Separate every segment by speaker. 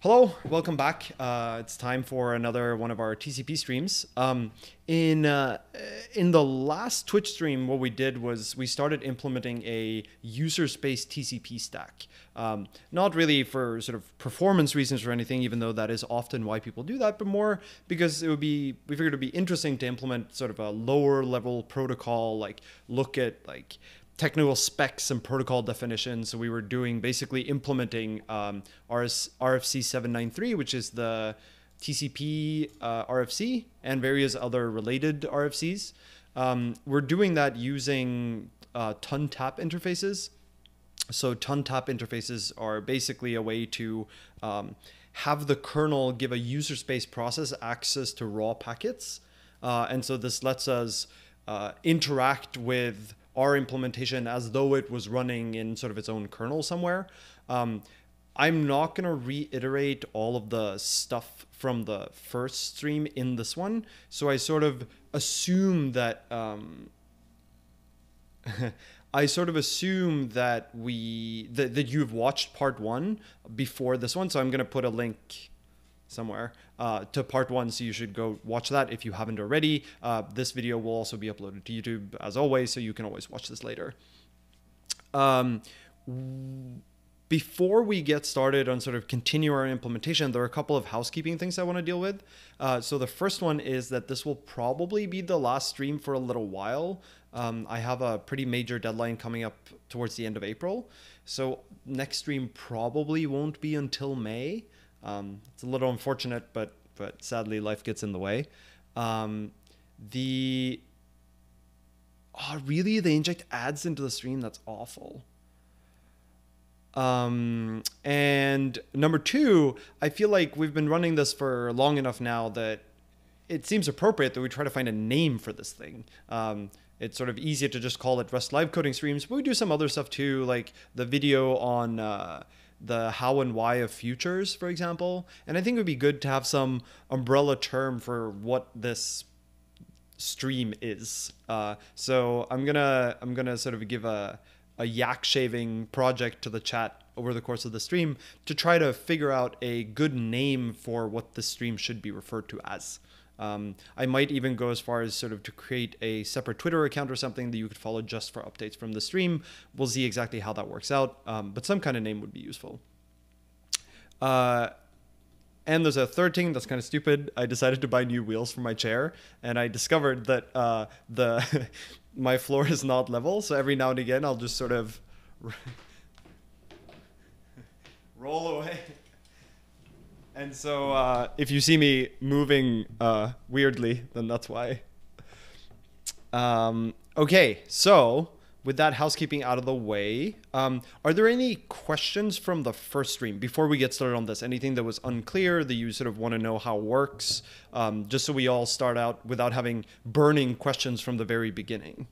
Speaker 1: Hello, welcome back. Uh, it's time for another one of our TCP streams. Um, in uh, in the last Twitch stream, what we did was we started implementing a user space TCP stack. Um, not really for sort of performance reasons or anything, even though that is often why people do that, but more because it would be we figured it would be interesting to implement sort of a lower level protocol, like look at like technical specs and protocol definitions. So we were doing basically implementing um, RS, RFC 793, which is the TCP uh, RFC and various other related RFCs. Um, we're doing that using uh, TUN-TAP interfaces. So TUN-TAP interfaces are basically a way to um, have the kernel give a user space process access to raw packets. Uh, and so this lets us uh, interact with our implementation as though it was running in sort of its own kernel somewhere. Um, I'm not going to reiterate all of the stuff from the first stream in this one. So I sort of assume that. Um, I sort of assume that we that, that you've watched part one before this one, so I'm gonna put a link somewhere uh, to part one. So you should go watch that if you haven't already. Uh, this video will also be uploaded to YouTube as always, so you can always watch this later. Um, before we get started on sort of continue our implementation, there are a couple of housekeeping things I want to deal with. Uh, so the first one is that this will probably be the last stream for a little while. Um, I have a pretty major deadline coming up towards the end of April. So next stream probably won't be until May. Um, it's a little unfortunate, but but sadly life gets in the way. Um, the oh really they inject ads into the stream. That's awful. Um, and number two, I feel like we've been running this for long enough now that it seems appropriate that we try to find a name for this thing. Um, it's sort of easier to just call it Rust live coding streams, but we do some other stuff too, like the video on uh, the how and why of futures, for example. And I think it would be good to have some umbrella term for what this stream is. Uh, so I'm gonna I'm gonna sort of give a a yak shaving project to the chat over the course of the stream to try to figure out a good name for what the stream should be referred to as. Um, I might even go as far as sort of to create a separate Twitter account or something that you could follow just for updates from the stream. We'll see exactly how that works out, um, but some kind of name would be useful. Uh, and there's a third thing that's kind of stupid. I decided to buy new wheels for my chair, and I discovered that uh, the my floor is not level. So every now and again, I'll just sort of roll away. And so uh, if you see me moving uh, weirdly, then that's why. Um, okay, so with that housekeeping out of the way, um, are there any questions from the first stream before we get started on this? Anything that was unclear that you sort of want to know how works, um, just so we all start out without having burning questions from the very beginning?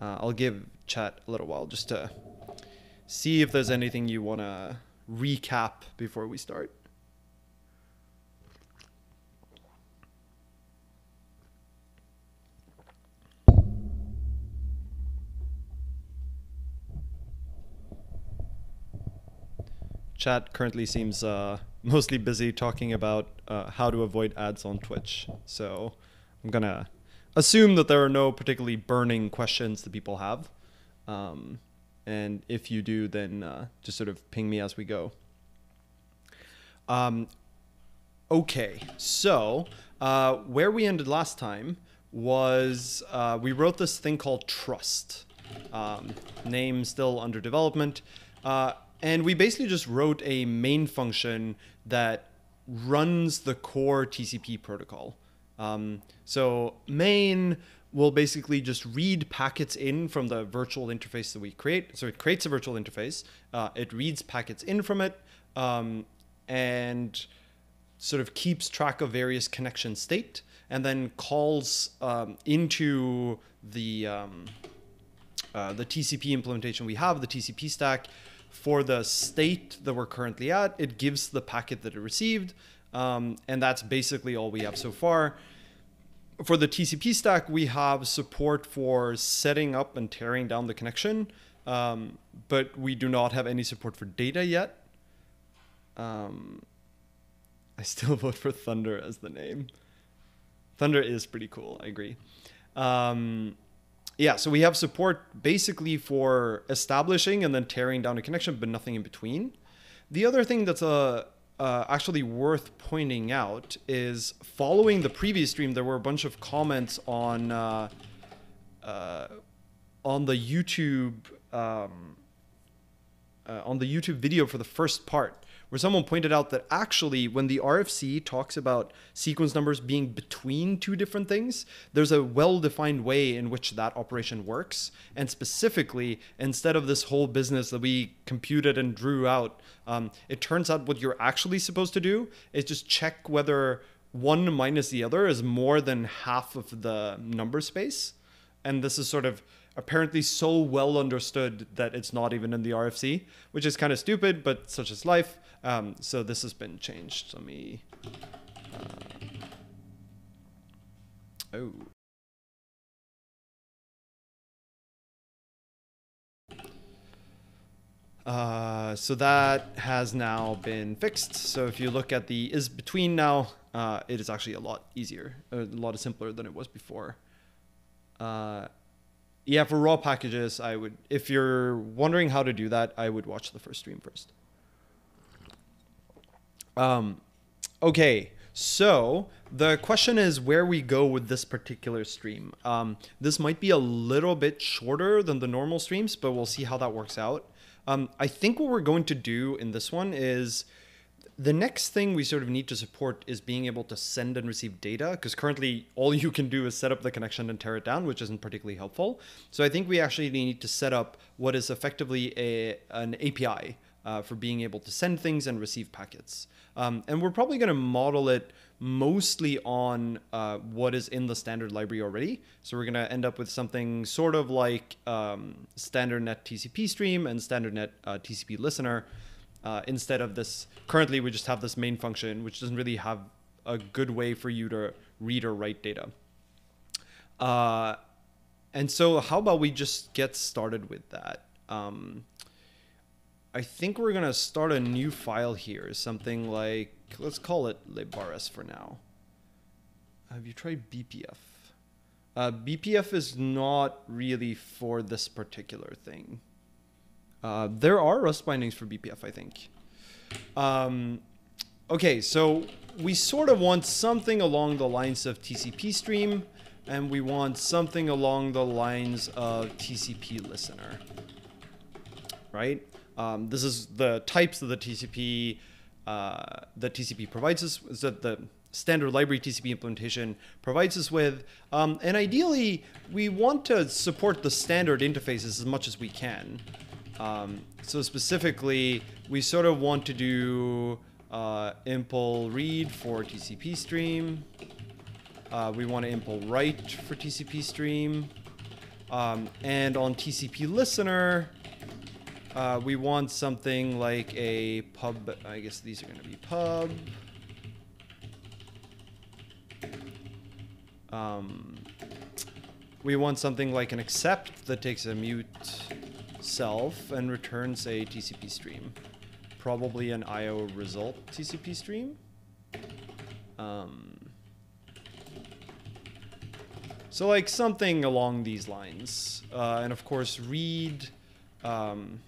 Speaker 1: Uh, I'll give chat a little while just to see if there's anything you want to recap before we start. Chat currently seems uh, mostly busy talking about uh, how to avoid ads on Twitch. So I'm gonna assume that there are no particularly burning questions that people have. Um, and if you do, then uh, just sort of ping me as we go. Um, okay, so uh, where we ended last time was uh, we wrote this thing called trust. Um, name still under development. And we basically just wrote a main function that runs the core TCP protocol. Um, so main will basically just read packets in from the virtual interface that we create. So it creates a virtual interface. Uh, it reads packets in from it um, and sort of keeps track of various connection state and then calls um, into the um, uh, the TCP implementation we have, the TCP stack, for the state that we're currently at, it gives the packet that it received. Um, and that's basically all we have so far. For the TCP stack, we have support for setting up and tearing down the connection, um, but we do not have any support for data yet. Um, I still vote for Thunder as the name. Thunder is pretty cool. I agree. Um, yeah, so we have support basically for establishing and then tearing down a connection, but nothing in between. The other thing that's uh, uh, actually worth pointing out is following the previous stream, there were a bunch of comments on uh, uh, on the YouTube um, uh, on the YouTube video for the first part where someone pointed out that actually when the RFC talks about sequence numbers being between two different things, there's a well-defined way in which that operation works. And specifically, instead of this whole business that we computed and drew out, um, it turns out what you're actually supposed to do is just check whether one minus the other is more than half of the number space. And this is sort of apparently so well understood that it's not even in the RFC, which is kind of stupid, but such is life. Um, so this has been changed. Let me. Uh, oh. Uh, so that has now been fixed. So if you look at the is between now, uh, it is actually a lot easier, a lot simpler than it was before. Uh, yeah, for raw packages, I would, if you're wondering how to do that, I would watch the first stream first. Um, okay, so the question is where we go with this particular stream. Um, this might be a little bit shorter than the normal streams, but we'll see how that works out. Um, I think what we're going to do in this one is the next thing we sort of need to support is being able to send and receive data because currently all you can do is set up the connection and tear it down, which isn't particularly helpful. So I think we actually need to set up what is effectively a, an API uh, for being able to send things and receive packets. Um, and we're probably going to model it mostly on uh, what is in the standard library already. So we're going to end up with something sort of like um, standard net TCP stream and standard net uh, TCP listener. Uh, instead of this, currently we just have this main function, which doesn't really have a good way for you to read or write data. Uh, and so how about we just get started with that? Um, I think we're gonna start a new file here, something like, let's call it librs for now. Have you tried BPF? Uh, BPF is not really for this particular thing. Uh, there are Rust bindings for BPF, I think. Um, okay, so we sort of want something along the lines of TCP stream, and we want something along the lines of TCP listener, right? Um, this is the types of the TCP uh, that TCP provides us. That the standard library TCP implementation provides us with. Um, and ideally, we want to support the standard interfaces as much as we can. Um, so specifically, we sort of want to do uh, impl read for TCP stream. Uh, we want to impl write for TCP stream. Um, and on TCP listener, uh, we want something like a pub, I guess these are going to be pub. Um, we want something like an accept that takes a mute self and returns a TCP stream. Probably an IO result TCP stream. Um, so like something along these lines. Uh, and of course read um,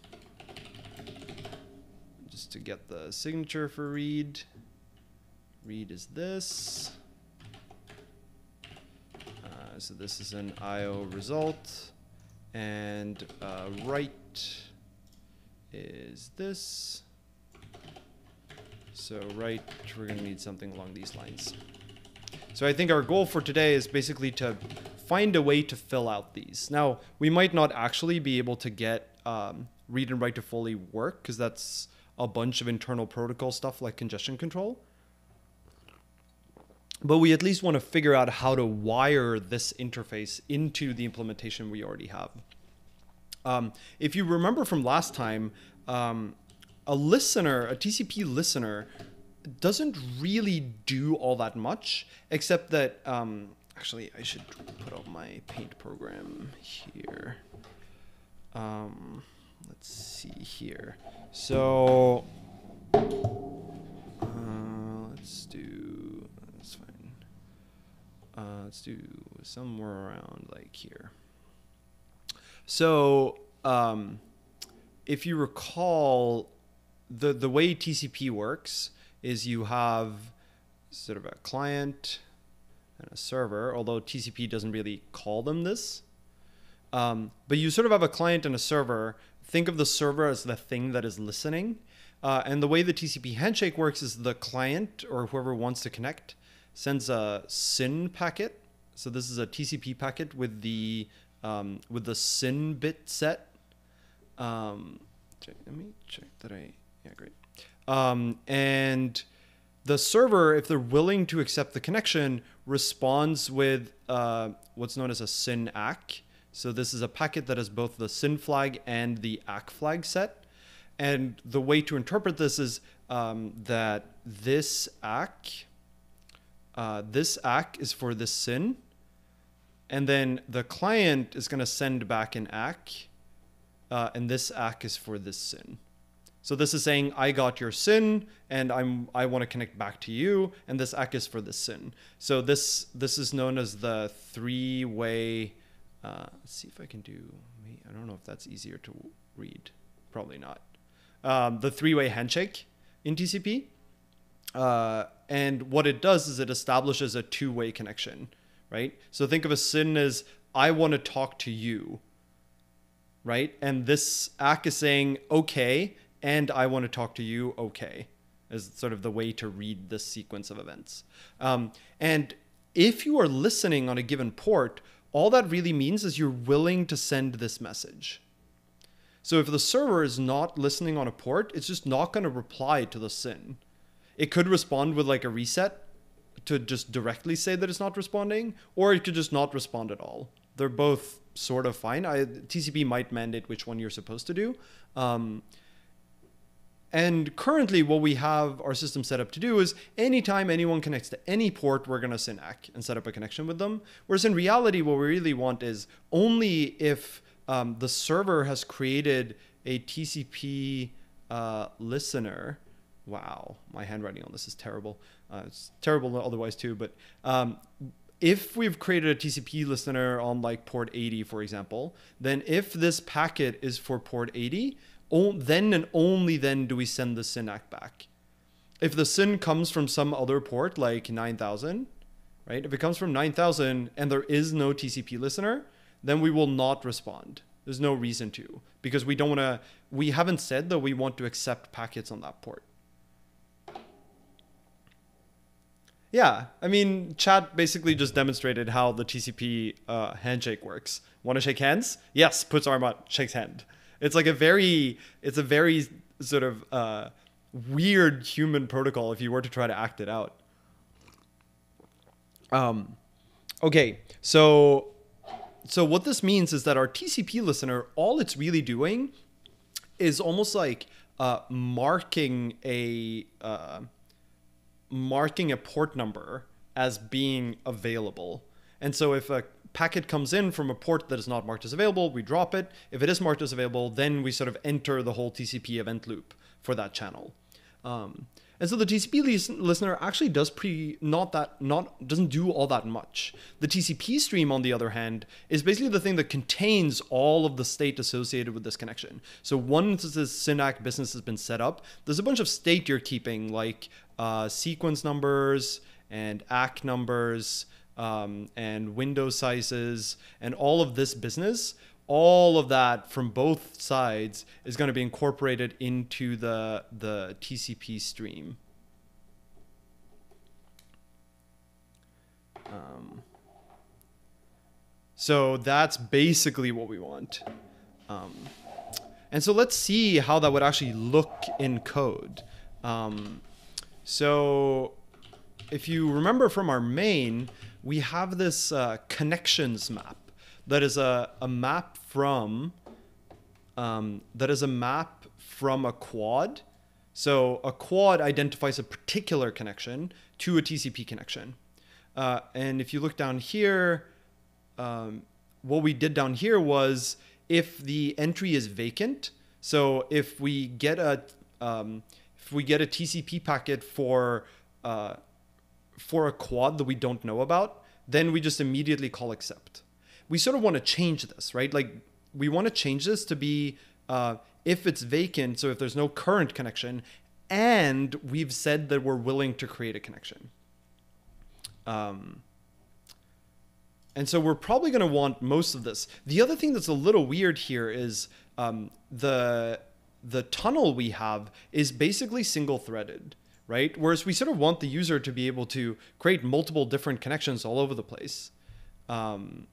Speaker 1: to get the signature for read. Read is this. Uh, so this is an IO result. And uh, write is this. So write, we're going to need something along these lines. So I think our goal for today is basically to find a way to fill out these. Now, we might not actually be able to get um, read and write to fully work because that's a bunch of internal protocol stuff like congestion control. But we at least want to figure out how to wire this interface into the implementation we already have. Um, if you remember from last time, um, a listener, a TCP listener, doesn't really do all that much, except that, um, actually, I should put up my paint program here. Um, let's see here. So uh, let's do That's Uh, let's do somewhere around like here. So um, if you recall, the the way TCP works is you have sort of a client and a server, although TCP doesn't really call them this. Um, but you sort of have a client and a server. Think of the server as the thing that is listening. Uh, and the way the TCP handshake works is the client or whoever wants to connect sends a SYN packet. So this is a TCP packet with the um, with the SYN bit set. Um, check, let me check that I yeah great. Um, and the server, if they're willing to accept the connection, responds with uh, what's known as a SYN ACK. So this is a packet that has both the SYN flag and the ACK flag set. And the way to interpret this is um, that this ACK, uh, this ACK is for this SYN, and then the client is going to send back an ACK, uh, and this ACK is for this SYN. So this is saying I got your SYN and I'm I want to connect back to you and this ACK is for the SYN. So this this is known as the three-way uh, let's see if I can do I don't know if that's easier to read. Probably not. Um, the three-way handshake in TCP. Uh, and what it does is it establishes a two-way connection, right? So think of a SYN as I want to talk to you, right? And this ACK is saying, okay, and I want to talk to you, okay, is sort of the way to read this sequence of events. Um, and if you are listening on a given port, all that really means is you're willing to send this message. So if the server is not listening on a port, it's just not going to reply to the SYN. It could respond with like a reset to just directly say that it's not responding, or it could just not respond at all. They're both sort of fine. I, TCP might mandate which one you're supposed to do. Um, and currently, what we have our system set up to do is anytime anyone connects to any port, we're going to send ACK and set up a connection with them. Whereas in reality, what we really want is only if um, the server has created a TCP uh, listener. Wow, my handwriting on this is terrible. Uh, it's terrible otherwise too. But um, if we've created a TCP listener on like port 80, for example, then if this packet is for port 80, then and only then do we send the SYN ACK back. If the SYN comes from some other port like 9000, right? If it comes from 9000 and there is no TCP listener, then we will not respond. There's no reason to because we don't want to we haven't said that we want to accept packets on that port. Yeah, I mean, chat basically just demonstrated how the TCP uh, handshake works. Want to shake hands? Yes, puts arm out, shakes hand. It's like a very, it's a very sort of uh, weird human protocol if you were to try to act it out. Um, okay, so so what this means is that our TCP listener, all it's really doing is almost like uh, marking a uh, marking a port number as being available. And so if a packet comes in from a port that is not marked as available, we drop it. If it is marked as available, then we sort of enter the whole TCP event loop for that channel. Um, and so the TCP listener actually does pre not that not doesn't do all that much. The TCP stream, on the other hand, is basically the thing that contains all of the state associated with this connection. So once this SYN ACK business has been set up, there's a bunch of state you're keeping, like uh, sequence numbers and ACK numbers um, and window sizes and all of this business all of that from both sides is going to be incorporated into the the TCP stream. Um, so that's basically what we want. Um, and so let's see how that would actually look in code. Um, so if you remember from our main, we have this uh, connections map that is a, a map from um, that is a map from a quad. So a quad identifies a particular connection to a TCP connection. Uh, and if you look down here, um, what we did down here was if the entry is vacant, so if we get a um, if we get a TCP packet for uh, for a quad that we don't know about, then we just immediately call accept. We sort of want to change this, right? Like we want to change this to be uh, if it's vacant, so if there's no current connection, and we've said that we're willing to create a connection. Um, and so we're probably going to want most of this. The other thing that's a little weird here is um, the the tunnel we have is basically single threaded, right? Whereas we sort of want the user to be able to create multiple different connections all over the place. Um,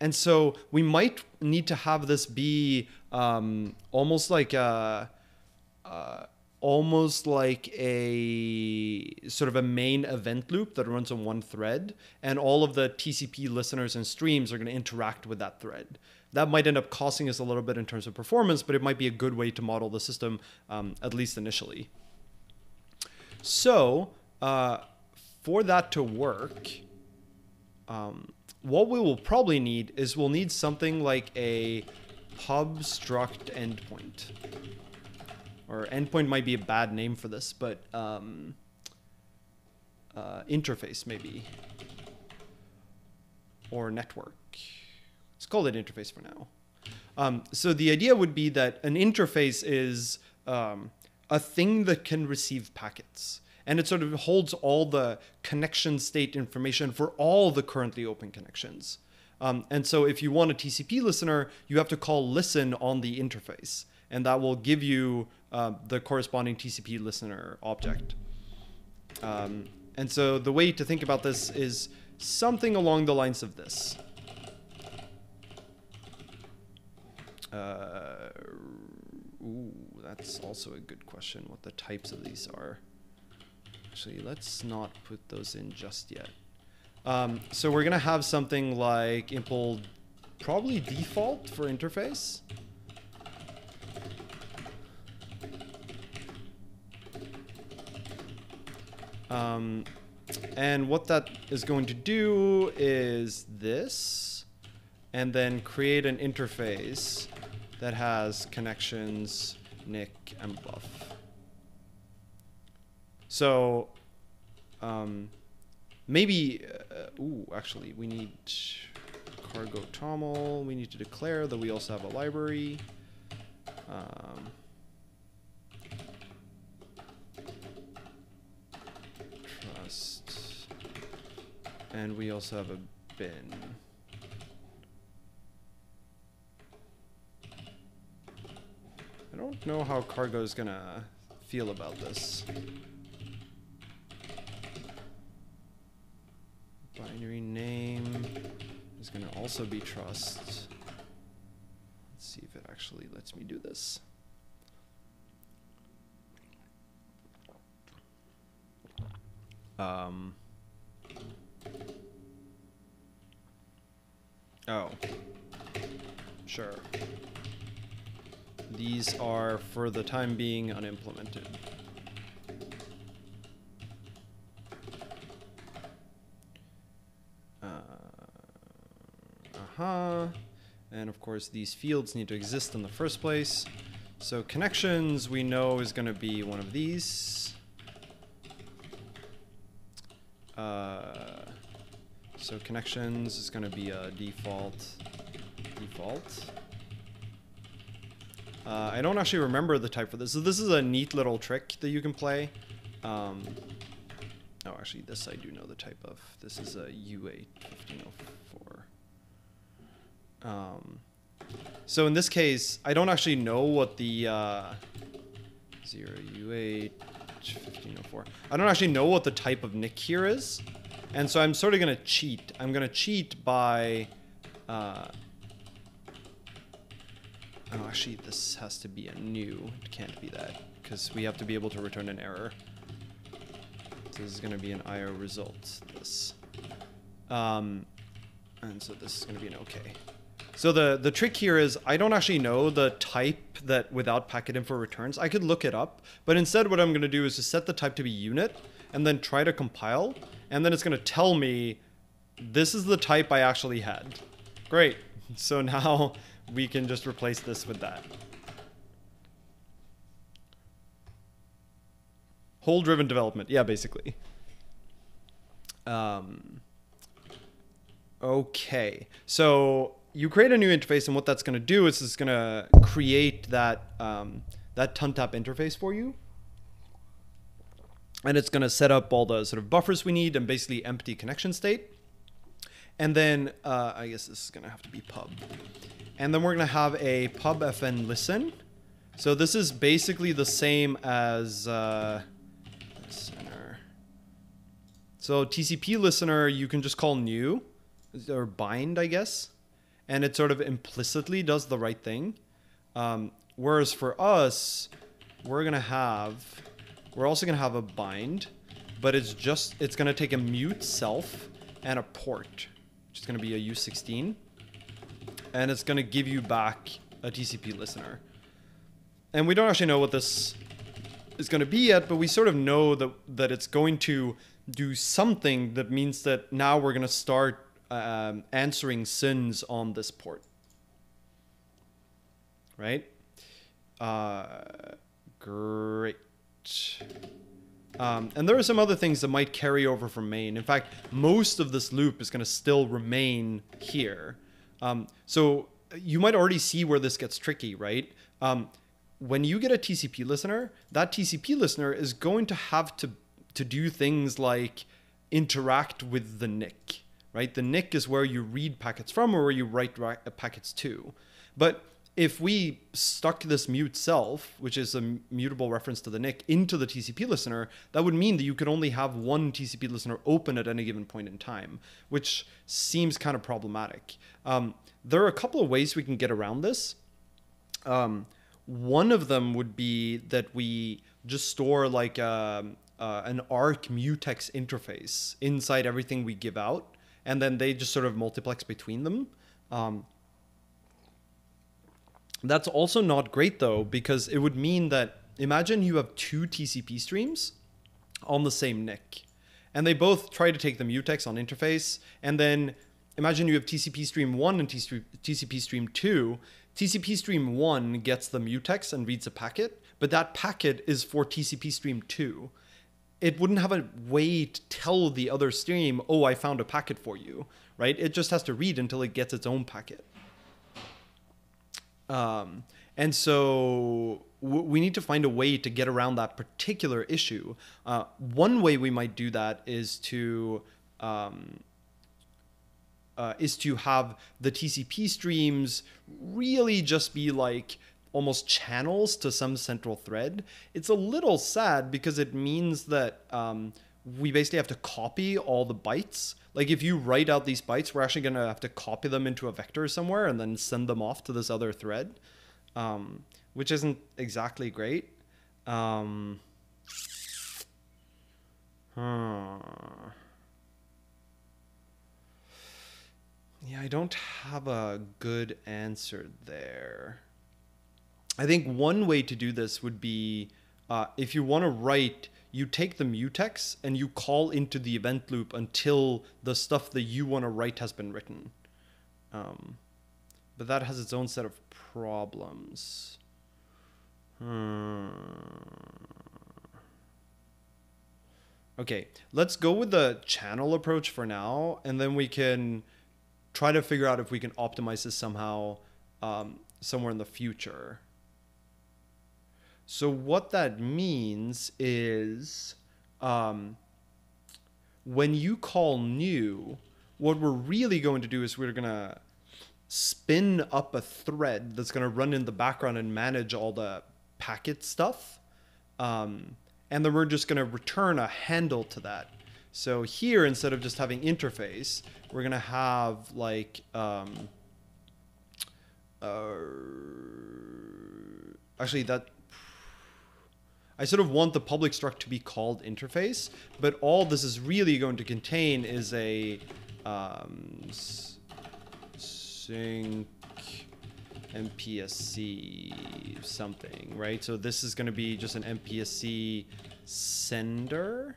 Speaker 1: and so we might need to have this be um, almost like a, uh, almost like a sort of a main event loop that runs on one thread, and all of the TCP listeners and streams are going to interact with that thread. That might end up costing us a little bit in terms of performance, but it might be a good way to model the system, um, at least initially. So, uh, for that to work, um, what we will probably need is we'll need something like a pub struct endpoint. Or endpoint might be a bad name for this, but um, uh, interface maybe. Or network. Let's call it interface for now. Um, so the idea would be that an interface is um, a thing that can receive packets and it sort of holds all the connection state information for all the currently open connections. Um, and so if you want a TCP listener, you have to call listen on the interface, and that will give you uh, the corresponding TCP listener object. Um, and so the way to think about this is something along the lines of this. Uh, ooh, that's also a good question, what the types of these are. Actually, let's not put those in just yet. Um, so we're gonna have something like impl probably default for interface. Um, and what that is going to do is this, and then create an interface that has connections, NIC, and buff. So, um, maybe, uh, ooh, actually, we need cargo toml. We need to declare that we also have a library. Um, trust. And we also have a bin. I don't know how cargo is gonna feel about this. Binary name is to also be trust. Let's see if it actually lets me do this. Um, oh, sure. These are, for the time being, unimplemented. Uh-huh. And of course, these fields need to exist in the first place. So connections, we know, is going to be one of these. Uh, so connections is going to be a default. Default. Uh, I don't actually remember the type for this. So this is a neat little trick that you can play. Um, oh, actually, this I do know the type of. This is a U8 1504. Um, so in this case, I don't actually know what the uh, 0U8 1504. I don't actually know what the type of NIC here is. And so I'm sort of going to cheat. I'm going to cheat by... Uh, oh, actually, this has to be a new. It can't be that because we have to be able to return an error. So this is going to be an IO result, this. Um, and so this is going to be an OK. So the, the trick here is I don't actually know the type that without packet info returns. I could look it up, but instead what I'm going to do is to set the type to be unit and then try to compile. And then it's going to tell me this is the type I actually had. Great. So now we can just replace this with that. Hole driven development. Yeah, basically. Um, Okay, so you create a new interface, and what that's going to do is it's going to create that um, that TUNTAP interface for you, and it's going to set up all the sort of buffers we need and basically empty connection state. And then uh, I guess this is going to have to be pub, and then we're going to have a pub fn listen. So this is basically the same as uh, listener. So TCP listener, you can just call new or bind, I guess, and it sort of implicitly does the right thing. Um, whereas for us, we're gonna have, we're also gonna have a bind, but it's just it's gonna take a mute self and a port, which is gonna be a U16, and it's gonna give you back a TCP listener. And we don't actually know what this is going to be yet, but we sort of know that that it's going to do something that means that now we're going to start um, answering SYNs on this port. Right? Uh, great. Um, and there are some other things that might carry over from main. In fact, most of this loop is going to still remain here. Um, so you might already see where this gets tricky, right? Um, when you get a TCP listener, that TCP listener is going to have to to do things like interact with the NIC, right? The NIC is where you read packets from or where you write packets to. But if we stuck this mute self, which is a mutable reference to the NIC, into the TCP listener, that would mean that you could only have one TCP listener open at any given point in time, which seems kind of problematic. Um, there are a couple of ways we can get around this. Um, one of them would be that we just store like a, um, uh, an ARC mutex interface inside everything we give out, and then they just sort of multiplex between them. Um, that's also not great though, because it would mean that imagine you have two TCP streams on the same NIC, and they both try to take the mutex on interface, and then imagine you have TCP stream 1 and TCP stream 2. TCP stream 1 gets the mutex and reads a packet, but that packet is for TCP stream 2. It wouldn't have a way to tell the other stream, oh, I found a packet for you, right? It just has to read until it gets its own packet. Um, and so we need to find a way to get around that particular issue. Uh, one way we might do that is to um, uh, is to have the TCP streams really just be like almost channels to some central thread. It's a little sad because it means that um, we basically have to copy all the bytes. Like if you write out these bytes, we're actually going to have to copy them into a vector somewhere and then send them off to this other thread, um, which isn't exactly great. Um, huh. Yeah, I don't have a good answer there. I think one way to do this would be uh, if you want to write, you take the mutex and you call into the event loop until the stuff that you want to write has been written. Um, but that has its own set of problems. Hmm. Okay, let's go with the channel approach for now, and then we can try to figure out if we can optimize this somehow um, somewhere in the future. So what that means is um, when you call new, what we're really going to do is we're going to spin up a thread that's going to run in the background and manage all the packet stuff. Um, and then we're just going to return a handle to that. So here, instead of just having interface, we're gonna have like um, uh, actually that I sort of want the public struct to be called interface, but all this is really going to contain is a um, sync MPSC something, right? So this is going to be just an MPSC sender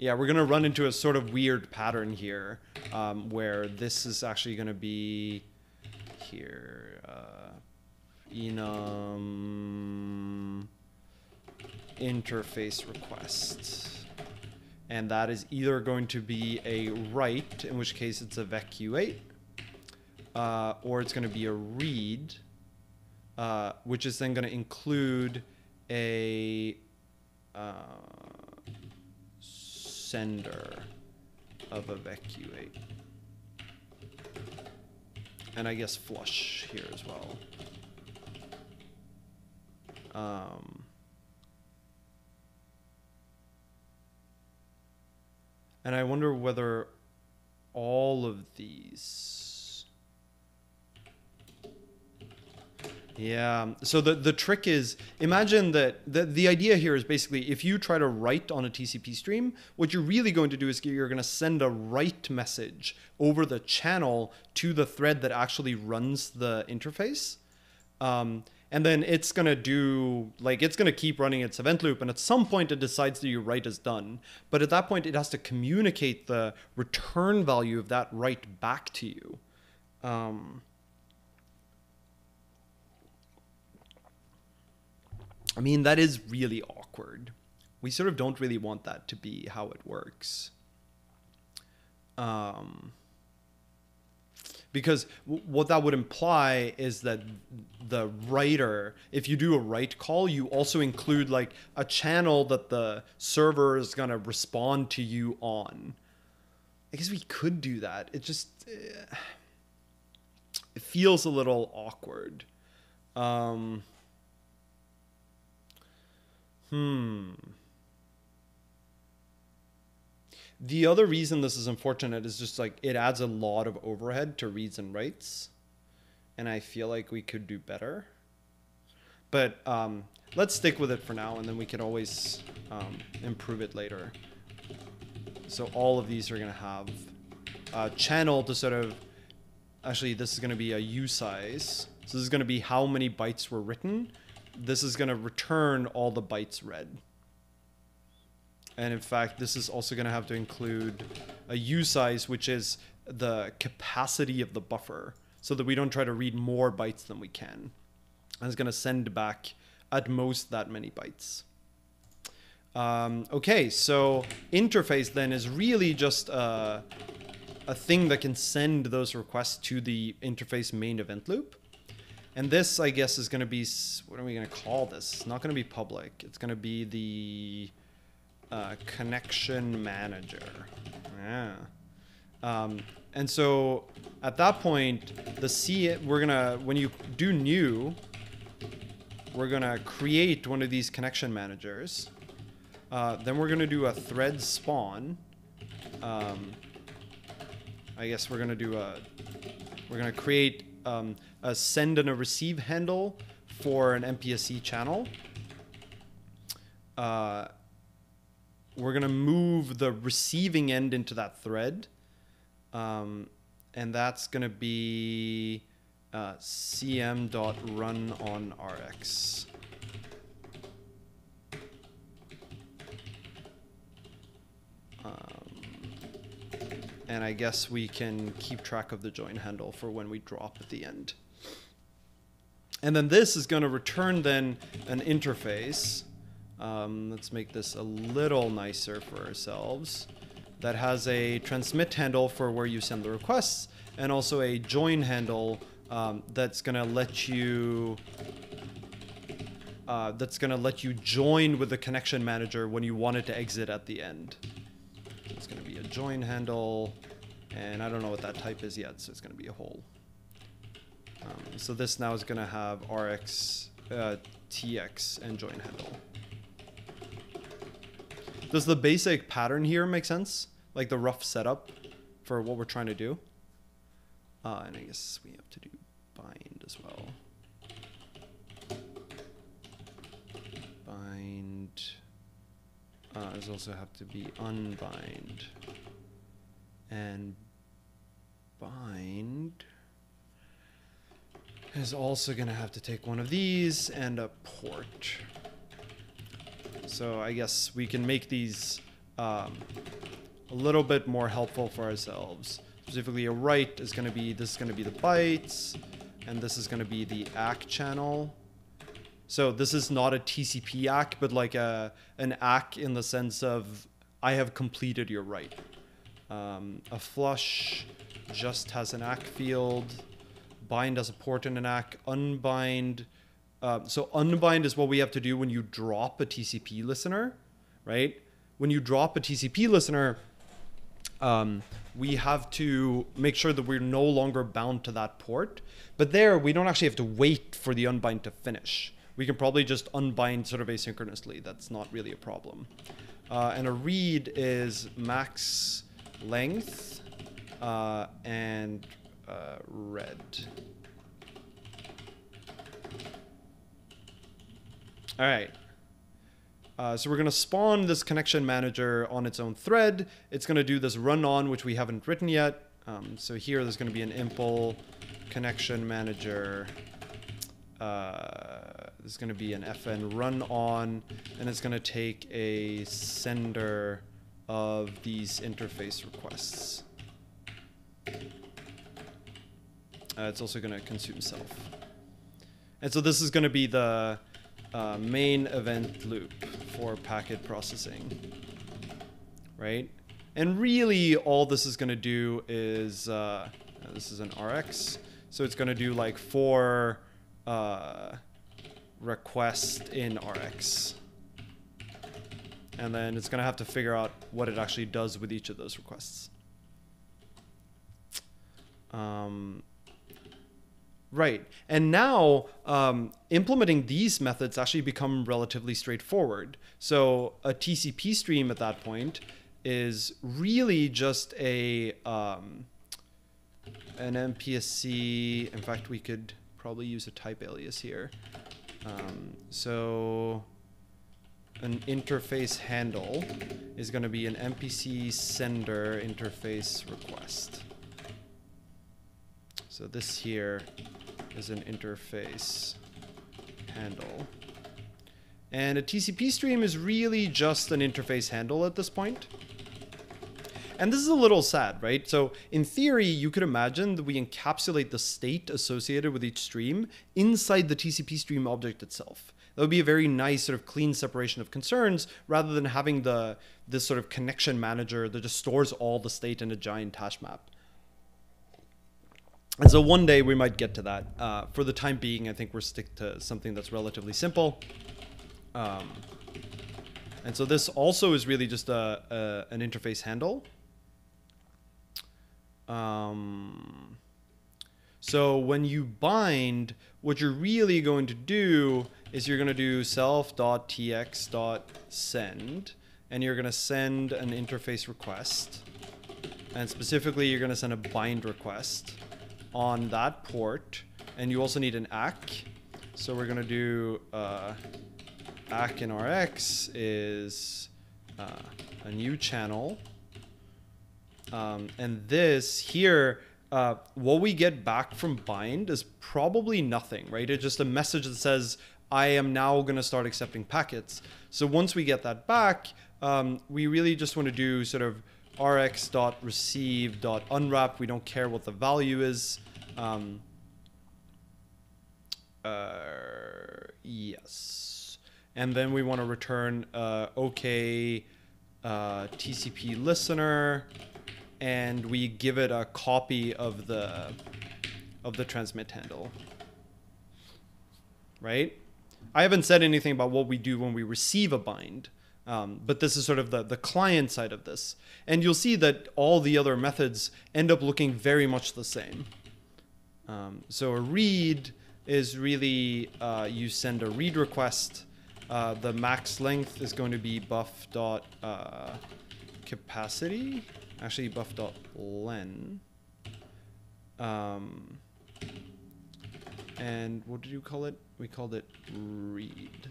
Speaker 1: yeah, we're gonna run into a sort of weird pattern here, um, where this is actually gonna be here, enum interface request, and that is either going to be a write, in which case it's evacuate, uh, or it's going to be a read, uh, which is then going to include a uh, sender of evacuate. And I guess flush here as well. Um, and I wonder whether all of these. Yeah. So the the trick is imagine that the the idea here is basically if you try to write on a TCP stream, what you're really going to do is you're going to send a write message over the channel to the thread that actually runs the interface. Um, and then it's going to do like it's going to keep running its event loop and at some point it decides that your write is done. But at that point it has to communicate the return value of that write back to you. Um, i mean that is really awkward. We sort of don't really want that to be how it works. Um, because w- what that would imply is that the writer if you do a write call you also include like a channel that the server is going to respond to you on. I guess we could do that. It just uh, it feels a little awkward. Um, hmm The other reason this is unfortunate is just like it adds a lot of overhead to reads and writes, and I feel like we could do better. But um, let's stick with it for now, and then we can always um, improve it later. So all of these are going to have a channel to sort of. Actually, this is going to be a size. So this is going to be how many bytes were written. This is going to return all the bytes read. And in fact, this is also going to have to include a size, which is the capacity of the buffer, so that we don't try to read more bytes than we can. And it's going to send back at most that many bytes. Um, okay, so interface then is really just a, a thing that can send those requests to the interface main event loop. And this, I guess, is going to be, what are we going to call this? It's not going to be public. It's going to be the uh, connection manager. Yeah. Um, and so at that point, the C, we're gonna, when you do new, we're gonna create one of these connection managers. Uh, then we're gonna do a thread spawn. Um, I guess we're gonna do a, we're gonna create um, a send and a receive handle for an MPSC channel. Uh, we're going to move the receiving end into that thread. Um, and that's going to be uh, cm.run on rx. Um, and I guess we can keep track of the join handle for when we drop at the end. And then this is going to return then an interface um, let's make this a little nicer for ourselves. That has a transmit handle for where you send the requests, and also a join handle um, that's gonna let you uh, that's gonna let you join with the connection manager when you want it to exit at the end. It's gonna be a join handle, and I don't know what that type is yet, so it's gonna be a hole. Um, so this now is gonna have RX, uh, TX, and join handle. Does the basic pattern here make sense? Like the rough setup for what we're trying to do? Uh, and I guess we have to do bind as well. Bind. Uh, there's also have to be unbind. And bind is also going to have to take one of these and a port. So I guess we can make these um, a little bit more helpful for ourselves. Specifically, a write is going to be, this is going to be the bytes, and this is going to be the ACK channel. So this is not a TCP ACK, but like a an ACK in the sense of I have completed your write. Um, a flush just has an ACK field. Bind has a port and an ACK. Unbind. Uh, so unbind is what we have to do when you drop a TCP listener, right? When you drop a TCP listener, um, we have to make sure that we're no longer bound to that port. But there, we don't actually have to wait for the unbind to finish. We can probably just unbind sort of asynchronously. That's not really a problem. Uh, and a read is max length uh, and uh, All right. Uh, so we're going to spawn this connection manager on its own thread. It's going to do this run on, which we haven't written yet. Um, so here there's going to be an impl connection manager. Uh, there's going to be an fn run on, and it's going to take a sender of these interface requests. Uh, it's also going to consume self. And so this is going to be the uh, main event loop for packet processing, right? And really all this is going to do is, uh, this is an RX, so it's going to do like for uh, requests in RX. And then it's going to have to figure out what it actually does with each of those requests. Um, Right. And now um, implementing these methods actually become relatively straightforward. So a TCP stream at that point is really just a um, an MPSC. In fact, we could probably use a type alias here. Um, so an interface handle is going to be an MPSC sender interface request. So this here is an interface handle. And a TCP stream is really just an interface handle at this point. And this is a little sad, right? So in theory, you could imagine that we encapsulate the state associated with each stream inside the TCP stream object itself. That would be a very nice sort of clean separation of concerns rather than having the this sort of connection manager that just stores all the state in a giant hash map. And so one day we might get to that. Uh, for the time being, I think we're stick to something that's relatively simple. Um, and so this also is really just a, a an interface handle. Um, so when you bind, what you're really going to do is you're going to do self.tx.send, and you're going to send an interface request. And specifically, you're going to send a bind request on that port. And you also need an ACK. So we're going to do uh, ACK in RX is uh, a new channel. Um, and this here, uh, what we get back from bind is probably nothing, right? It's just a message that says, I am now going to start accepting packets. So once we get that back, um, we really just want to do sort of rx.receive.unwrap. We don't care what the value is. Um, uh, yes. And then we want to return uh, OK uh, TCP listener, and we give it a copy of the of the transmit handle. Right? I haven't said anything about what we do when we receive a bind. Um, but this is sort of the, the client side of this. And you'll see that all the other methods end up looking very much the same. Um, so a read is really uh, you send a read request. Uh, the max length is going to be buff dot uh, capacity. Actually, buff dot len. Um, and what did you call it? We called it read.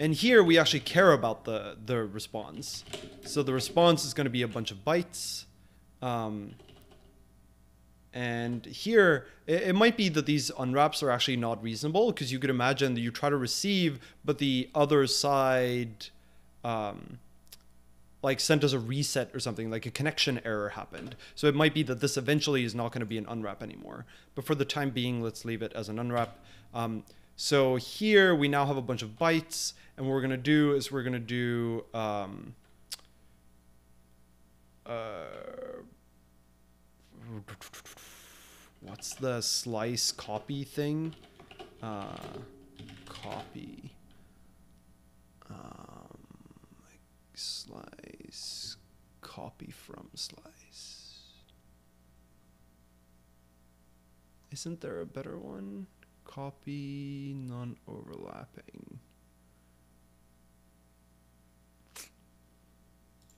Speaker 1: And here we actually care about the, the response. So the response is going to be a bunch of bytes. Um, and here, it, it, might be that these unwraps are actually not reasonable because you could imagine that you try to receive, but the other side, um, like sent us a reset or something, like a connection error happened. So it might be that this eventually is not going to be an unwrap anymore. But for the time being, let's leave it as an unwrap. Um, so here we now have a bunch of bytes, and what we're gonna do is we're gonna do um, uh, what's the slice copy thing? Uh, copy. Um, slice, copy from slice. Isn't there a better one? Copy non-overlapping.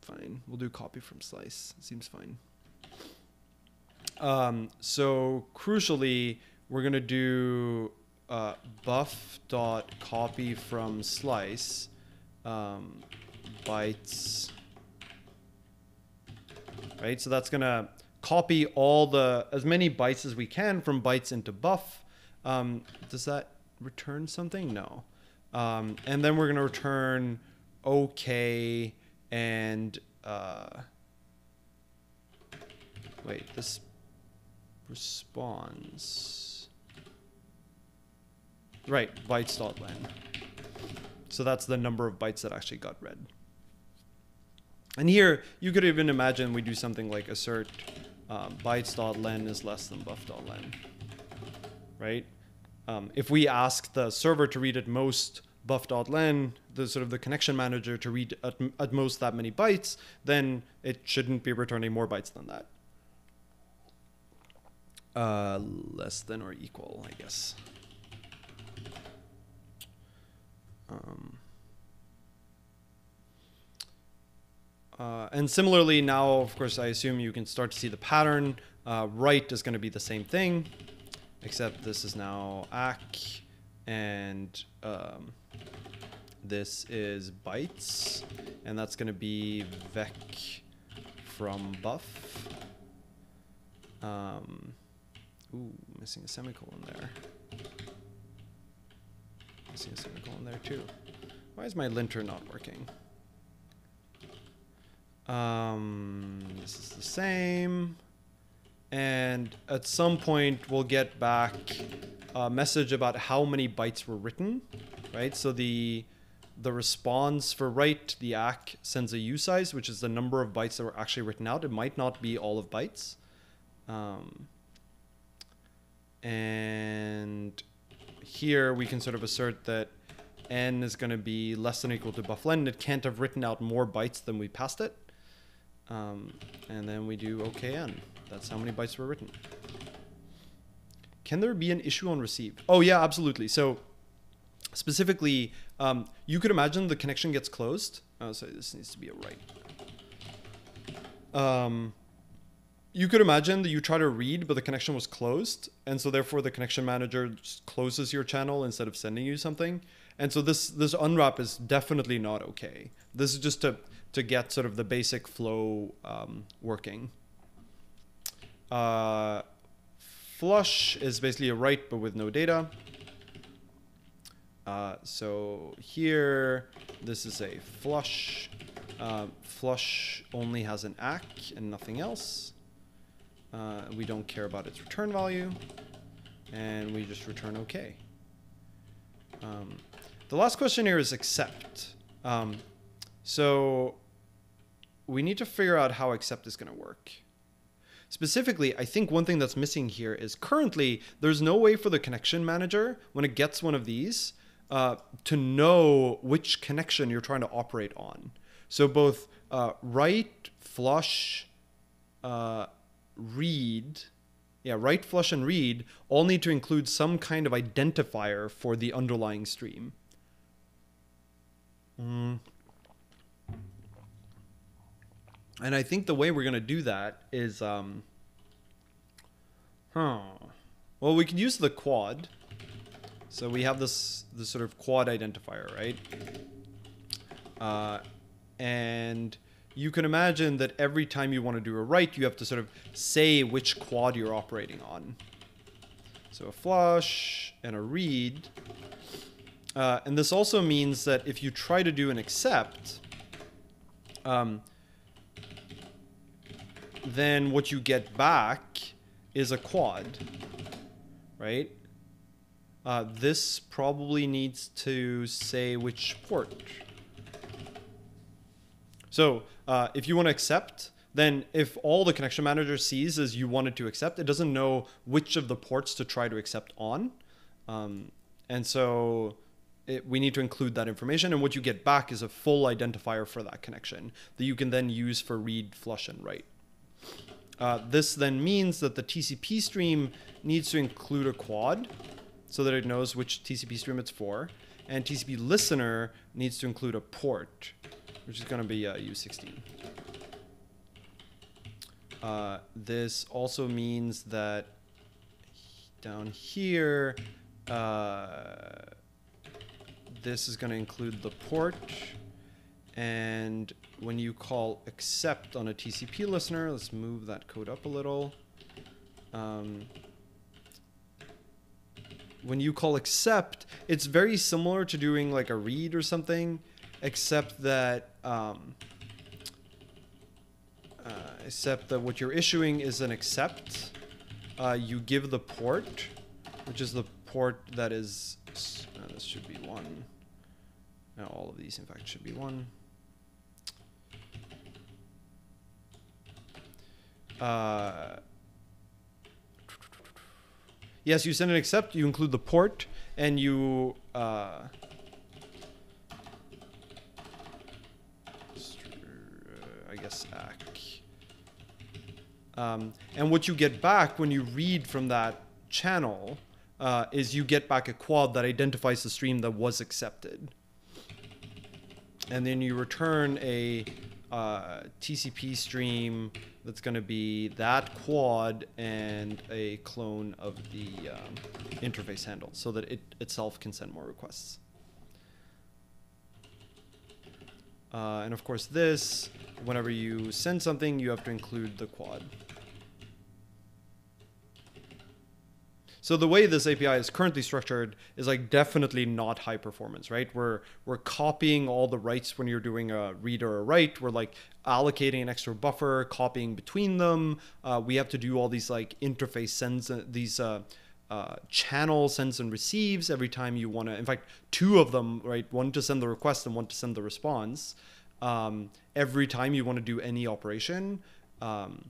Speaker 1: Fine, we'll do copy from slice. Seems fine. Um, so crucially, we're gonna do uh, dot copy from slice um, bytes. Right, so that's gonna copy all the as many bytes as we can from bytes into buff. Um, does that return something? No. Um, and then we're gonna return OK and uh, wait this responds right bytes.len so that's the number of bytes that actually got read and here you could even imagine we do something like assert um, bytes.len is less than buff.len right um, if we ask the server to read at most buff.len, the sort of the connection manager to read at, at most that many bytes, then it shouldn't be returning more bytes than that. Uh, less than or equal, I guess. Um, uh, and similarly, now, of course, I assume you can start to see the pattern. Uh, write is going to be the same thing, except this is now ACK, and um, this is bytes, and that's going to be vec from buff. Um, ooh, missing a semicolon there. Missing a semicolon there too. Why is my linter not working? Um, this is the same. And at some point, we'll get back a message about how many bytes were written, right? So the the response for write, the ACK sends a usize, which is the number of bytes that were actually written out. It might not be all of bytes. Um, and here we can sort of assert that n is going to be less than or equal to bufflen. It can't have written out more bytes than we passed it. Um, and then we do okn. That's how many bytes were written. Can there be an issue on receive? Oh yeah, absolutely. So specifically, um, you could imagine the connection gets closed. Oh, sorry, this needs to be a write. Um, you could imagine that you try to read, but the connection was closed, and so therefore the connection manager closes your channel instead of sending you something. And so this this unwrap is definitely not okay. This is just to to get sort of the basic flow um, working. Uh, flush is basically a write but with no data. Uh, so here, this is a flush. Uh, flush only has an ACK and nothing else. Uh, we don't care about its return value. And we just return OK. Um, the last question here is accept. Um, so we need to figure out how accept is going to work. Specifically, I think one thing that's missing here is currently there's no way for the connection manager, when it gets one of these, uh, to know which connection you're trying to operate on. So both uh, write, flush, uh, read, yeah, write, flush, and read all need to include some kind of identifier for the underlying stream. Mm. And I think the way we're going to do that is, um, huh. Well, we could use the quad. So we have this this sort of quad identifier, right? Uh, and you can imagine that every time you want to do a write, you have to sort of say which quad you're operating on. So a flush and a read. Uh, and this also means that if you try to do an accept, um, then what you get back is a quad, right? uh, this probably needs to say which port. So uh, if you want to accept, then if all the connection manager sees is you wanted to accept, it doesn't know which of the ports to try to accept on. Um, and so it, we need to include that information. And what you get back is a full identifier for that connection that you can then use for read, flush, and write. Uh, this then means that the TCP stream needs to include a quad so that it knows which TCP stream it's for. And TCP listener needs to include a port, which is going to be uh, U16. Uh, this also means that down here, uh, this is going to include the port. And when you call accept on a TCP listener, let's move that code up a little. Um, when you call accept, it's very similar to doing like a read or something, except that um, uh, except that what you're issuing is an accept. Uh, you give the port, which is the port that is. Uh, this should be one. Now all of these, in fact, should be one. Uh, yes, you send an accept, you include the port, and you uh, I guess ACK. Um, and what you get back when you read from that channel uh, is you get back a quad that identifies the stream that was accepted. And then you return a uh, TCP stream that's going to be that quad and a clone of the um, interface handle so that it itself can send more requests. Uh, and of course this, whenever you send something, you have to include the quad. So the way this API is currently structured is like definitely not high performance, right? We're we're copying all the writes when you're doing a read or a write. We're like allocating an extra buffer, copying between them. Uh, we have to do all these like interface sends, uh, these uh, uh, channel sends and receives every time you want to. In fact, two of them, right? One to send the request and one to send the response. Um, every time you want to do any operation. Um,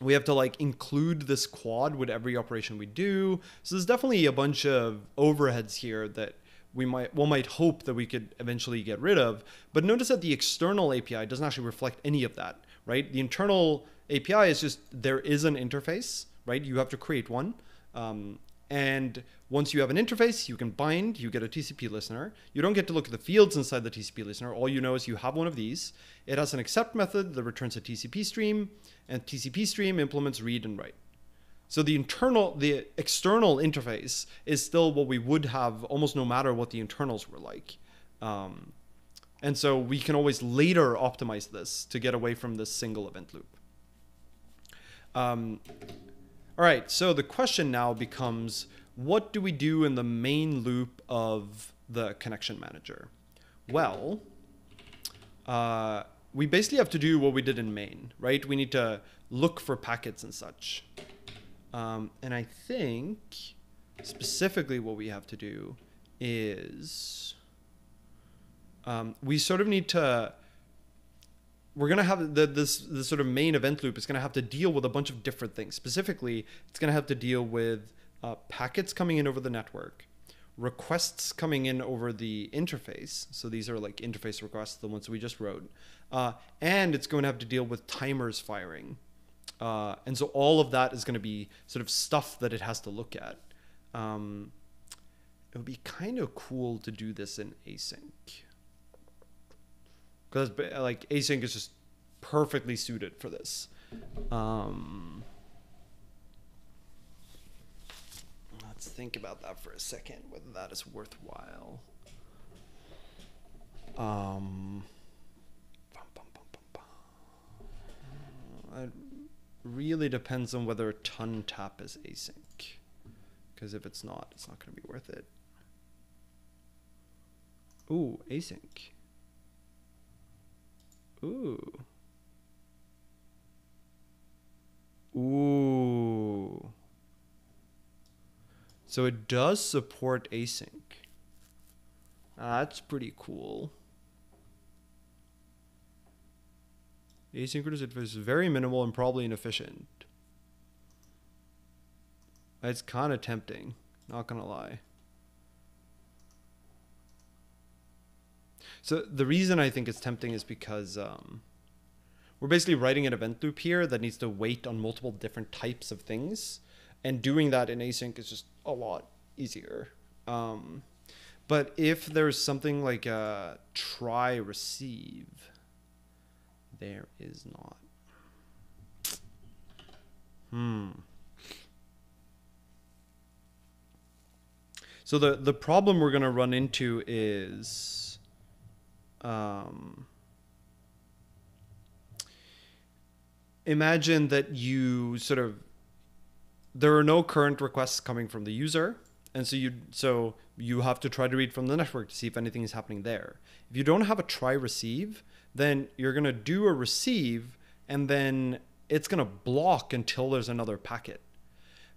Speaker 1: we have to like include this quad with every operation we do. So there's definitely a bunch of overheads here that we might one might hope that we could eventually get rid of. But notice that the external API doesn't actually reflect any of that, right? The internal API is just there is an interface, right? You have to create one. Um, and once you have an interface, you can bind, you get a TCP listener. You don't get to look at the fields inside the TCP listener. All you know is you have one of these. It has an accept method that returns a TCP stream, and TCP stream implements read and write. So the internal, the external interface is still what we would have almost no matter what the internals were like. Um, and so we can always later optimize this to get away from this single event loop. Um, all right, so the question now becomes, what do we do in the main loop of the connection manager? Well, uh, we basically have to do what we did in main, right? We need to look for packets and such. Um, and I think specifically what we have to do is um, we sort of need to we're going to have the, this this sort of main event loop is going to have to deal with a bunch of different things specifically it's going to have to deal with uh, packets coming in over the network requests coming in over the interface. So these are like interface requests, the ones we just wrote. Uh, and it's going to have to deal with timers firing. Uh, and so all of that is going to be sort of stuff that it has to look at. Um, it would be kind of cool to do this in async. Because like async is just perfectly suited for this. Um, let's think about that for a second, whether that is worthwhile. Um, it really depends on whether a tun tap is async. Because if it's not, it's not going to be worth it. Ooh, async. Ooh. Ooh. So it does support async. That's pretty cool. Asynchronous interface is very minimal and probably inefficient. It's kind of tempting, not gonna lie. So the reason I think it's tempting is because um, we're basically writing an event loop here that needs to wait on multiple different types of things, and doing that in async is just a lot easier. Um, but if there's something like a try receive, there is not. Hmm. So the the problem we're going to run into is um, imagine that you sort of there are no current requests coming from the user and so you so you have to try to read from the network to see if anything is happening there if you don't have a try receive then you're going to do a receive and then it's going to block until there's another packet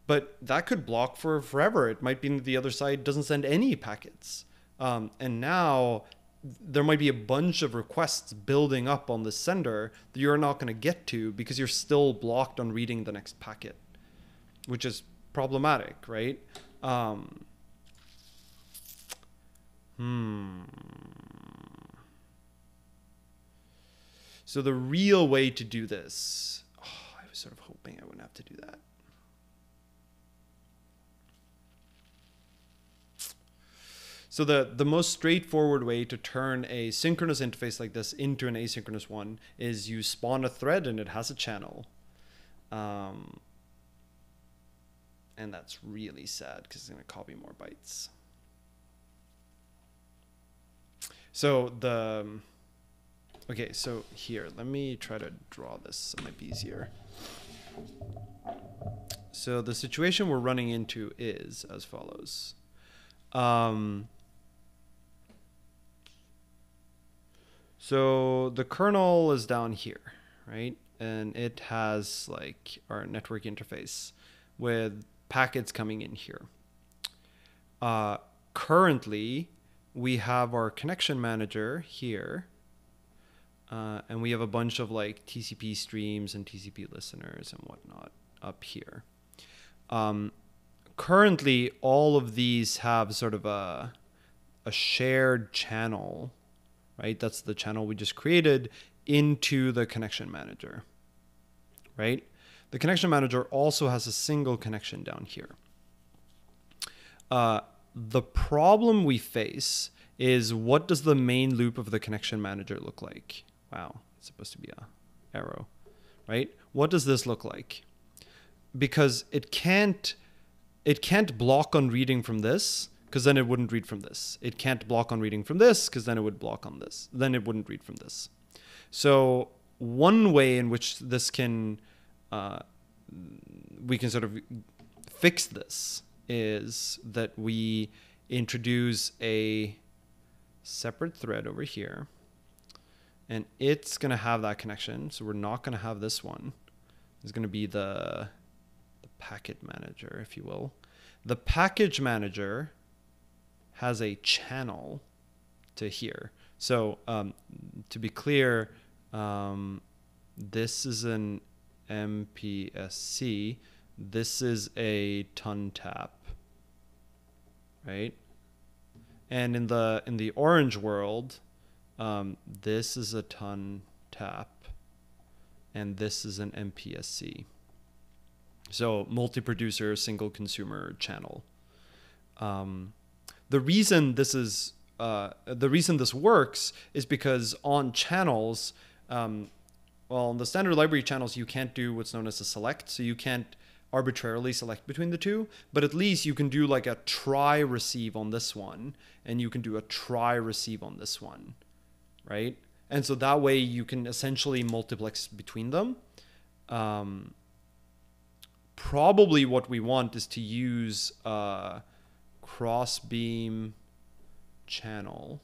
Speaker 1: but that could block for forever. It might be the other side doesn't send any packets. Um, and now there might be a bunch of requests building up on the sender that you're not going to get to because you're still blocked on reading the next packet, which is problematic, right? Um, hmm. So the real way to do this, oh, I was sort of hoping I wouldn't have to do that. So the, the most straightforward way to turn a synchronous interface like this into an asynchronous one is you spawn a thread and it has a channel. Um, and that's really sad because it's going to copy more bytes. So the, okay, so here, let me try to draw this. It might be easier. So the situation we're running into is as follows. Um, So the kernel is down here, right? And it has like our network interface with packets coming in here. Uh, currently, we have our connection manager here. Uh, and we have a bunch of like TCP streams and TCP listeners and whatnot up here. Um, currently, all of these have sort of a, a shared channel right? That's the channel we just created into the connection manager, right? The connection manager also has a single connection down here. Uh, the problem we face is what does the main loop of the connection manager look like? Wow, it's supposed to be a arrow, right? What does this look like? Because it can't it can't block on reading from this because then it wouldn't read from this. It can't block on reading from this because then it would block on this. Then it wouldn't read from this. So one way in which this can uh, we can sort of fix this is that we introduce a separate thread over here and it's going to have that connection so we're not going to have this one it's going to be the the packet manager if you will the package manager has a channel to here. So um, to be clear, um, this is an MPSC. This is a tun tap, right? And in the in the orange world, um, this is a tun tap, and this is an MPSC. So multi-producer, single consumer channel. Um, the reason this is uh, the reason this works is because on channels, um, well, on the standard library channels, you can't do what's known as a select, so you can't arbitrarily select between the two, but at least you can do like a try receive on this one, and you can do a try receive on this one, right? And so that way you can essentially multiplex between them. Um, probably what we want is to use uh, crossbeam channel,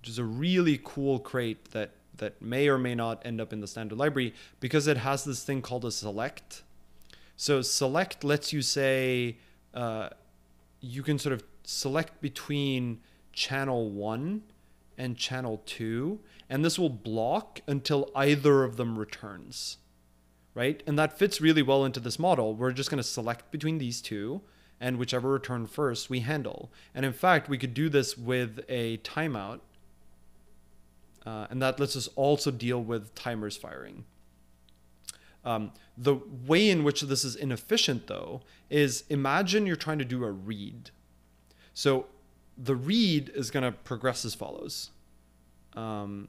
Speaker 1: which is a really cool crate that that may or may not end up in the standard library because it has this thing called a select. So select lets you say uh, you can sort of select between channel one and channel two, and this will block until either of them returns, right? And that fits really well into this model. We're just going to select between these two, and whichever return first we handle. And in fact, we could do this with a timeout, uh, and that lets us also deal with timers firing. Um, the way in which this is inefficient, though, is imagine you're trying to do a read. So the read is going to progress as follows. Um,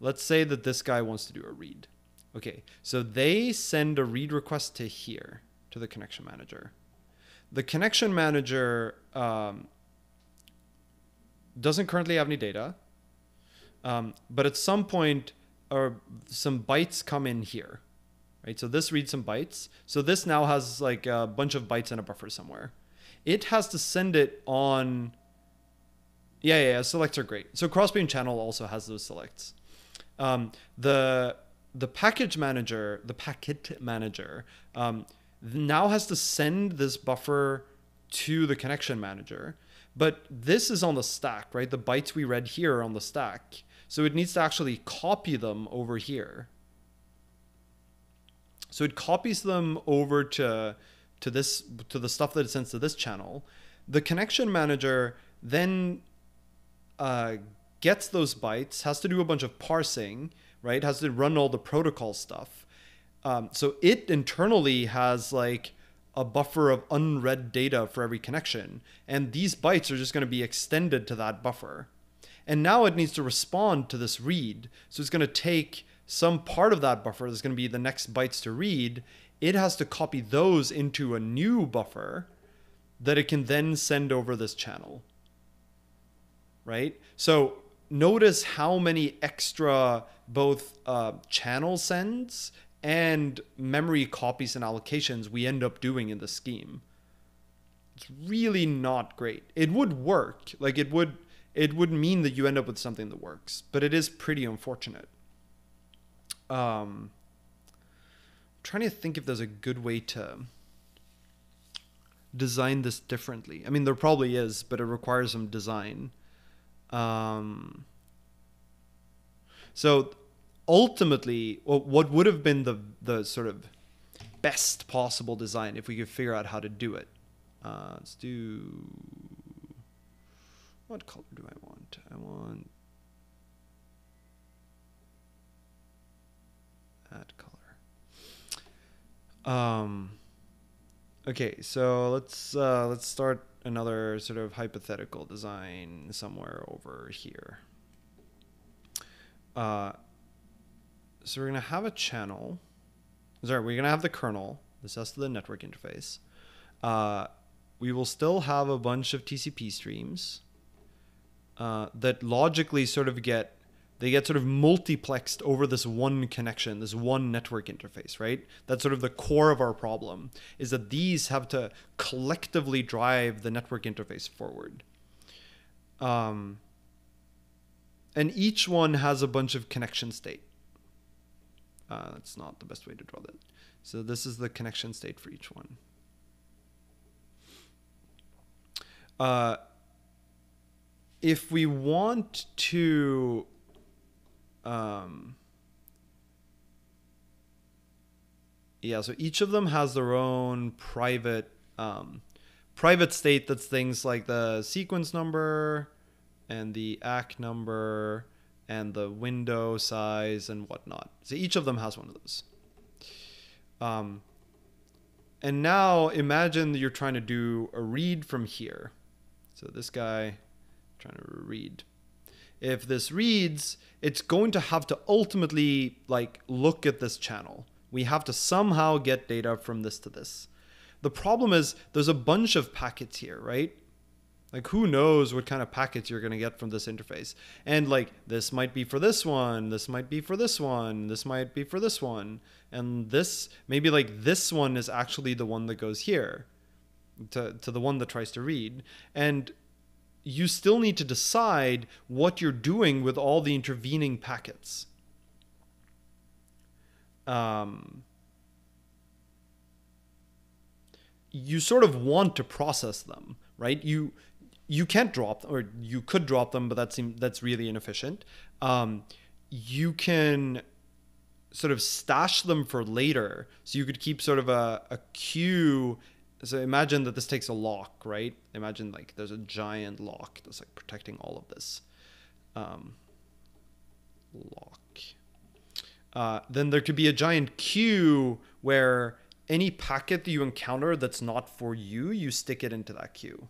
Speaker 1: let's say that this guy wants to do a read. Okay, so they send a read request to here, to the connection manager. The connection manager um, doesn't currently have any data, um, but at some point, or some bytes come in here right? So this reads some bytes. So this now has like a bunch of bytes in a buffer somewhere. It has to send it on. Yeah, yeah, yeah selects are great. So Crossbeam Channel also has those selects. Um, the the package manager, the packet manager, um, now has to send this buffer to the connection manager. But this is on the stack, right? The bytes we read here are on the stack. So it needs to actually copy them over here. So it copies them over to to this to the stuff that it sends to this channel. The connection manager then uh, gets those bytes, has to do a bunch of parsing, right? Has to run all the protocol stuff. Um, so it internally has like a buffer of unread data for every connection, and these bytes are just going to be extended to that buffer. And now it needs to respond to this read. So it's going to take some part of that buffer that's going to be the next bytes to read. It has to copy those into a new buffer that it can then send over this channel. Right? So notice how many extra both uh, channel sends and memory copies and allocations we end up doing in the scheme. It's really not great. It would work. Like it would it would mean that you end up with something that works, but it is pretty unfortunate um, trying to think if there's a good way to design this differently. I mean, there probably is, but it requires some design. Um, so ultimately, what would have been the the sort of best possible design if we could figure out how to do it? Uh, let's do. What color do I want? I want that color. Um, okay, so let's uh, let's start another sort of hypothetical design somewhere over here. Uh, so we're gonna have a channel. Sorry, we're gonna have the kernel. This has to the network interface. Uh, we will still have a bunch of TCP streams uh, that logically sort of get they get sort of multiplexed over this one connection, this one network interface, right? That's sort of the core of our problem is that these have to collectively drive the network interface forward. Um, and each one has a bunch of connection state. Uh, that's not the best way to draw that. So this is the connection state for each one. Uh, if we want to um, yeah, so each of them has their own private um, private state that's things like the sequence number and the ACK number and the window size and whatnot. So each of them has one of those. Um, and now imagine that you're trying to do a read from here. So this guy trying to read if this reads, it's going to have to ultimately like look at this channel. We have to somehow get data from this to this. The problem is there's a bunch of packets here, right? Like who knows what kind of packets you're going to get from this interface. And like this might be for this one, this might be for this one, this might be for this one. And this maybe like this one is actually the one that goes here to to the one that tries to read. And you still need to decide what you're doing with all the intervening packets. Um, you sort of want to process them, right? You you can't drop them, or you could drop them, but that seems that's really inefficient. Um, you can sort of stash them for later, so you could keep sort of a, a queue. So imagine that this takes a lock, right? Imagine like there's a giant lock that's like protecting all of this. Um, lock. Uh, then there could be a giant queue where any packet that you encounter that's not for you, you stick it into that queue.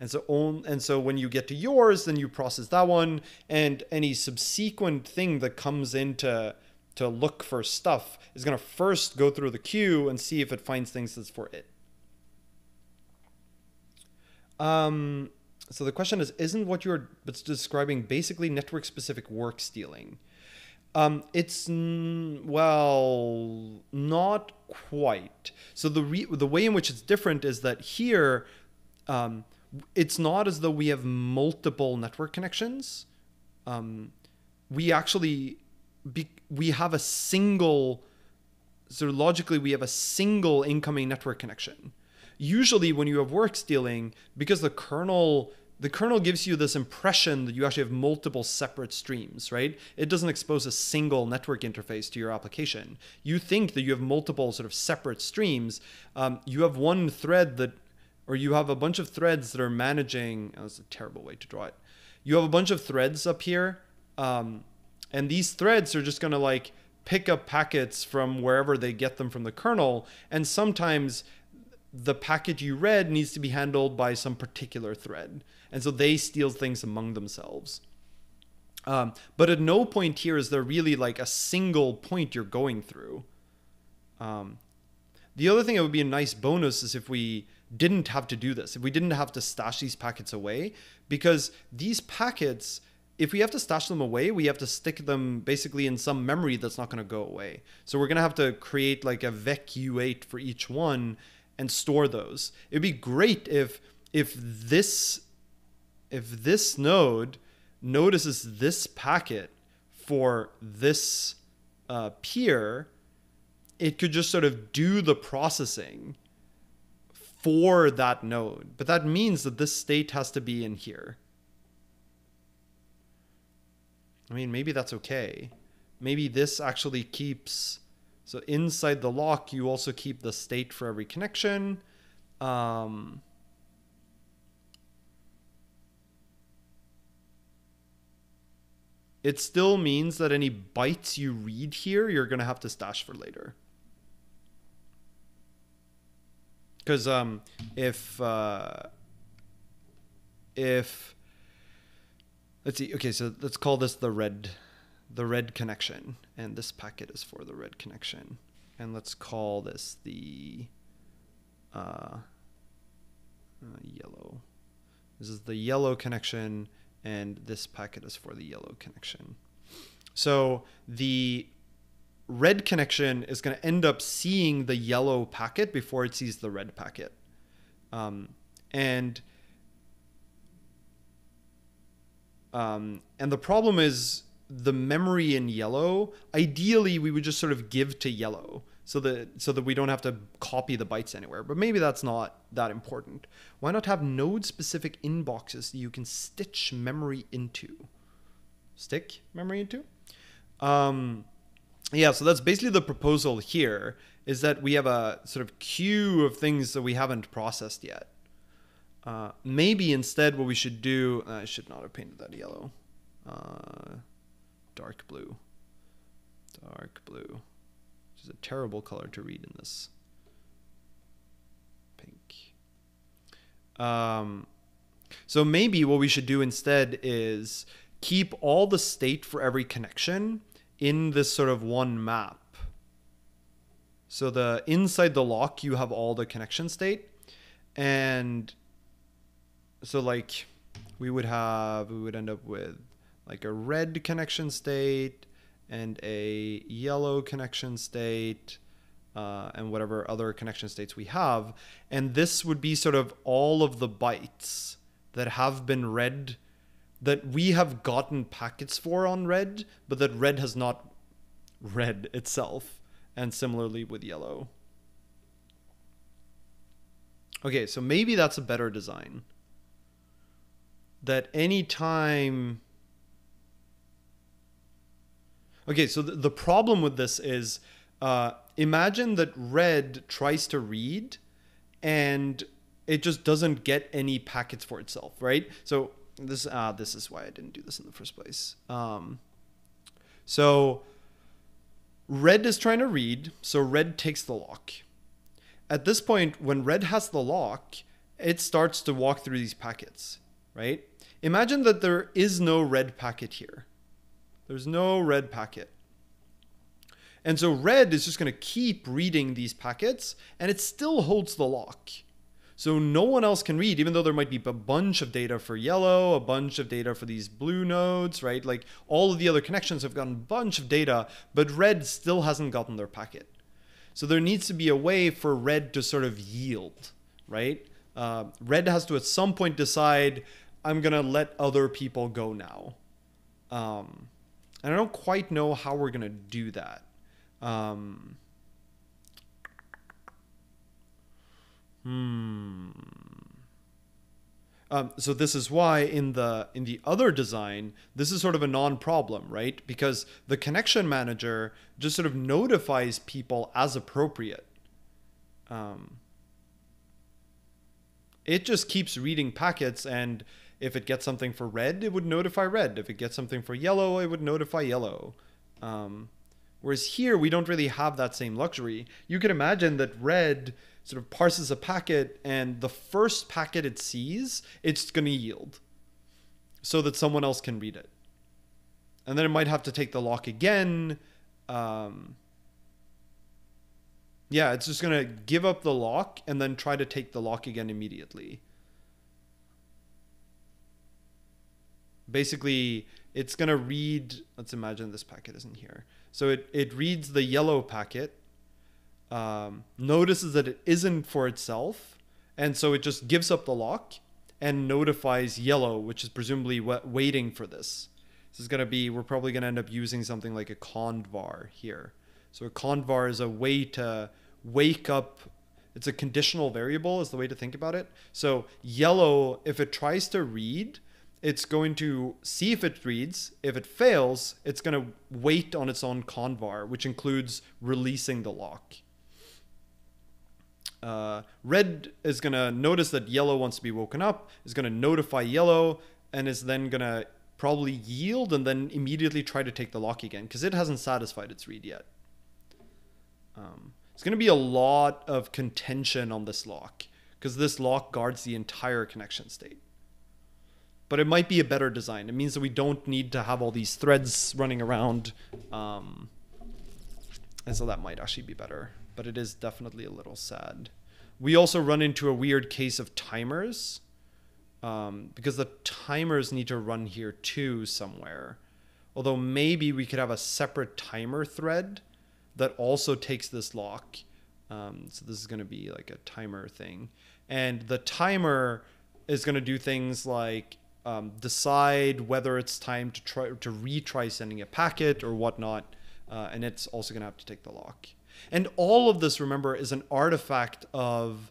Speaker 1: And so on, and so when you get to yours, then you process that one, and any subsequent thing that comes into to look for stuff is going to first go through the queue and see if it finds things that's for it. Um, so the question is, isn't what you're describing basically network specific work stealing? Um, it's well, not quite. So the re- the way in which it's different is that here, um, it's not as though we have multiple network connections. Um, we actually be- we have a single. So logically, we have a single incoming network connection. Usually, when you have work stealing, because the kernel the kernel gives you this impression that you actually have multiple separate streams, right? It doesn't expose a single network interface to your application. You think that you have multiple sort of separate streams. Um, you have one thread that, or you have a bunch of threads that are managing. Oh, that's a terrible way to draw it. You have a bunch of threads up here, um, and these threads are just going to like pick up packets from wherever they get them from the kernel, and sometimes the packet you read needs to be handled by some particular thread and so they steal things among themselves. Um, but at no point here is there really like a single point you're going through. Um, the other thing that would be a nice bonus is if we didn't have to do this, if we didn't have to stash these packets away, because these packets, if we have to stash them away, we have to stick them basically in some memory that's not going to go away. So we're going to have to create like a vec u8 for each one and store those. It'd be great if if this if this node notices this packet for this uh, peer, it could just sort of do the processing for that node. But that means that this state has to be in here. I mean, maybe that's okay. Maybe this actually keeps. So inside the lock, you also keep the state for every connection. Um, it still means that any bytes you read here, you're going to have to stash for later. Because um, if uh, if let's see, okay, so let's call this the red, the red connection, and this packet is for the red connection, and let's call this the uh, uh, yellow. This is the yellow connection and this packet is for the yellow connection. So the red connection is going to end up seeing the yellow packet before it sees the red packet. Um, and um, and the problem is the memory in yellow. Ideally, we would just sort of give to yellow so that so that we don't have to copy the bytes anywhere. But maybe that's not that important. Why not have node specific inboxes that you can stitch memory into? Stick memory into? Um, yeah, so that's basically the proposal here is that we have a sort of queue of things that we haven't processed yet. Uh, maybe instead what we should do, I should not have painted that yellow. Uh, dark blue. Dark blue Which is a terrible color to read in this. Pink. Um, so maybe what we should do instead is keep all the state for every connection in this sort of one map. So the inside the lock you have all the connection state and so like we would have we would end up with like a red connection state and a yellow connection state uh, and whatever other connection states we have. And this would be sort of all of the bytes that have been read that we have gotten packets for on red, but that red has not read itself. And similarly with yellow. Okay, so maybe that's a better design. That any time. Okay, so the, the problem with this is uh, imagine that red tries to read and it just doesn't get any packets for itself, right? So this uh, this is why I didn't do this in the first place. Um, so red is trying to read, so red takes the lock. At this point, when red has the lock, it starts to walk through these packets, right? Imagine that there is no red packet here. There's no red packet. And so red is just going to keep reading these packets and it still holds the lock. So no one else can read, even though there might be a bunch of data for yellow, a bunch of data for these blue nodes, right? Like all of the other connections have gotten a bunch of data, but red still hasn't gotten their packet. So there needs to be a way for red to sort of yield, right? Uh, red has to at some point decide, I'm going to let other people go now. Um, and I don't quite know how we're going to do that. Um, Hmm. Um, so this is why in the in the other design, this is sort of a non-problem, right? Because the connection manager just sort of notifies people as appropriate. Um, it just keeps reading packets, and if it gets something for red, it would notify red. If it gets something for yellow, it would notify yellow. Um, whereas here, we don't really have that same luxury. You can imagine that red sort of parses a packet and the first packet it sees, it's going to yield so that someone else can read it. And then it might have to take the lock again. Um, yeah, it's just going to give up the lock and then try to take the lock again immediately. Basically, it's going to read, let's imagine this packet isn't here. So it, it reads the yellow packet um, notices that it isn't for itself, and so it just gives up the lock and notifies yellow, which is presumably waiting for this. This is going to be, we're probably going to end up using something like a condvar here. So a condvar is a way to wake up, it's a conditional variable is the way to think about it. So yellow, if it tries to read, it's going to see if it reads. If it fails, it's going to wait on its own condvar, which includes releasing the lock uh, red is going to notice that yellow wants to be woken up, is going to notify yellow, and is then going to probably yield and then immediately try to take the lock again because it hasn't satisfied its read yet. Um, it's going to be a lot of contention on this lock because this lock guards the entire connection state. But it might be a better design. It means that we don't need to have all these threads running around. Um, and so that might actually be better but it is definitely a little sad. We also run into a weird case of timers um, because the timers need to run here too somewhere. Although maybe we could have a separate timer thread that also takes this lock. Um, so this is going to be like a timer thing. And the timer is going to do things like um, decide whether it's time to try to retry sending a packet or whatnot. Uh, and it's also going to have to take the lock. And all of this, remember, is an artifact of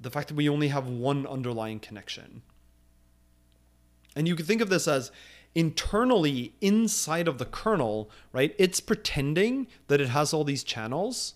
Speaker 1: the fact that we only have one underlying connection. And you can think of this as internally inside of the kernel, right? It's pretending that it has all these channels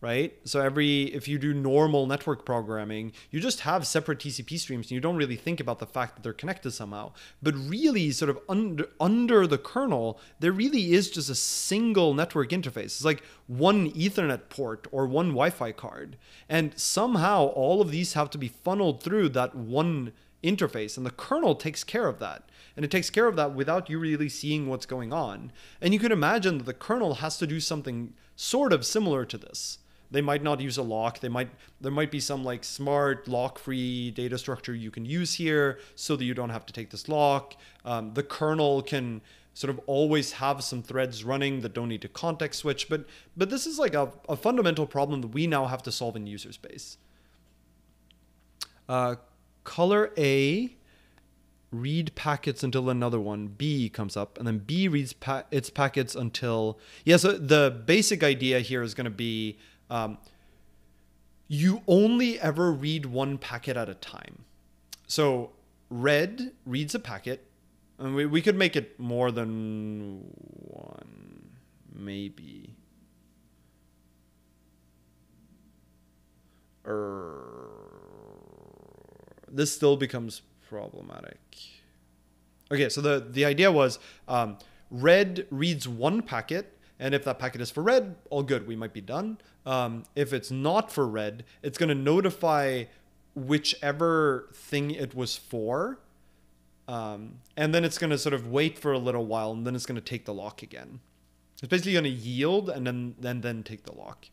Speaker 1: right? So every if you do normal network programming, you just have separate TCP streams and you don't really think about the fact that they're connected somehow. But really sort of under under the kernel, there really is just a single network interface. It's like one ethernet port or one Wi-Fi card. And somehow all of these have to be funneled through that one interface and the kernel takes care of that and it takes care of that without you really seeing what's going on and you can imagine that the kernel has to do something sort of similar to this they might not use a lock. They might there might be some like smart lock free data structure you can use here so that you don't have to take this lock. Um, the kernel can sort of always have some threads running that don't need to context switch but but this is like a, a fundamental problem that we now have to solve in user space. Uh, color a read packets until another one. B comes up and then b reads pa- its packets until yeah so the basic idea here is going to be um, you only ever read one packet at a time. So red reads a packet, and we, we could make it more than one, maybe. Er, this still becomes problematic. Okay, so the, the idea was um, red reads one packet, and if that packet is for red, all good, we might be done. Um, if it's not for red, it's going to notify whichever thing it was for. Um, and then it's going to sort of wait for a little while, and then it's going to take the lock again. It's basically going to yield and then, then, then take the lock,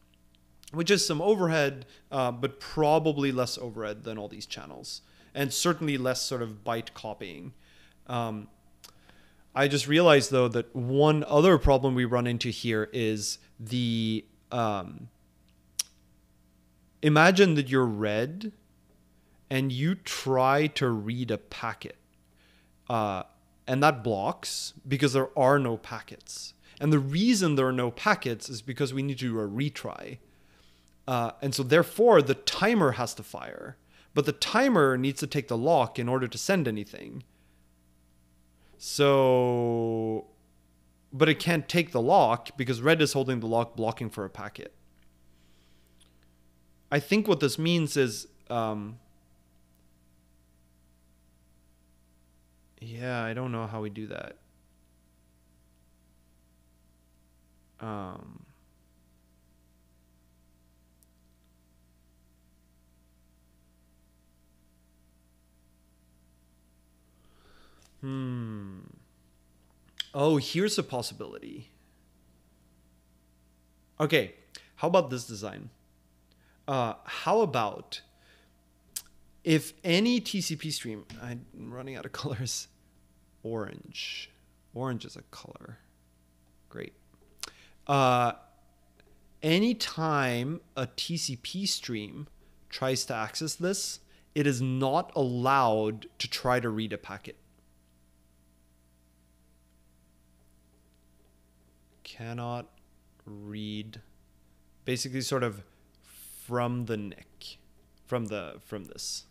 Speaker 1: which is some overhead, uh, but probably less overhead than all these channels, and certainly less sort of byte copying. Um, I just realized though that one other problem we run into here is the um, imagine that you're red and you try to read a packet uh, and that blocks because there are no packets. And the reason there are no packets is because we need to do a retry. Uh, and so therefore the timer has to fire but the timer needs to take the lock in order to send anything so but it can't take the lock because red is holding the lock blocking for a packet I think what this means is, um, yeah, I don't know how we do that. Um, hmm. Oh, here's a possibility. Okay, how about this design? uh, how about if any TCP stream, I'm running out of colors, orange, orange is a color, great. Uh, anytime a TCP stream tries to access this, it is not allowed to try to read a packet. Cannot read, basically, sort of from the NIC, from the from this,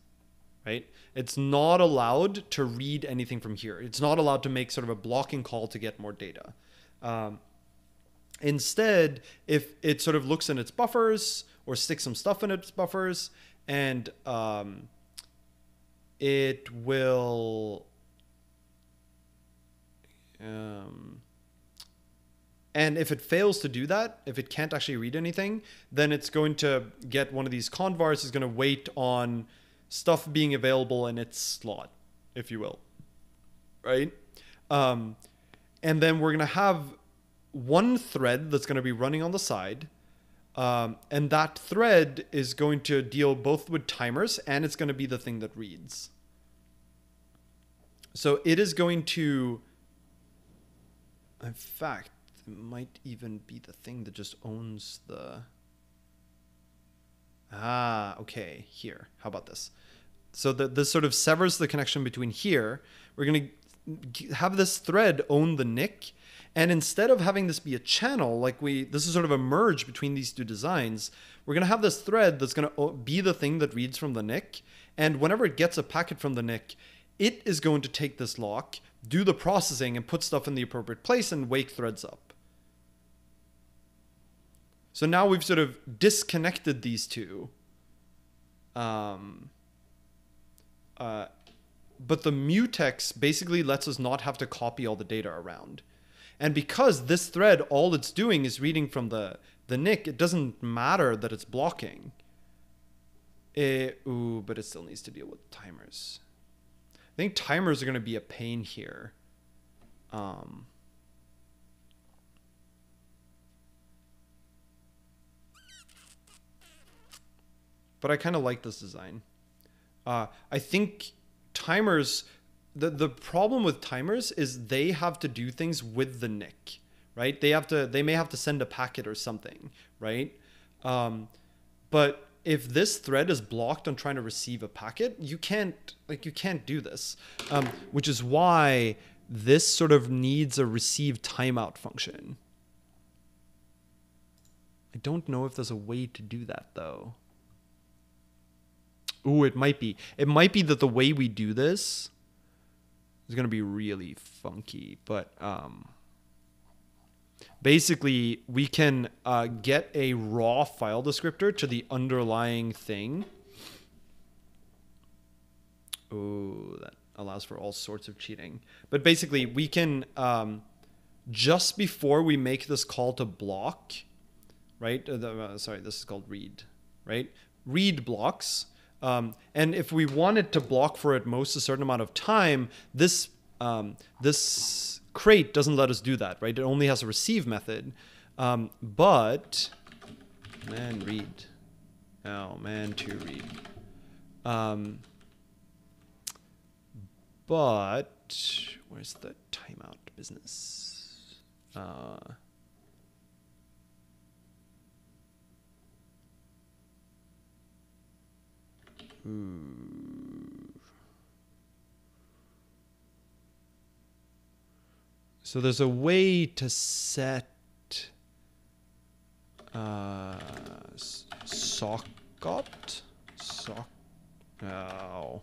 Speaker 1: right? It's not allowed to read anything from here. It's not allowed to make sort of a blocking call to get more data. Um, instead, if it sort of looks in its buffers or sticks some stuff in its buffers, and um, it will. Um, and if it fails to do that, if it can't actually read anything, then it's going to get one of these condvars, is going to wait on stuff being available in its slot, if you will. Right? Um, and then we're going to have one thread that's going to be running on the side. Um, and that thread is going to deal both with timers and it's going to be the thing that reads. So it is going to, in fact, it might even be the thing that just owns the. Ah, okay, here. How about this? So that this sort of severs the connection between here. We're going to have this thread own the NIC. And instead of having this be a channel, like we, this is sort of a merge between these two designs, we're going to have this thread that's going to be the thing that reads from the NIC. And whenever it gets a packet from the NIC, it is going to take this lock, do the processing, and put stuff in the appropriate place and wake threads up. So now we've sort of disconnected these two. Um, uh, but the mutex basically lets us not have to copy all the data around. And because this thread, all it's doing is reading from the, the NIC, it doesn't matter that it's blocking. It, ooh, but it still needs to deal with timers. I think timers are going to be a pain here. Um, but I kind of like this design. Uh, I think timers, the, the problem with timers is they have to do things with the NIC, right? They have to, they may have to send a packet or something, right? Um, but if this thread is blocked on trying to receive a packet, you can't, like, you can't do this, um, which is why this sort of needs a receive timeout function. I don't know if there's a way to do that though. Ooh, it might be. It might be that the way we do this is going to be really funky, but um, basically we can uh, get a raw file descriptor to the underlying thing. Oh, that allows for all sorts of cheating. But basically, we can um, just before we make this call to block, right? Uh, the, uh, sorry, this is called read, right? Read blocks. Um, and if we wanted to block for at most a certain amount of time, this um, this crate doesn't let us do that, right? It only has a receive method. Um, but man, read. Oh man, to read. Um, but where's the timeout business? Uh, So there's a way to set uh, socket sock. Oh.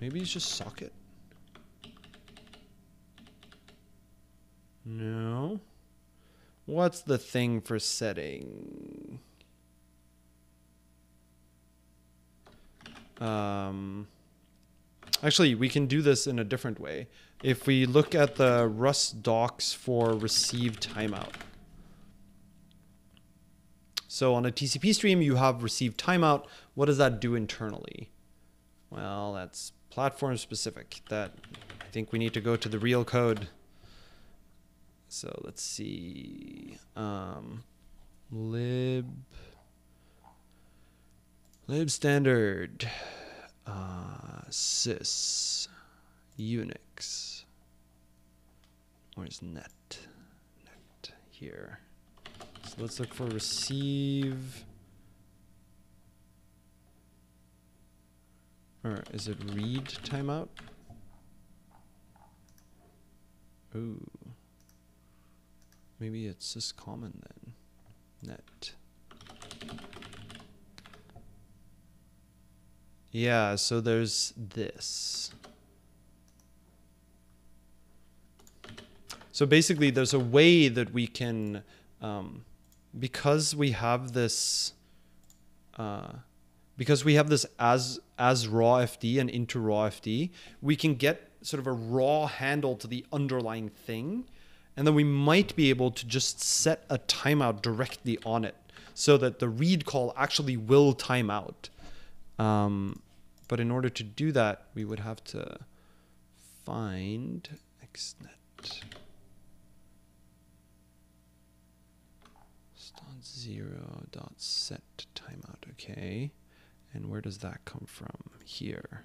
Speaker 1: Maybe it's just socket. No. What's the thing for setting? Um, actually, we can do this in a different way. If we look at the Rust docs for receive timeout. So on a TCP stream, you have receive timeout. What does that do internally? Well, that's platform specific. That I think we need to go to the real code. So let's see. Um, lib lib standard uh, sys unix. Where's net net here. So let's look for receive. Or is it read timeout? Ooh. Maybe it's just common then. Net Yeah, so there's this. So basically, there's a way that we can, um, because we have this, uh, because we have this as as raw FD and into raw FD, we can get sort of a raw handle to the underlying thing, and then we might be able to just set a timeout directly on it, so that the read call actually will time out. Um, but in order to do that, we would have to find xnet zero dot set timeout. Okay, and where does that come from? Here.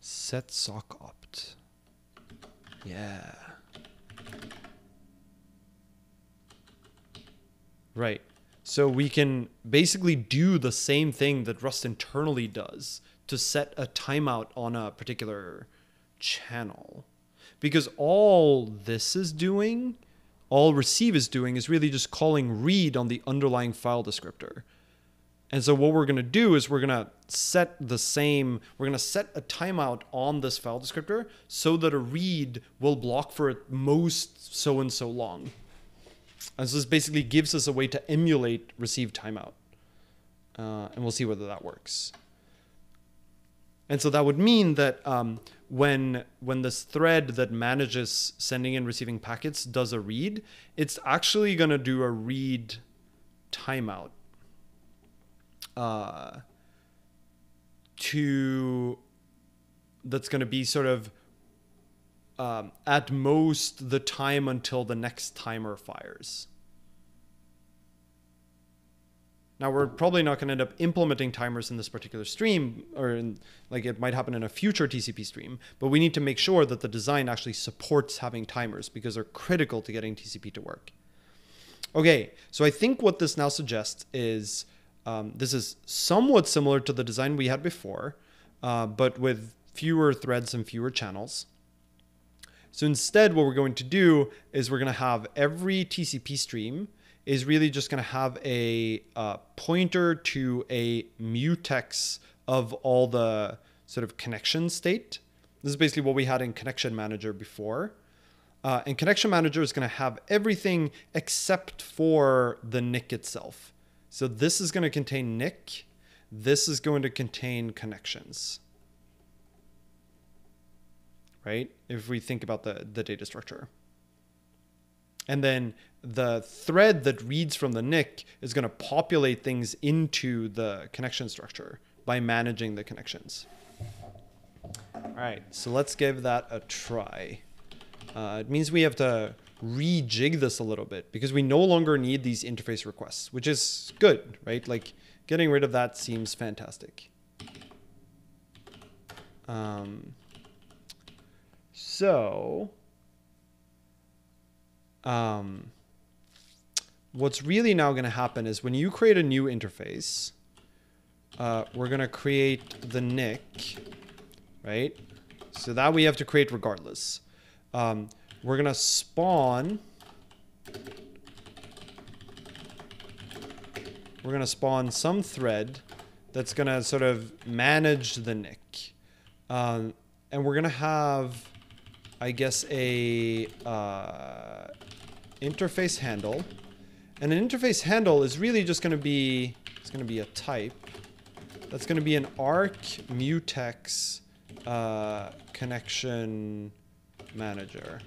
Speaker 1: Set sock opt. Yeah. Right. So we can basically do the same thing that Rust internally does to set a timeout on a particular channel. Because all this is doing, all receive is doing, is really just calling read on the underlying file descriptor. And so what we're going to do is we're going to set the same, we're going to set a timeout on this file descriptor so that a read will block for at most so and so long. And so this basically gives us a way to emulate receive timeout. Uh, and we'll see whether that works. And so that would mean that um, when when this thread that manages sending and receiving packets does a read, it's actually going to do a read timeout uh, to that's going to be sort of um, at most the time until the next timer fires. Now we're probably not going to end up implementing timers in this particular stream, or in, like it might happen in a future TCP stream. But we need to make sure that the design actually supports having timers because they're critical to getting TCP to work. Okay, so I think what this now suggests is um, this is somewhat similar to the design we had before, uh, but with fewer threads and fewer channels. So instead, what we're going to do is we're going to have every TCP stream is really just going to have a uh, pointer to a mutex of all the sort of connection state. This is basically what we had in Connection Manager before. Uh, and Connection Manager is going to have everything except for the NIC itself. So this is going to contain NIC. This is going to contain connections. Right? If we think about the, the data structure. And then the thread that reads from the NIC is going to populate things into the connection structure by managing the connections. All right, so let's give that a try. Uh, it means we have to rejig this a little bit because we no longer need these interface requests, which is good, right? Like getting rid of that seems fantastic. Um, so, um, what's really now going to happen is when you create a new interface, uh, we're going to create the NIC, right? So that we have to create regardless. Um, we're going to spawn. We're going to spawn some thread that's going to sort of manage the NIC. Um, and we're going to have, I guess, a uh, interface handle. And an interface handle is really just going to be, it's going to be a type. That's going to be an arc mutex uh, connection manager.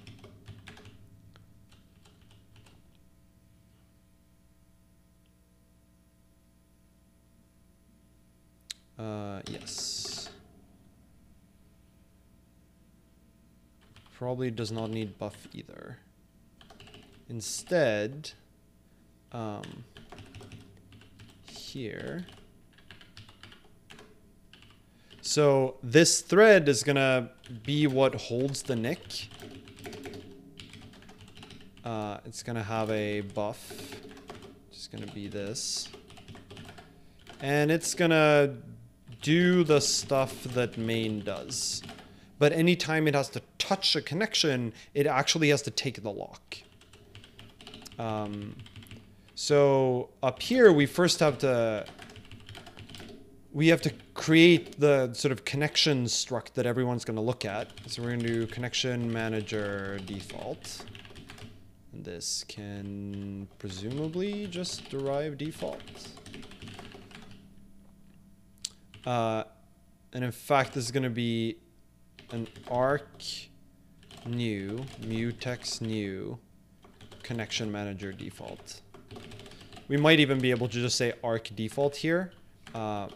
Speaker 1: Uh, yes. Probably does not need buff either. Instead, um, here. So this thread is gonna be what holds the NIC. Uh, it's gonna have a buff. It's gonna be this. And it's gonna do the stuff that main does. But anytime it has to touch a connection, it actually has to take the lock. Um, so up here, we first have to we have to create the sort of connection struct that everyone's going to look at. So we're going to do connection manager default. And this can presumably just derive default. Uh, and in fact, this is going to be an arc new mutex new connection manager default. We might even be able to just say arc default here. Uh,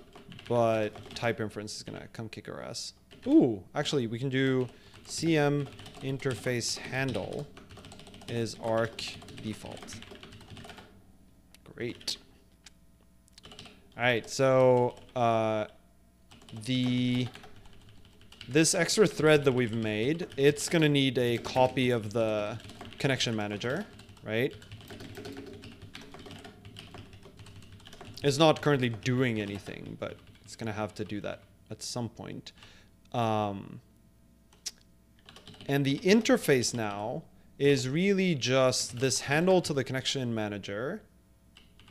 Speaker 1: but type inference is gonna come kick our ass. Ooh, actually we can do CM interface handle is arc default. Great. All right, so uh, the this extra thread that we've made, it's gonna need a copy of the connection manager, right? It's not currently doing anything, but it's going to have to do that at some point. Um, and the interface now is really just this handle to the connection manager.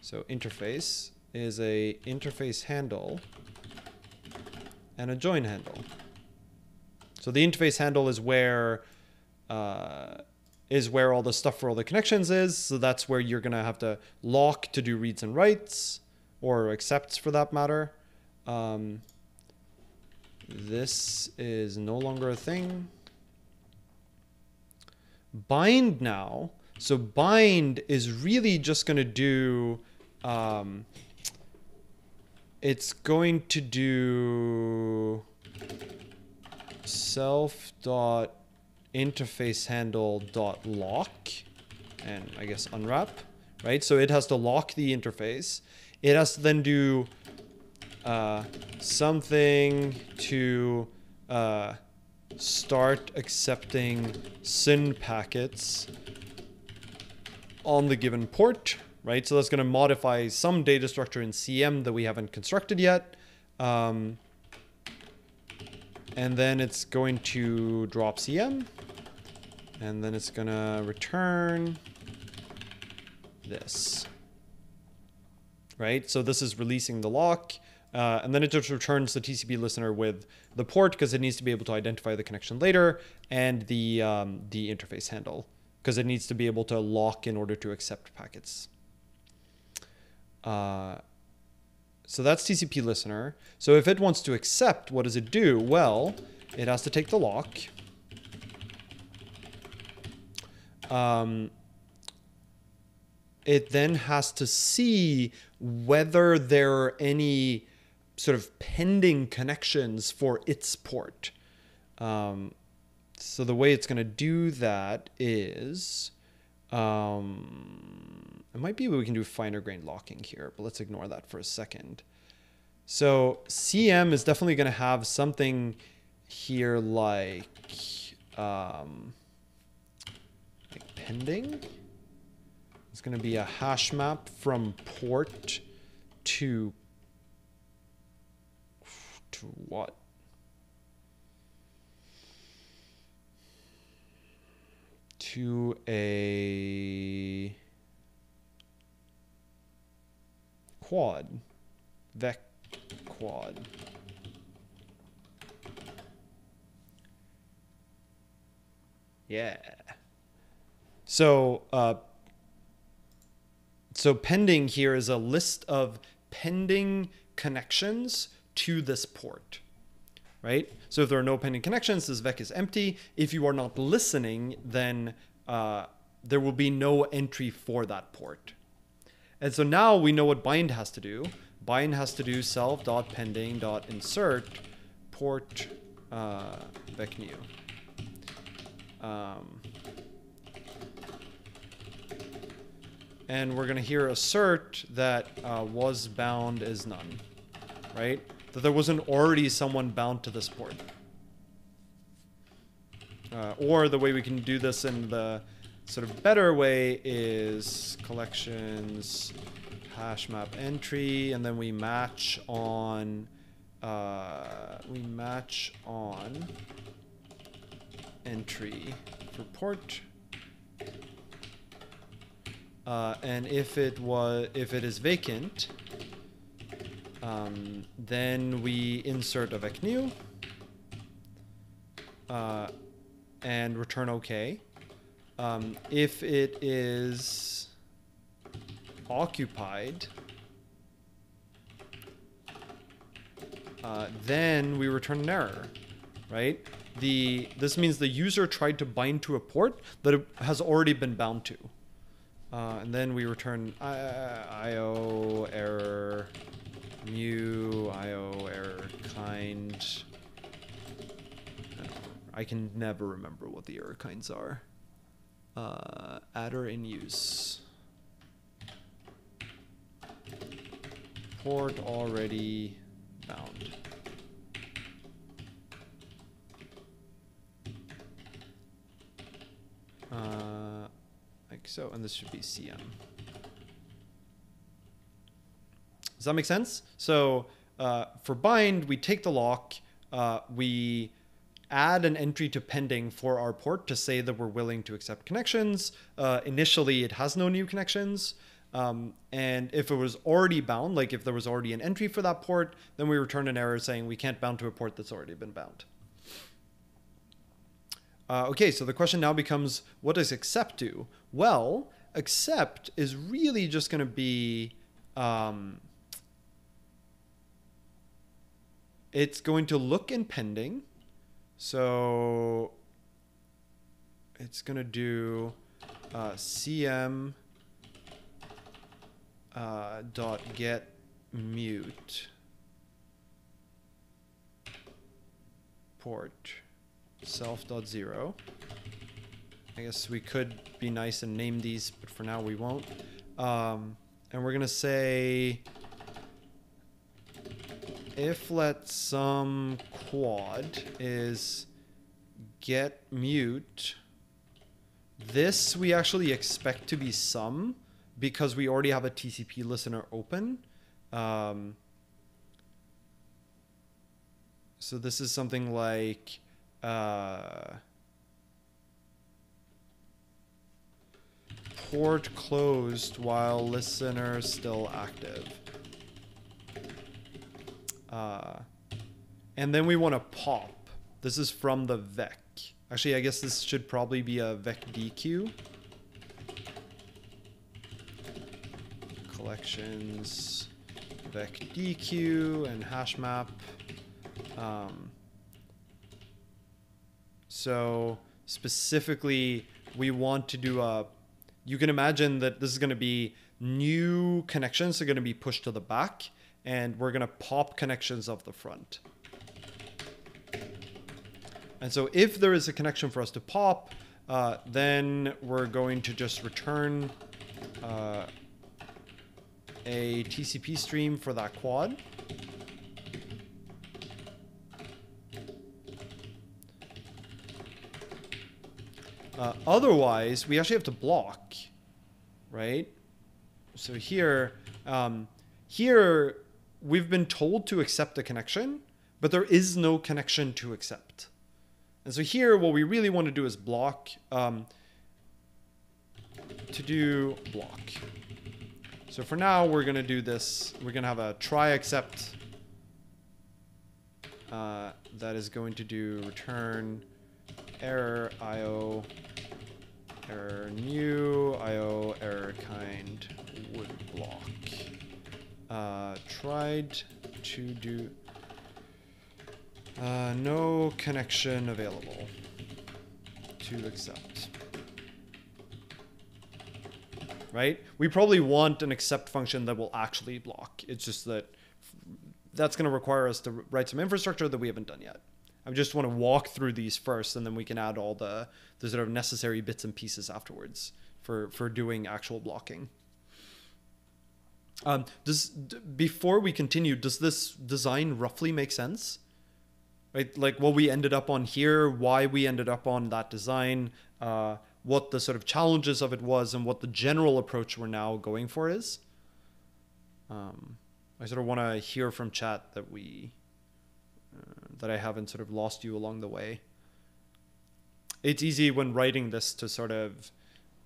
Speaker 1: So interface is a interface handle and a join handle. So the interface handle is where uh, is where all the stuff for all the connections is. So that's where you're gonna have to lock to do reads and writes or accepts for that matter. Um, this is no longer a thing. Bind now. So bind is really just going to do, um, it's going to do self dot interface handle dot lock and I guess unwrap, right? So it has to lock the interface. It has to then do uh, something to uh, start accepting SYN packets on the given port, right? So that's going to modify some data structure in CM that we haven't constructed yet. Um, and then it's going to drop CM. And then it's gonna return this. Right? So this is releasing the lock. Uh, and then it just returns the TCP listener with the port because it needs to be able to identify the connection later and the, um, the interface handle because it needs to be able to lock in order to accept packets. Uh, so that's TCP listener. So if it wants to accept, what does it do? Well, it has to take the lock. Um, it then has to see whether there are any sort of pending connections for its port. Um, so the way it's going to do that is, um, it might be we can do finer grained locking here, but let's ignore that for a second. So CM is definitely going to have something here like, um, like pending. It's going to be a hash map from port to to what? To a quad, vec quad. Yeah. So, uh, so pending here is a list of pending connections to this port, right? So if there are no pending connections, this vec is empty. If you are not listening, then uh, there will be no entry for that port. And so now we know what bind has to do. Bind has to do self dot pending dot insert port uh, vec new. Um, and we're going to here assert that uh, was bound is none, right? That there wasn't already someone bound to this port. Uh, or the way we can do this in the sort of better way is collections hash map entry and then we match on uh, we match on entry for port uh, and if it was if it is vacant um, then we insert a vec new uh, and return OK. Um, if it is occupied, uh, then we return an error, right? The this means the user tried to bind to a port that has already been bound to, uh, and then we return IO error mu IO error kind. I can never remember what the error kinds are. Uh, adder in use. Port already bound. Uh, like so, and this should be CM. Does that make sense? So uh, for bind, we take the lock, uh, we add an entry to pending for our port to say that we're willing to accept connections. Uh, initially, it has no new connections. Um, and if it was already bound, like if there was already an entry for that port, then we return an error saying we can't bound to a port that's already been bound. Uh, okay, so the question now becomes, what does accept do? Well, accept is really just going to be, um, it's going to look in pending. So it's going to do uh, cm uh, dot get mute port self dot zero. I guess we could be nice and name these, but for now we won't. Um, and we're gonna say if let some quad is get mute, this we actually expect to be some because we already have a TCP listener open. Um, so this is something like uh, port closed while listener still active. Uh, and then we want to pop. This is from the vec. Actually, I guess this should probably be a VecDeque. Collections, vec DQ, and hash map. Um, so specifically, we want to do a, you can imagine that this is going to be new connections are going to be pushed to the back and we're going to pop connections of the front. And so if there is a connection for us to pop, uh, then we're going to just return uh, a TCP stream for that quad. Uh, otherwise, we actually have to block, right? So here, um, here we've been told to accept a connection, but there is no connection to accept. And so here, what we really want to do is block, um, to do block. So for now, we're going to do this. We're going to have a try accept uh, that is going to do return error IO error new IO error kind would block. Uh, tried to do uh, no connection available to accept. Right? We probably want an accept function that will actually block. It's just that that's going to require us to write some infrastructure that we haven't done yet. I just want to walk through these first, and then we can add all the, the sort of necessary bits and pieces afterwards for, for doing actual blocking. Um, does before we continue, does this design roughly make sense? Right, like what we ended up on here, why we ended up on that design, uh, what the sort of challenges of it was, and what the general approach we're now going for is. Um, I sort of want to hear from chat that we uh, that I haven't sort of lost you along the way. It's easy when writing this to sort of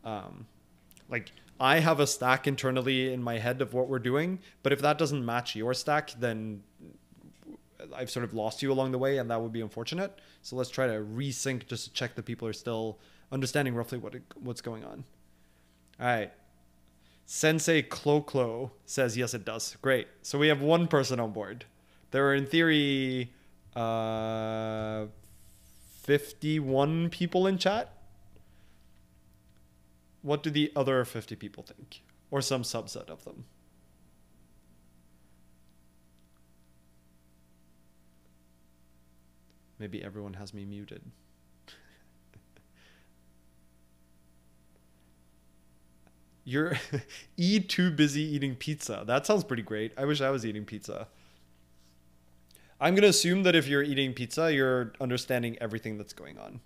Speaker 1: um, like I have a stack internally in my head of what we're doing, but if that doesn't match your stack, then I've sort of lost you along the way, and that would be unfortunate. So let's try to resync just to check that people are still understanding roughly what what's going on. All right. Sensei Clo Clo says yes, it does. Great. So we have one person on board. There are in theory uh, 51 people in chat. What do the other 50 people think? Or some subset of them? Maybe everyone has me muted. You're E too busy eating pizza. That sounds pretty great. I wish I was eating pizza. I'm going to assume that if you're eating pizza, you're understanding everything that's going on.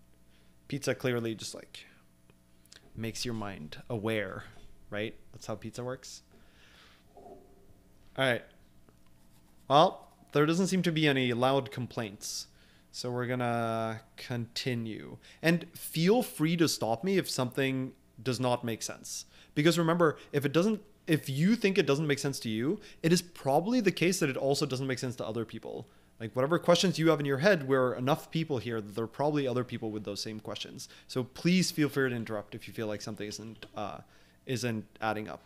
Speaker 1: Pizza clearly just like makes your mind aware, right? That's how pizza works. All right. Well, there doesn't seem to be any loud complaints. So we're going to continue. And feel free to stop me if something does not make sense. Because remember, if it doesn't if you think it doesn't make sense to you, it is probably the case that it also doesn't make sense to other people. Like whatever questions you have in your head, we're enough people here that there are probably other people with those same questions. So please feel free to interrupt if you feel like something isn't uh, isn't adding up.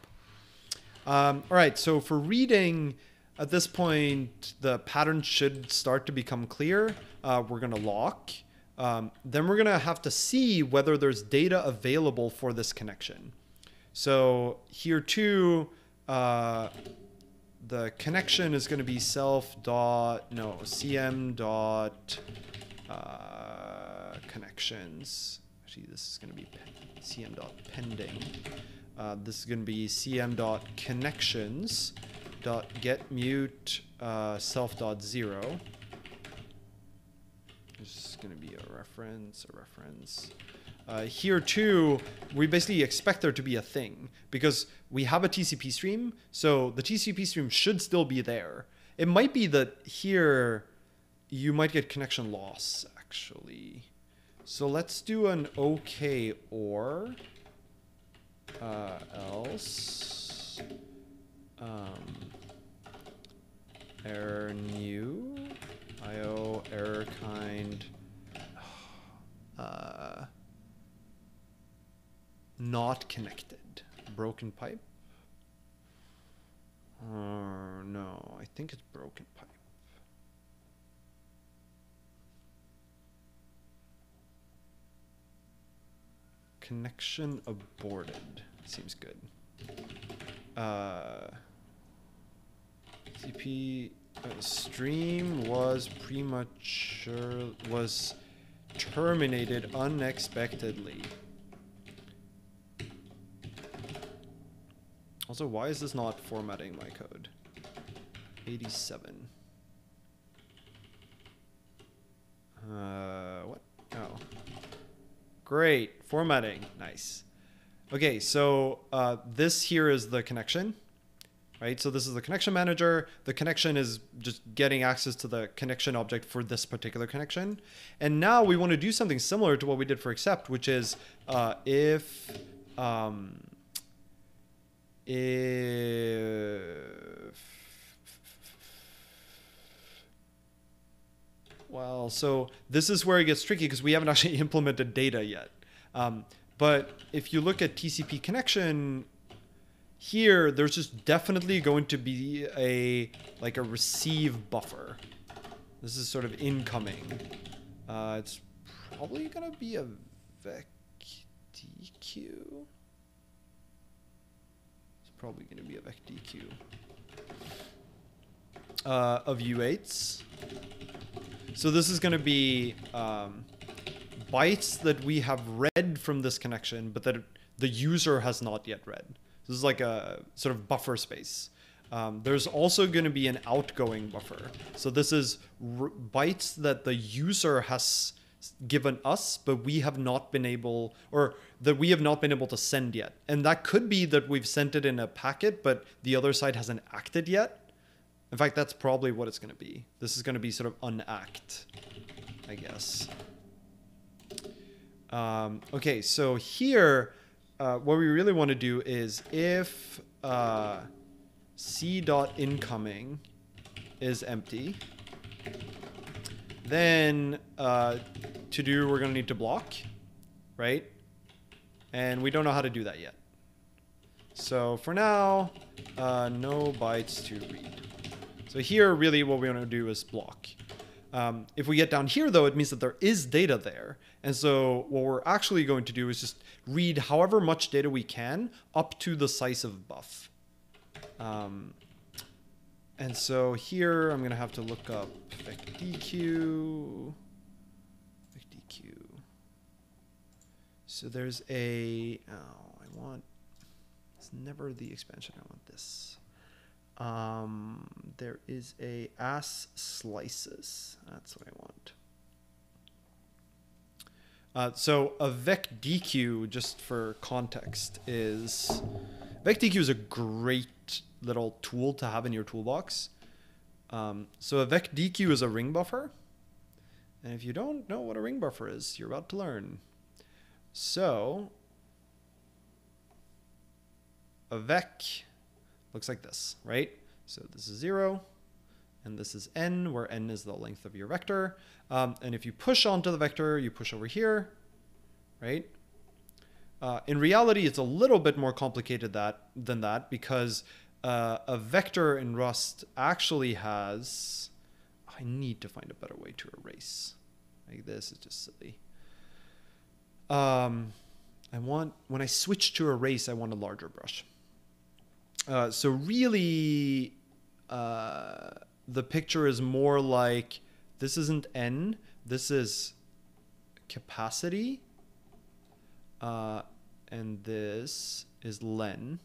Speaker 1: Um, all right, so for reading, at this point, the pattern should start to become clear. Uh, we're going to lock. Um, then we're going to have to see whether there's data available for this connection. So here too, uh, the connection is going to be self dot no cm dot uh, connections. Actually, this is going to be cm dot pending. Uh, this is going to be cm dot connections dot get mute uh, self dot zero. This is going to be a reference, a reference. Uh, here too, we basically expect there to be a thing because we have a TCP stream, so the TCP stream should still be there. It might be that here you might get connection loss actually. So let's do an OK or. uh, else um, error new io error kind uh, not connected. Broken pipe? Uh, no i think it's broken pipe. Connection aborted. Seems good. Uh, CP uh, stream was premature was terminated unexpectedly. Also, why is this not formatting my code? 87. Uh, what? Oh. Great. Formatting. Nice. Okay, so uh, this here is the connection, right? So this is the connection manager. The connection is just getting access to the connection object for this particular connection. And now we want to do something similar to what we did for accept, which is uh, if um, if well, so this is where it gets tricky because we haven't actually implemented data yet. Um, but if you look at TCP connection, here there's just definitely going to be a like a receive buffer. This is sort of incoming. Uh, it's probably gonna be a vec DQ. Probably gonna be a vec DQ uh, of U8s. So this is gonna be um, bytes that we have read from this connection, but that the user has not yet read. This is like a sort of buffer space. Um, there's also going to be an outgoing buffer. So this is bytes that the user has given us, but we have not been able, or that we have not been able to send yet. And that could be that we've sent it in a packet, but the other side hasn't acted yet. In fact, that's probably what it's going to be. This is going to be sort of unacked, I guess. Um, okay, so here, uh, what we really want to do is if uh, c dot incoming is empty, then uh, to do we're going to need to block, right? And we don't know how to do that yet. So for now, uh, no bytes to read. So here, really what we want to do is block. Um, if we get down here, though, it means that there is data there. And so what we're actually going to do is just read however much data we can up to the size of buff. Um, and so here I'm going to have to look up VecDeque. VecDeque. So there's a, oh, I want, it's never the expansion, I want this. Um, there is a as slices. That's what I want. Uh, so a VecDeque, just for context, is VecDeque is a great little tool to have in your toolbox. Um, so a VecDeque is a ring buffer. And if you don't know what a ring buffer is, you're about to learn. So a vec looks like this, right? So this is zero, and this is n, where n is the length of your vector. Um, and if you push onto the vector, you push over here, right? Uh, in reality, it's a little bit more complicated that than that because uh, a vector in Rust actually has. I need to find a better way to erase. Like this is just silly. Um, I want when I switch to erase, I want a larger brush. Uh, so really, uh, the picture is more like this isn't n, this is capacity, uh, and this is len.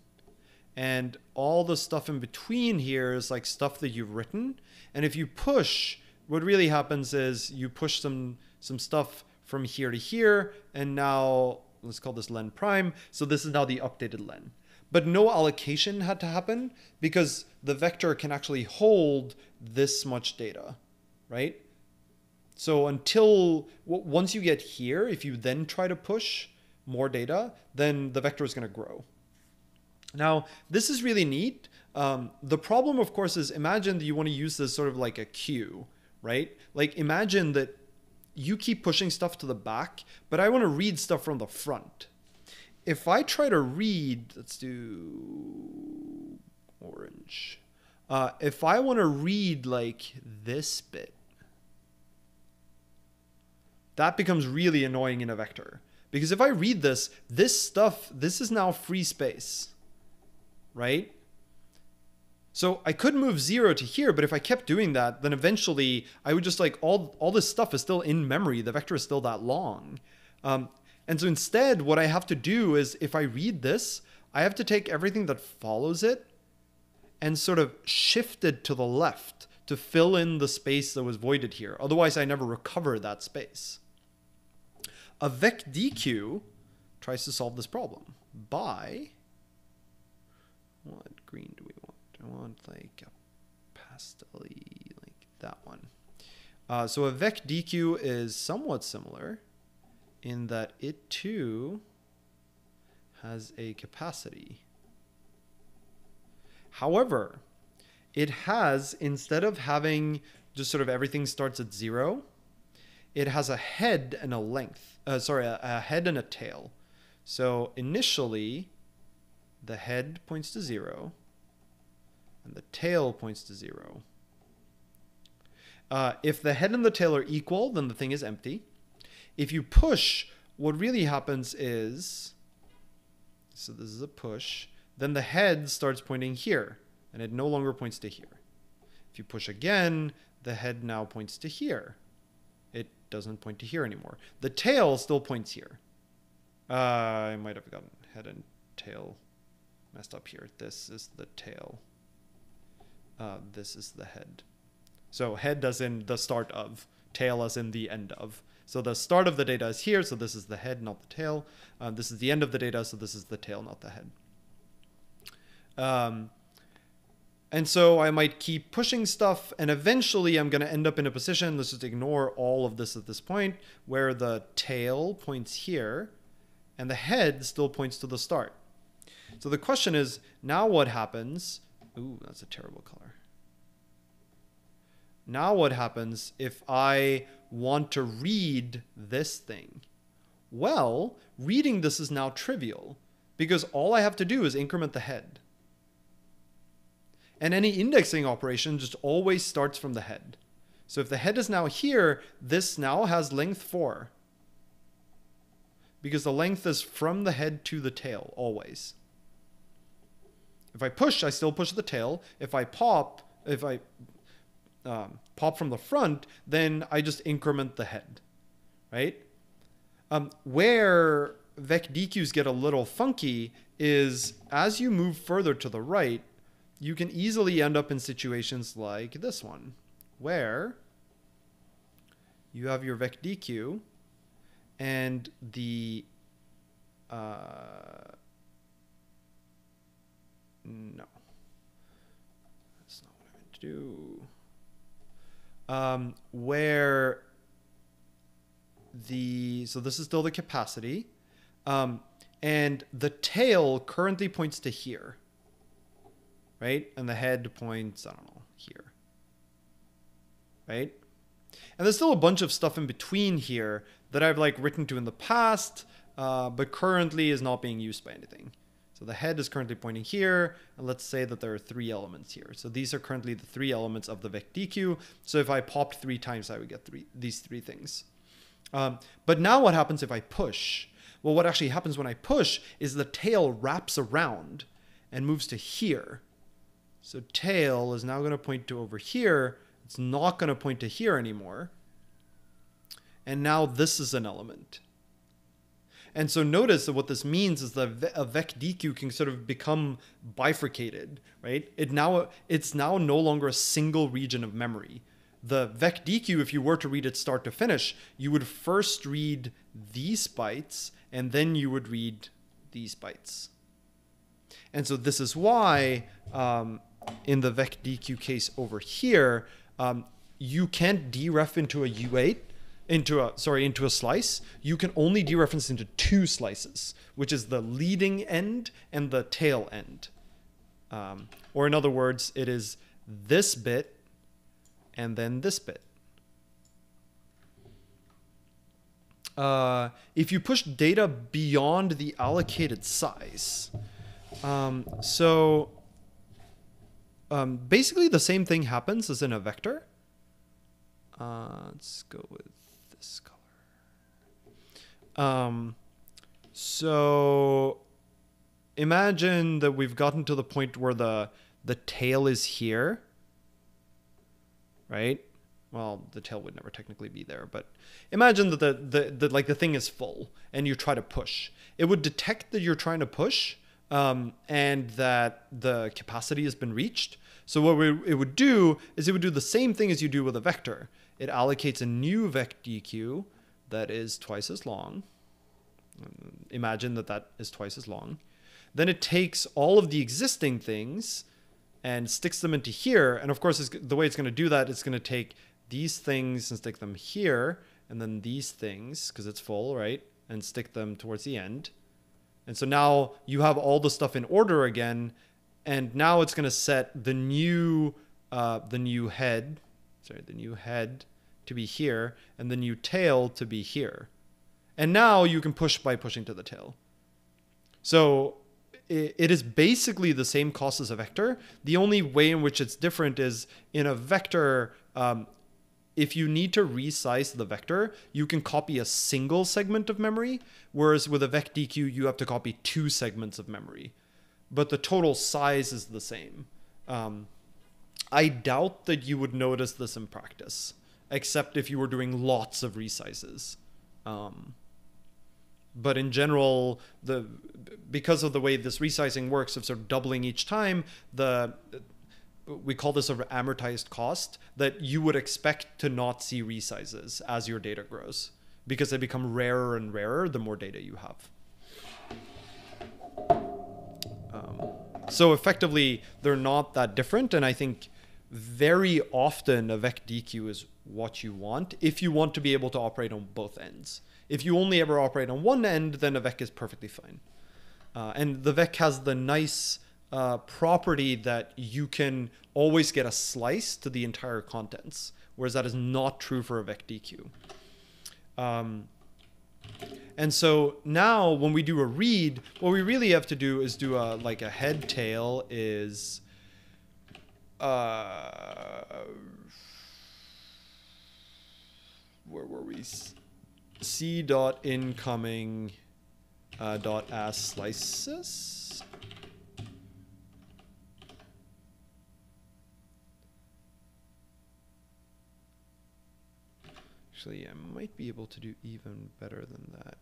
Speaker 1: And all the stuff in between here is like stuff that you've written. And if you push, what really happens is you push some some stuff from here to here, and now let's call this len prime. So this is now the updated len but no allocation had to happen because the vector can actually hold this much data, right? So until once you get here, if you then try to push more data, then the vector is going to grow, Now, this is really neat. Um, the problem, of course, is imagine that you want to use this sort of like a queue, right? Like imagine that you keep pushing stuff to the back, but I want to read stuff from the front. If I try to read, let's do orange. Uh, if I want to read like this bit, that becomes really annoying in a vector. Because if I read this, this stuff, this is now free space, right? So I could move zero to here, but if I kept doing that, then eventually I would just like all all this stuff is still in memory. The vector is still that long. Um, and so instead, what I have to do is if I read this, I have to take everything that follows it and sort of shift it to the left to fill in the space that was voided here. Otherwise, I never recover that space. A VecDeque tries to solve this problem by what green do we want? I want like a pastel like that one. Uh, so a VecDeque is somewhat similar in that it too has a capacity. However, it has, instead of having just sort of everything starts at zero, it has a head and a length. Uh, sorry, a, a head and a tail. So initially, the head points to zero, and the tail points to zero. Uh, if the head and the tail are equal, then the thing is empty. If you push, what really happens is, so this is a push, then the head starts pointing here, and it no longer points to here. If you push again, the head now points to here. Doesn't point to here anymore. The tail still points here. Uh, I might have gotten head and tail messed up here. This is the tail. Uh, this is the head. So head as in the start of, tail as in the end of. So the start of the data is here, so this is the head, not the tail. Uh, this is the end of the data, so this is the tail, not the head. Um, and so I might keep pushing stuff, and eventually I'm going to end up in a position, let's just ignore all of this at this point, where the tail points here, and the head still points to the start. So the question is, now what happens? Ooh, that's a terrible color. Now what happens if I want to read this thing? Well, reading this is now trivial, because all I have to do is increment the head. And any indexing operation just always starts from the head. So if the head is now here, this now has length 4. Because the length is from the head to the tail, always. If I push, I still push the tail. If I pop, if I um, pop from the front, then I just increment the head, right? Um, where VecDeques get a little funky is as you move further to the right, you can easily end up in situations like this one, where you have your VecDeque and the uh, no. That's not what I meant to do. Um, where the so this is still the capacity um, and the tail currently points to here right? And the head points, I don't know, here, right? And there's still a bunch of stuff in between here that I've like written to in the past, uh, but currently is not being used by anything. So the head is currently pointing here, and let's say that there are three elements here. So these are currently the three elements of the VecDeque. So if I popped three times, I would get three these three things. Um, but now what happens if I push? Well, what actually happens when I push is the tail wraps around and moves to here. So tail is now going to point to over here. It's not going to point to here anymore. And now this is an element. And so notice that what this means is that a VecDeque can sort of become bifurcated, right? It now it's now no longer a single region of memory. The VecDeque, if you were to read it start to finish, you would first read these bytes and then you would read these bytes. And so this is why um, in the VecDeque case over here, um, you can't deref into a U8 into a sorry into a slice, you can only dereference into two slices, which is the leading end and the tail end. Um, or in other words, it is this bit and then this bit. Uh, if you push data beyond the allocated size, um, so um, basically the same thing happens as in a vector. Uh, let's go with this color. Um, so imagine that we've gotten to the point where the the tail is here, right? Well, the tail would never technically be there, but imagine that the, the, the like the thing is full and you try to push. It would detect that you're trying to push um, and that the capacity has been reached. So what we, it would do is it would do the same thing as you do with a vector. It allocates a new VecDeque that is twice as long. Imagine that that is twice as long. Then it takes all of the existing things and sticks them into here. And of course, the way it's going to do that, it's going to take these things and stick them here, and then these things, because it's full, right? And stick them towards the end. And so now you have all the stuff in order again, and now it's going to set the new uh, the new head, sorry, the new head to be here, and the new tail to be here. And now you can push by pushing to the tail. So it is basically the same cost as a vector. The only way in which it's different is in a vector, um, if you need to resize the vector, you can copy a single segment of memory, whereas with a VecDeque, you have to copy two segments of memory. But the total size is the same. Um, I doubt that you would notice this in practice, except if you were doing lots of resizes. Um, but in general the because of the way this resizing works of sort of doubling each time the we call this a amortized cost that you would expect to not see resizes as your data grows because they become rarer and rarer the more data you have um, so effectively they're not that different and i think very often a VecDeque is what you want if you want to be able to operate on both ends if you only ever operate on one end, then a vec is perfectly fine. Uh, and the vec has the nice uh, property that you can always get a slice to the entire contents, whereas that is not true for a VecDeque. Um, and so now when we do a read, what we really have to do is do a like a head tail is uh, where were we? c dot incoming uh, dot as slices. Actually, I might be able to do even better than that.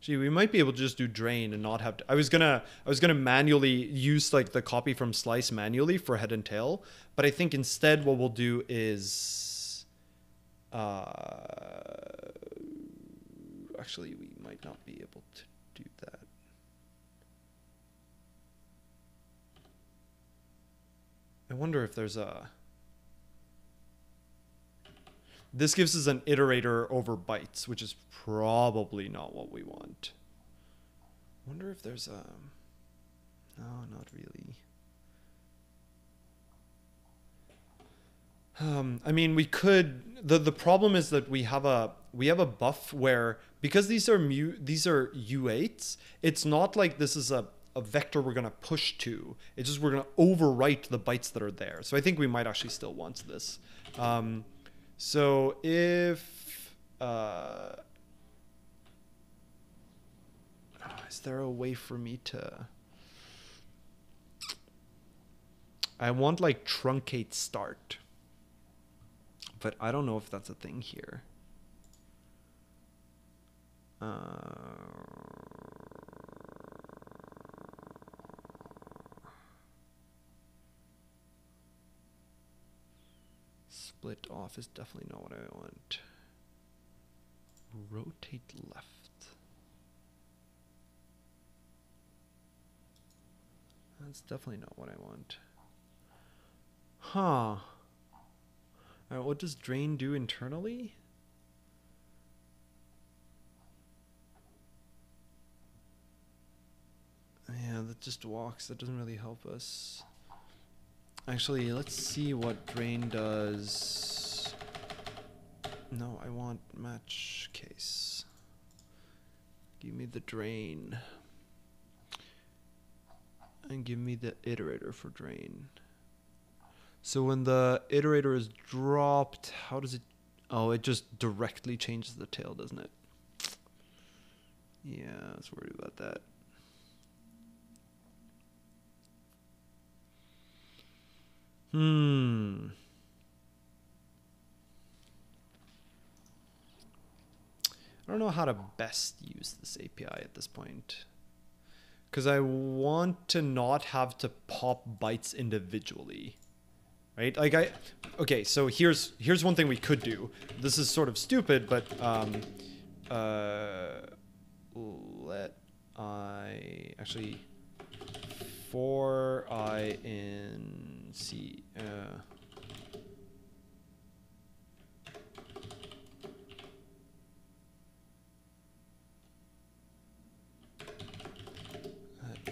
Speaker 1: Gee, we might be able to just do drain and not have to. I was gonna, I was gonna manually use like the copy from slice manually for head and tail, but I think instead what we'll do is, uh, actually we might not be able to do that. I wonder if there's a. This gives us an iterator over bytes, which is probably not what we want. I wonder if there's a... No, not really. Um, I mean, we could. the The problem is that we have a we have a buff where because these are mu these are U8s. It's not like this is a a vector we're gonna push to. It's just we're gonna overwrite the bytes that are there. So I think we might actually still want this. Um, so if uh, is there a way for me to? I want like truncate start, but I don't know if that's a thing here. Uh, split off is definitely not what I want. Rotate left. that's definitely not what I want. Huh. Alright, what does drain do internally? Yeah, that just walks. That doesn't really help us. Actually, let's see what drain does. No, I want match case. Give me the drain. And give me the iterator for drain. So when the iterator is dropped, how does it... Oh, it just directly changes the tail, doesn't it? Yeah, was worried about that. Hmm. I don't know how to best use this API at this point. Because I want to not have to pop bytes individually. Right? Like I okay, so here's here's one thing we could do. This is sort of stupid, but um uh let I actually for I in C uh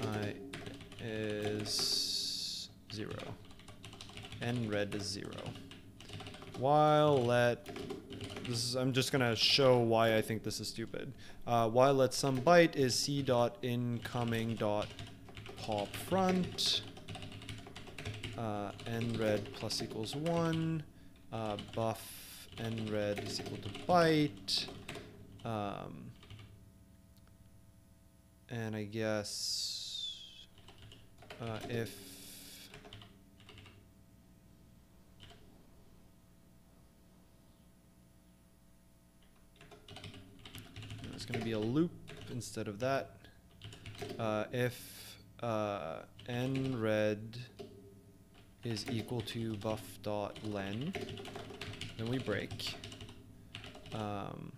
Speaker 1: I is zero. And red is zero. While let this is I'm just gonna show why I think this is stupid. Uh, while let some byte is c dot incoming dot pop front uh, nread plus equals one uh, buff nread is equal to byte um, and I guess uh, if it's going to be a loop instead of that. Uh, if uh, nread is equal to buff dot len, then we break. Um,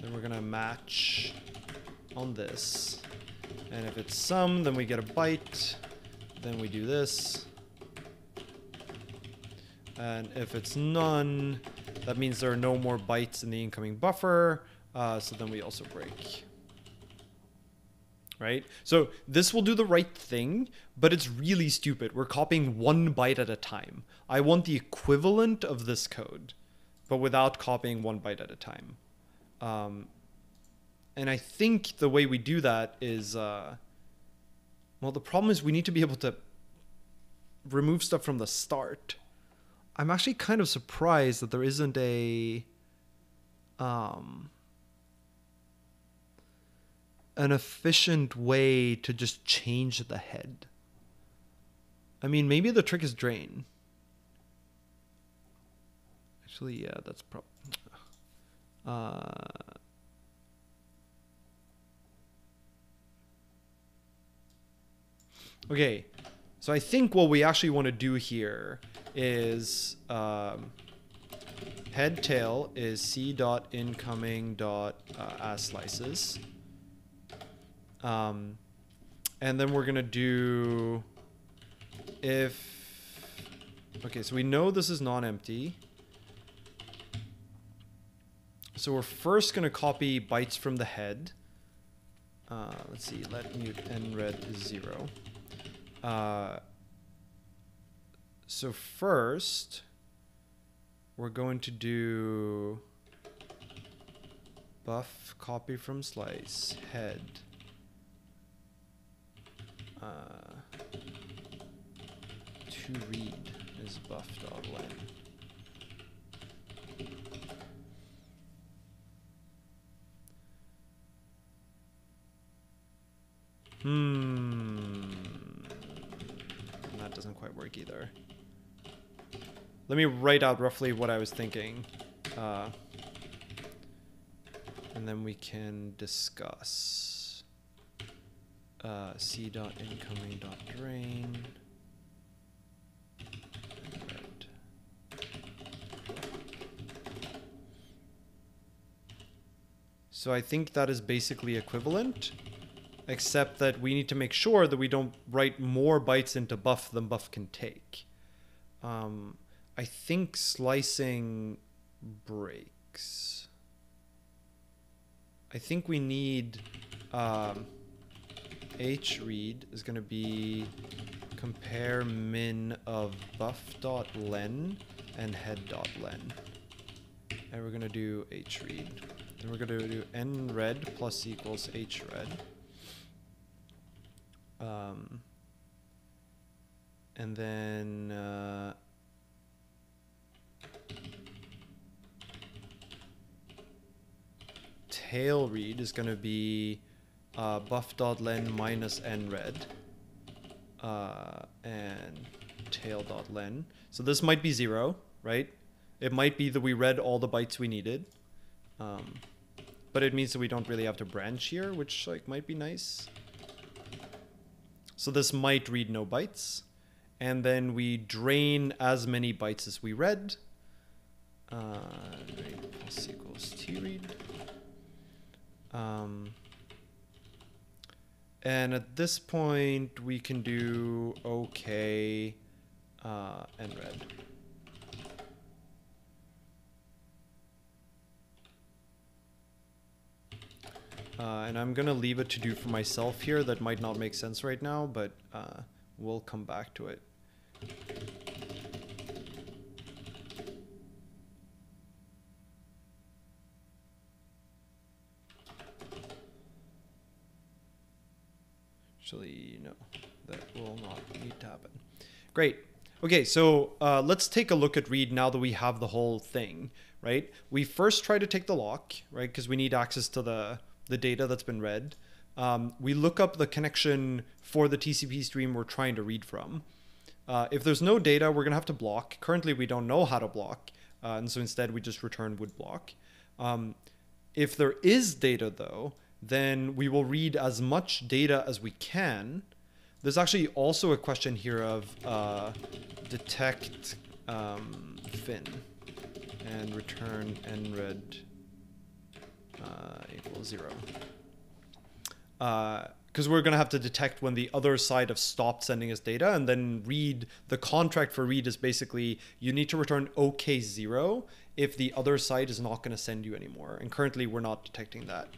Speaker 1: then we're gonna match on this. And if it's sum, then we get a byte. Then we do this. And if it's none, that means there are no more bytes in the incoming buffer. Uh, so then we also break. Right? So this will do the right thing, but it's really stupid. We're copying one byte at a time. I want the equivalent of this code, but without copying one byte at a time. Um, and I think the way we do that is, uh, well, the problem is we need to be able to remove stuff from the start. I'm actually kind of surprised that there isn't a, um, an efficient way to just change the head. I mean, maybe the trick is drain. Actually, yeah, that's probably. Uh, Okay, so I think what we actually want to do here is um, head tail is c dot incoming dot uh, slices. Um, and then we're gonna do if okay, so we know this is non-empty. So we're first gonna copy bytes from the head. Uh, let's see, let mut n red is zero. Uh, so first, we're going to do buff copy from slice head. Uh, to read is buff dot len. Hmm. That doesn't quite work either. Let me write out roughly what I was thinking. Uh, and then we can discuss. Uh, c dot incoming dot drain. Red. So I think that is basically equivalent. except that we need to make sure that we don't write more bytes into buff than buff can take. Um, I think slicing breaks. I think we need um, hread is going to be compare min of buff.len and head.len. And we're going to do h read. Then we're going to do nread plus equals hread. Um, and then uh, tail read is going to be uh, buff.len minus nread uh, and tail.len. So this might be zero, right? It might be that we read all the bytes we needed. Um, but it means that we don't really have to branch here, which like might be nice. So this might read no bytes. And then we drain as many bytes as we read. Uh, read plus equals tread. Um, and at this point, we can do okay uh, and red. Uh, and I'm going to leave it to do for myself here. That might not make sense right now, but uh, we'll come back to it. Actually, no, that will not need to happen. Great. Okay, so uh, let's take a look at read now that we have the whole thing, right? We first try to take the lock, right? Because we need access to the, the data that's been read. Um, we look up the connection for the TCP stream we're trying to read from. Uh, if there's no data, we're going to have to block. Currently, we don't know how to block, uh, and so instead we just return would block. Um, if there is data, though, then we will read as much data as we can. There's actually also a question here of uh, detect um, fin and return nread uh, equals zero. Because uh, we're going to have to detect when the other side have stopped sending us data and then read the contract for read is basically you need to return OK zero if the other side is not going to send you anymore. And currently we're not detecting that.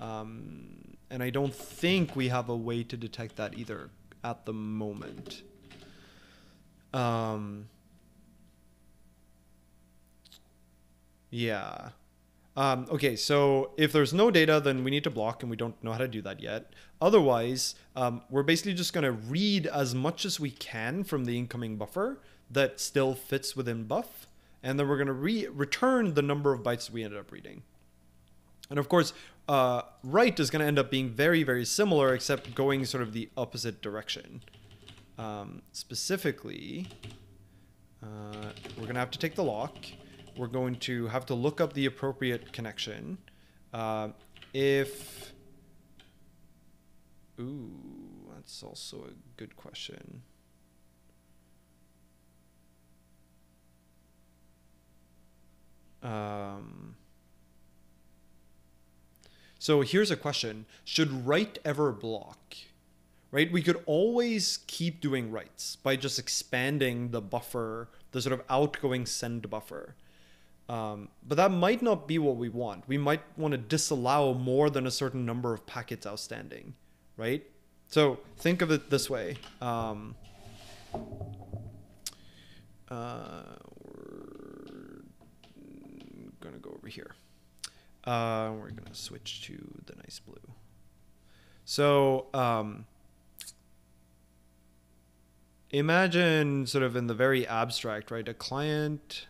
Speaker 1: Um, and I don't think we have a way to detect that either at the moment. Um, yeah. Um, okay, so if there's no data, then we need to block, and we don't know how to do that yet. Otherwise, um, we're basically just going to read as much as we can from the incoming buffer that still fits within buff, and then we're going to re return the number of bytes we ended up reading. And of course, uh, write is going to end up being very, very similar, except going sort of the opposite direction. Um, specifically, uh, we're going to have to take the lock. We're going to have to look up the appropriate connection. Uh, if... Ooh, that's also a good question. Um... So here's a question Should write ever block? Right? We could always keep doing writes by just expanding the buffer, the sort of outgoing send buffer. Um, but that might not be what we want. We might want to disallow more than a certain number of packets outstanding, right? So think of it this way. Um, uh, we're going to go over here. Uh, we're to switch to the nice blue. So um, imagine sort of in the very abstract, right? A client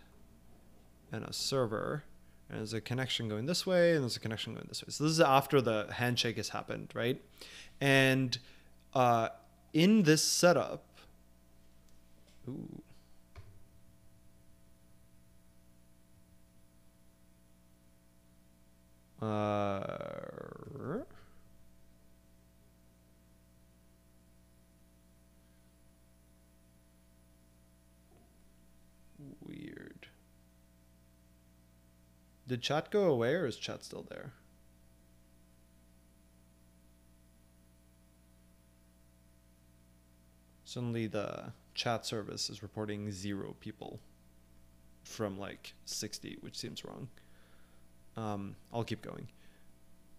Speaker 1: and a server. And there's a connection going this way, and there's a connection going this way. So this is after the handshake has happened, right? And uh, in this setup, ooh, Uh, weird. Did chat go away or is chat still there? Suddenly the chat service is reporting zero people from like 60, which seems wrong. Um, I'll keep going.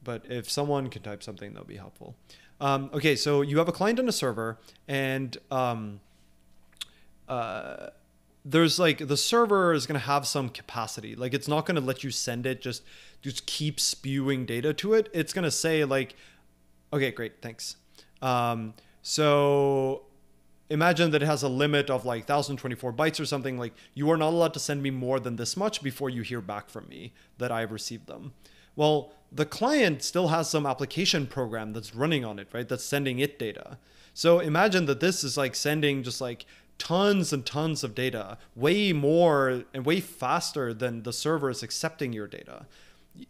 Speaker 1: But if someone can type something, that'll be helpful. Um, okay, so you have a client and a server, and um, uh, there's like the server is going to have some capacity. Like it's not going to let you send it just just keep spewing data to it. It's going to say like, okay, great, thanks. Um, so imagine that it has a limit of like 1024 bytes or something like you are not allowed to send me more than this much before you hear back from me that I've received them. Well, the client still has some application program that's running on it, right? That's sending it data. So imagine that this is like sending just like tons and tons of data, way more and way faster than the server is accepting your data.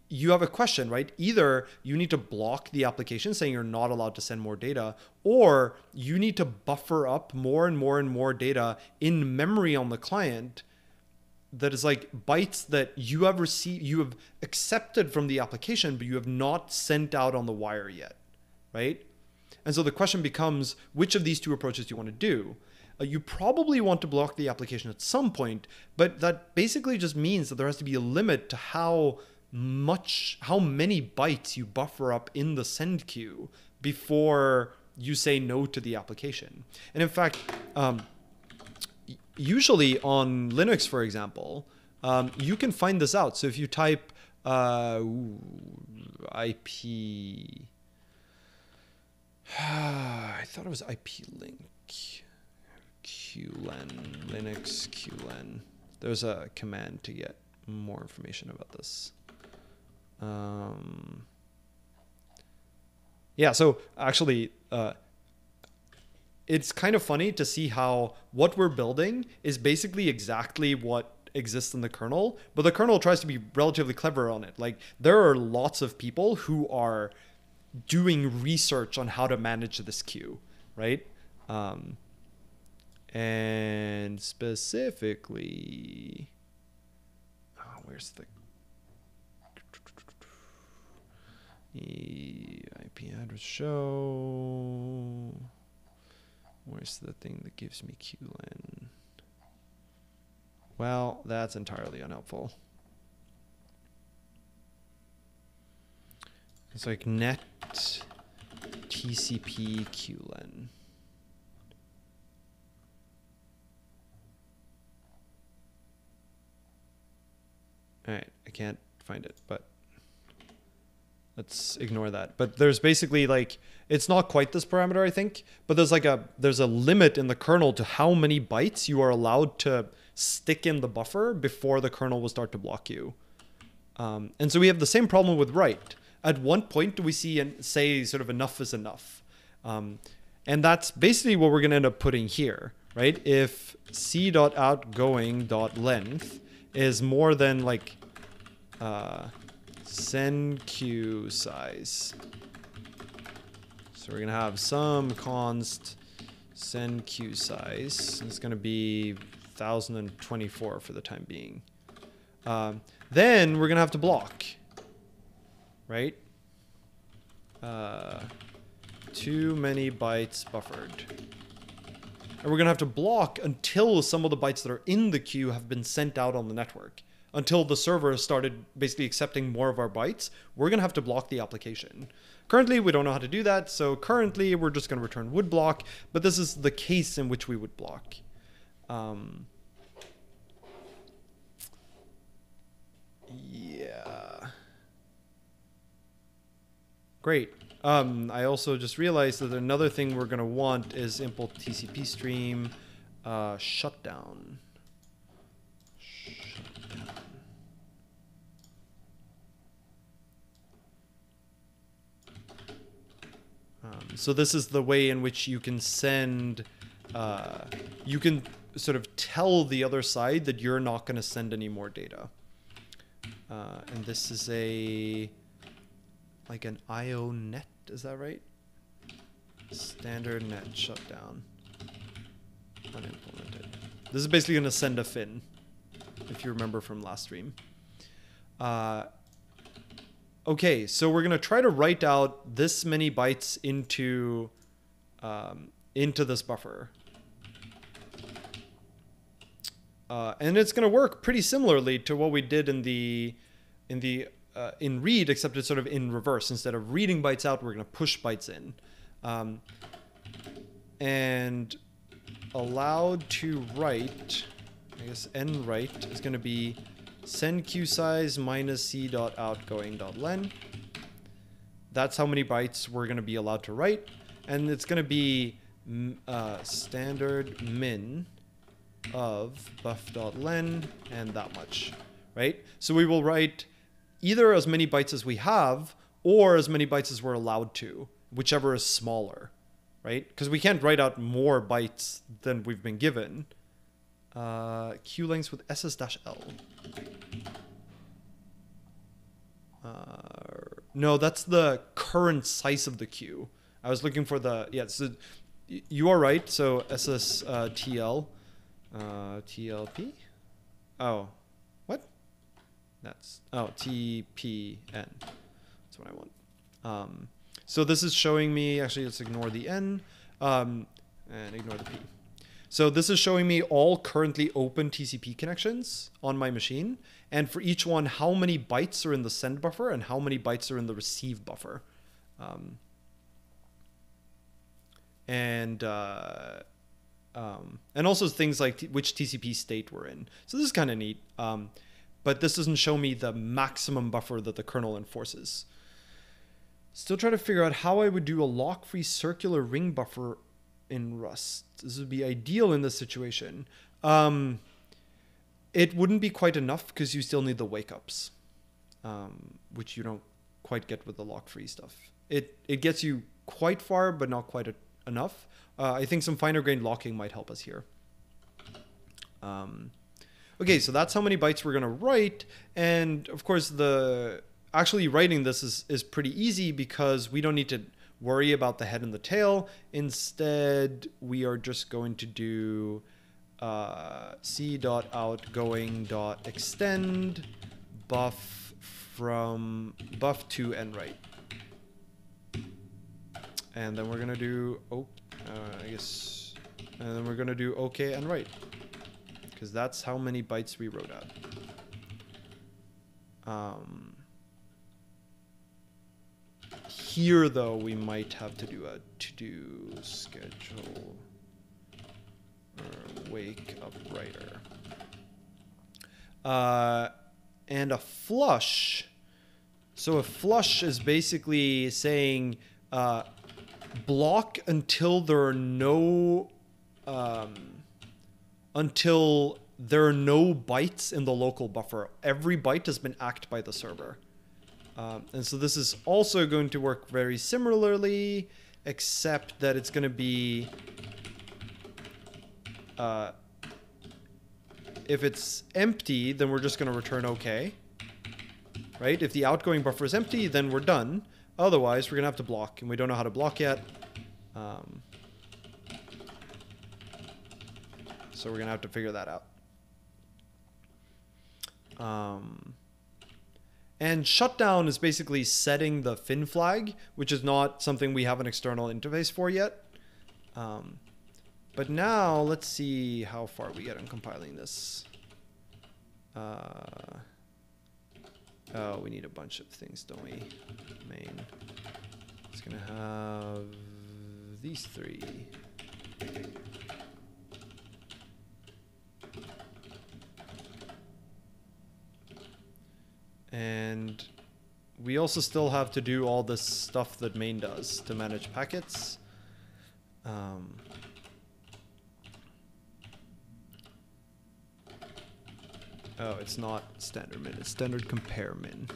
Speaker 1: You have a question, right? Either you need to block the application saying you're not allowed to send more data, or you need to buffer up more and more and more data in memory on the client that is like bytes that you have received you have accepted from the application but you have not sent out on the wire yet right and so the question becomes which of these two approaches do you want to do uh, you probably want to block the application at some point but that basically just means that there has to be a limit to how much how many bytes you buffer up in the send queue before you say no to the application and in fact um, usually on Linux, for example, um, you can find this out. So if you type uh, IP, I thought it was IP link, QLen, Linux QLen. There's a command to get more information about this. Um, yeah, so actually, uh, it's kind of funny to see how what we're building is basically exactly what exists in the kernel, but the kernel tries to be relatively clever on it. Like there are lots of people who are doing research on how to manage this queue, right? Um, and specifically, oh, where's the IP address show? Where's the thing that gives me QLen? Well, that's entirely unhelpful. It's like net TCP QLen. All right, I can't find it, but let's ignore that. But there's basically like it's not quite this parameter, I think, but there's like a there's a limit in the kernel to how many bytes you are allowed to stick in the buffer before the kernel will start to block you. Um, and so we have the same problem with write. At one point, do we see and say sort of enough is enough? Um, and that's basically what we're going to end up putting here, right? If c.outgoing.length is more than like uh, send queue size. So we're gonna have some const send queue size. It's gonna be 1024 for the time being. Um, then we're gonna have to block, right? Uh, too many bytes buffered. And we're gonna have to block until some of the bytes that are in the queue have been sent out on the network. Until the server started basically accepting more of our bytes, we're gonna have to block the application. Currently, we don't know how to do that, so currently we're just going to return would block, but this is the case in which we would block. Um, yeah. Great. Um, I also just realized that another thing we're going to want is impl TCP stream uh, shutdown. So this is the way in which you can send, uh, you can sort of tell the other side that you're not going to send any more data. Uh, and this is a, like an IO net, is that right? Standard net shutdown. Unimplemented. This is basically going to send a fin, if you remember from last stream. Uh, okay, so we're gonna try to write out this many bytes into um, into this buffer. Uh, and it's going to work pretty similarly to what we did in the in the uh, in read, except it's sort of in reverse. Instead of reading bytes out, we're going to push bytes in, um, and allowed to write. I guess n write is going to be send queue size minus c dot outgoing dot len. That's how many bytes we're going to be allowed to write, and it's going to be uh, standard min of buff.len and that much, right? So we will write either as many bytes as we have or as many bytes as we're allowed to, whichever is smaller, right? Because we can't write out more bytes than we've been given. Uh, q length with ss-l. Uh, no, that's the current size of the queue. I was looking for the, yeah, so you are right. So SSTL, uh, TLP. Oh, what? That's, oh, TPN. That's what I want. Um, so this is showing me, actually, let's ignore the N um, and ignore the P. So this is showing me all currently open TCP connections on my machine. And for each one, how many bytes are in the send buffer and how many bytes are in the receive buffer. Um, and uh, um, and also things like which TCP state we're in. So this is kind of neat. Um, but this doesn't show me the maximum buffer that the kernel enforces. Still trying to figure out how I would do a lock-free circular ring buffer in Rust. This would be ideal in this situation. Um, it wouldn't be quite enough because you still need the wake ups, um, which you don't quite get with the lock free stuff. It it gets you quite far, but not quite a, enough. Uh, I think some finer grained locking might help us here. Um, okay, so that's how many bytes we're gonna write, and of course the actually writing this is is pretty easy because we don't need to worry about the head and the tail. Instead, we are just going to do uh, c dot outgoing dot extend buff from buff to and write. And then we're gonna do oh, uh, I guess, and then we're gonna do okay and write, because that's how many bytes we wrote out. Um, here though, we might have to do a to-do schedule or wake up writer. Uh, and a flush. So a flush is basically saying uh, block until there are no um, until there are no bytes in the local buffer. Every byte has been acked by the server. Um, and so this is also going to work very similarly, except that it's going to be uh, if it's empty, then we're just going to return OK. Right? If the outgoing buffer is empty, then we're done. Otherwise, we're going to have to block, and we don't know how to block yet. Um, so we're going to have to figure that out. Um, and shutdown is basically setting the fin flag, which is not something we have an external interface for yet. Um, but now let's see how far we get on compiling this. Uh, oh, we need a bunch of things, don't we? Main. It's gonna have these three. And we also still have to do all this stuff that main does to manage packets. Um, oh, it's not standard min, it's standard compare min.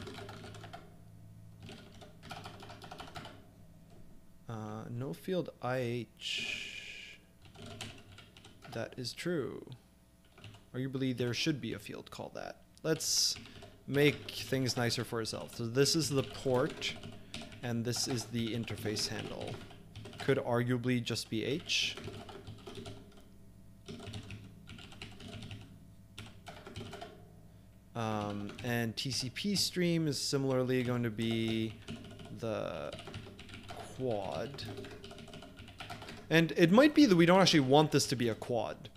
Speaker 1: Uh, no field IH. That is true. Arguably, there should be a field called that. Let's make things nicer for ourselves. So this is the port, and this is the interface handle. Could arguably just be H. Um, and TCP stream is similarly going to be the quad. And it might be that we don't actually want this to be a quad.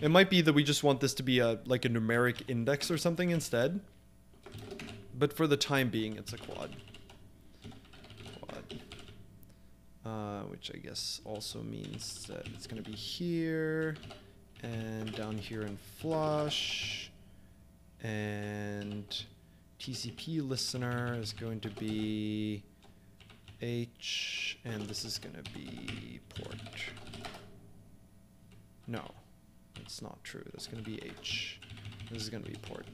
Speaker 1: It might be that we just want this to be a like a numeric index or something instead. But for the time being, it's a quad. Quad. Uh, which I guess also means that it's going to be here and down here in flush and TCP listener is going to be H and this is going to be port. No. It's not true. That's going to be H. This is going to be port.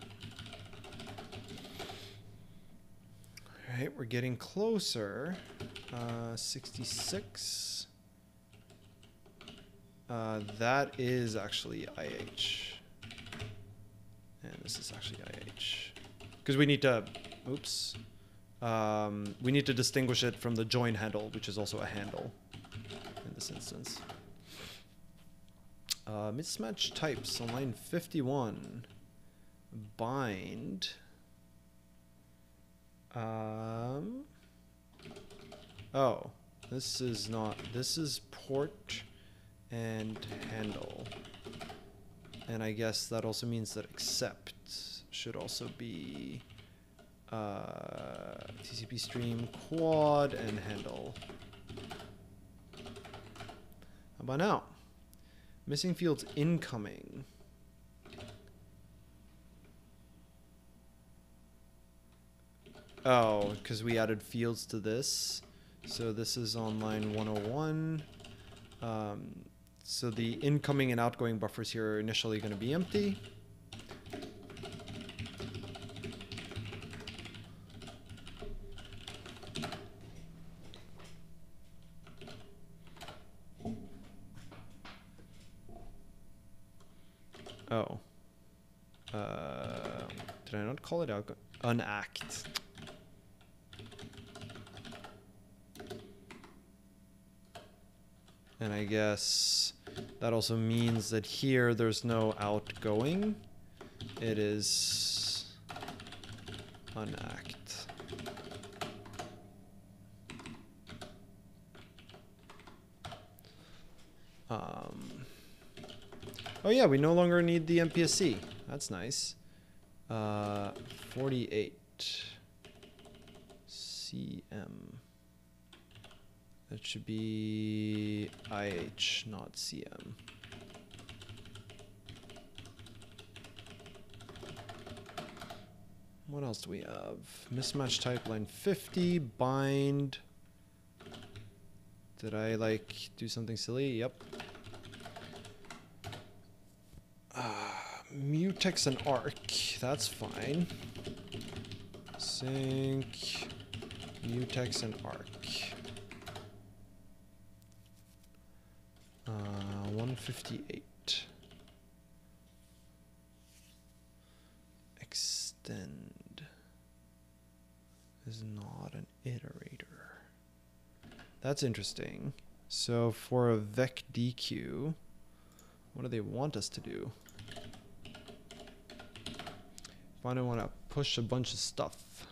Speaker 1: All right, we're getting closer. Uh, 66. Uh, that is actually IH. And this is actually IH. Because we need to, oops. Um, we need to distinguish it from the join handle, which is also a handle in this instance. Uh, mismatch types on line 51. Bind. Um, oh, this is not, this is port and handle. And I guess that also means that accept should also be uh, TCP stream quad and handle. How about now? Missing fields incoming. Oh, because we added fields to this. So this is on line 101. Um, so the incoming and outgoing buffers here are initially going to be empty. Oh. Uh, did I not call it out? Unacked. And I guess that also means that here there's no outgoing. It is unacked. Um, oh yeah, we no longer need the MPSC. That's nice. Uh, 48 CM. That should be IH, not CM. What else do we have? Mismatch type line 50, bind. Did I like do something silly? Yep. Uh, mutex and arc, that's fine. Sync, mutex and arc. Uh, 158. Extend is not an iterator. That's interesting. So for a vec DQ, what do they want us to do? If I don't want to push a bunch of stuff.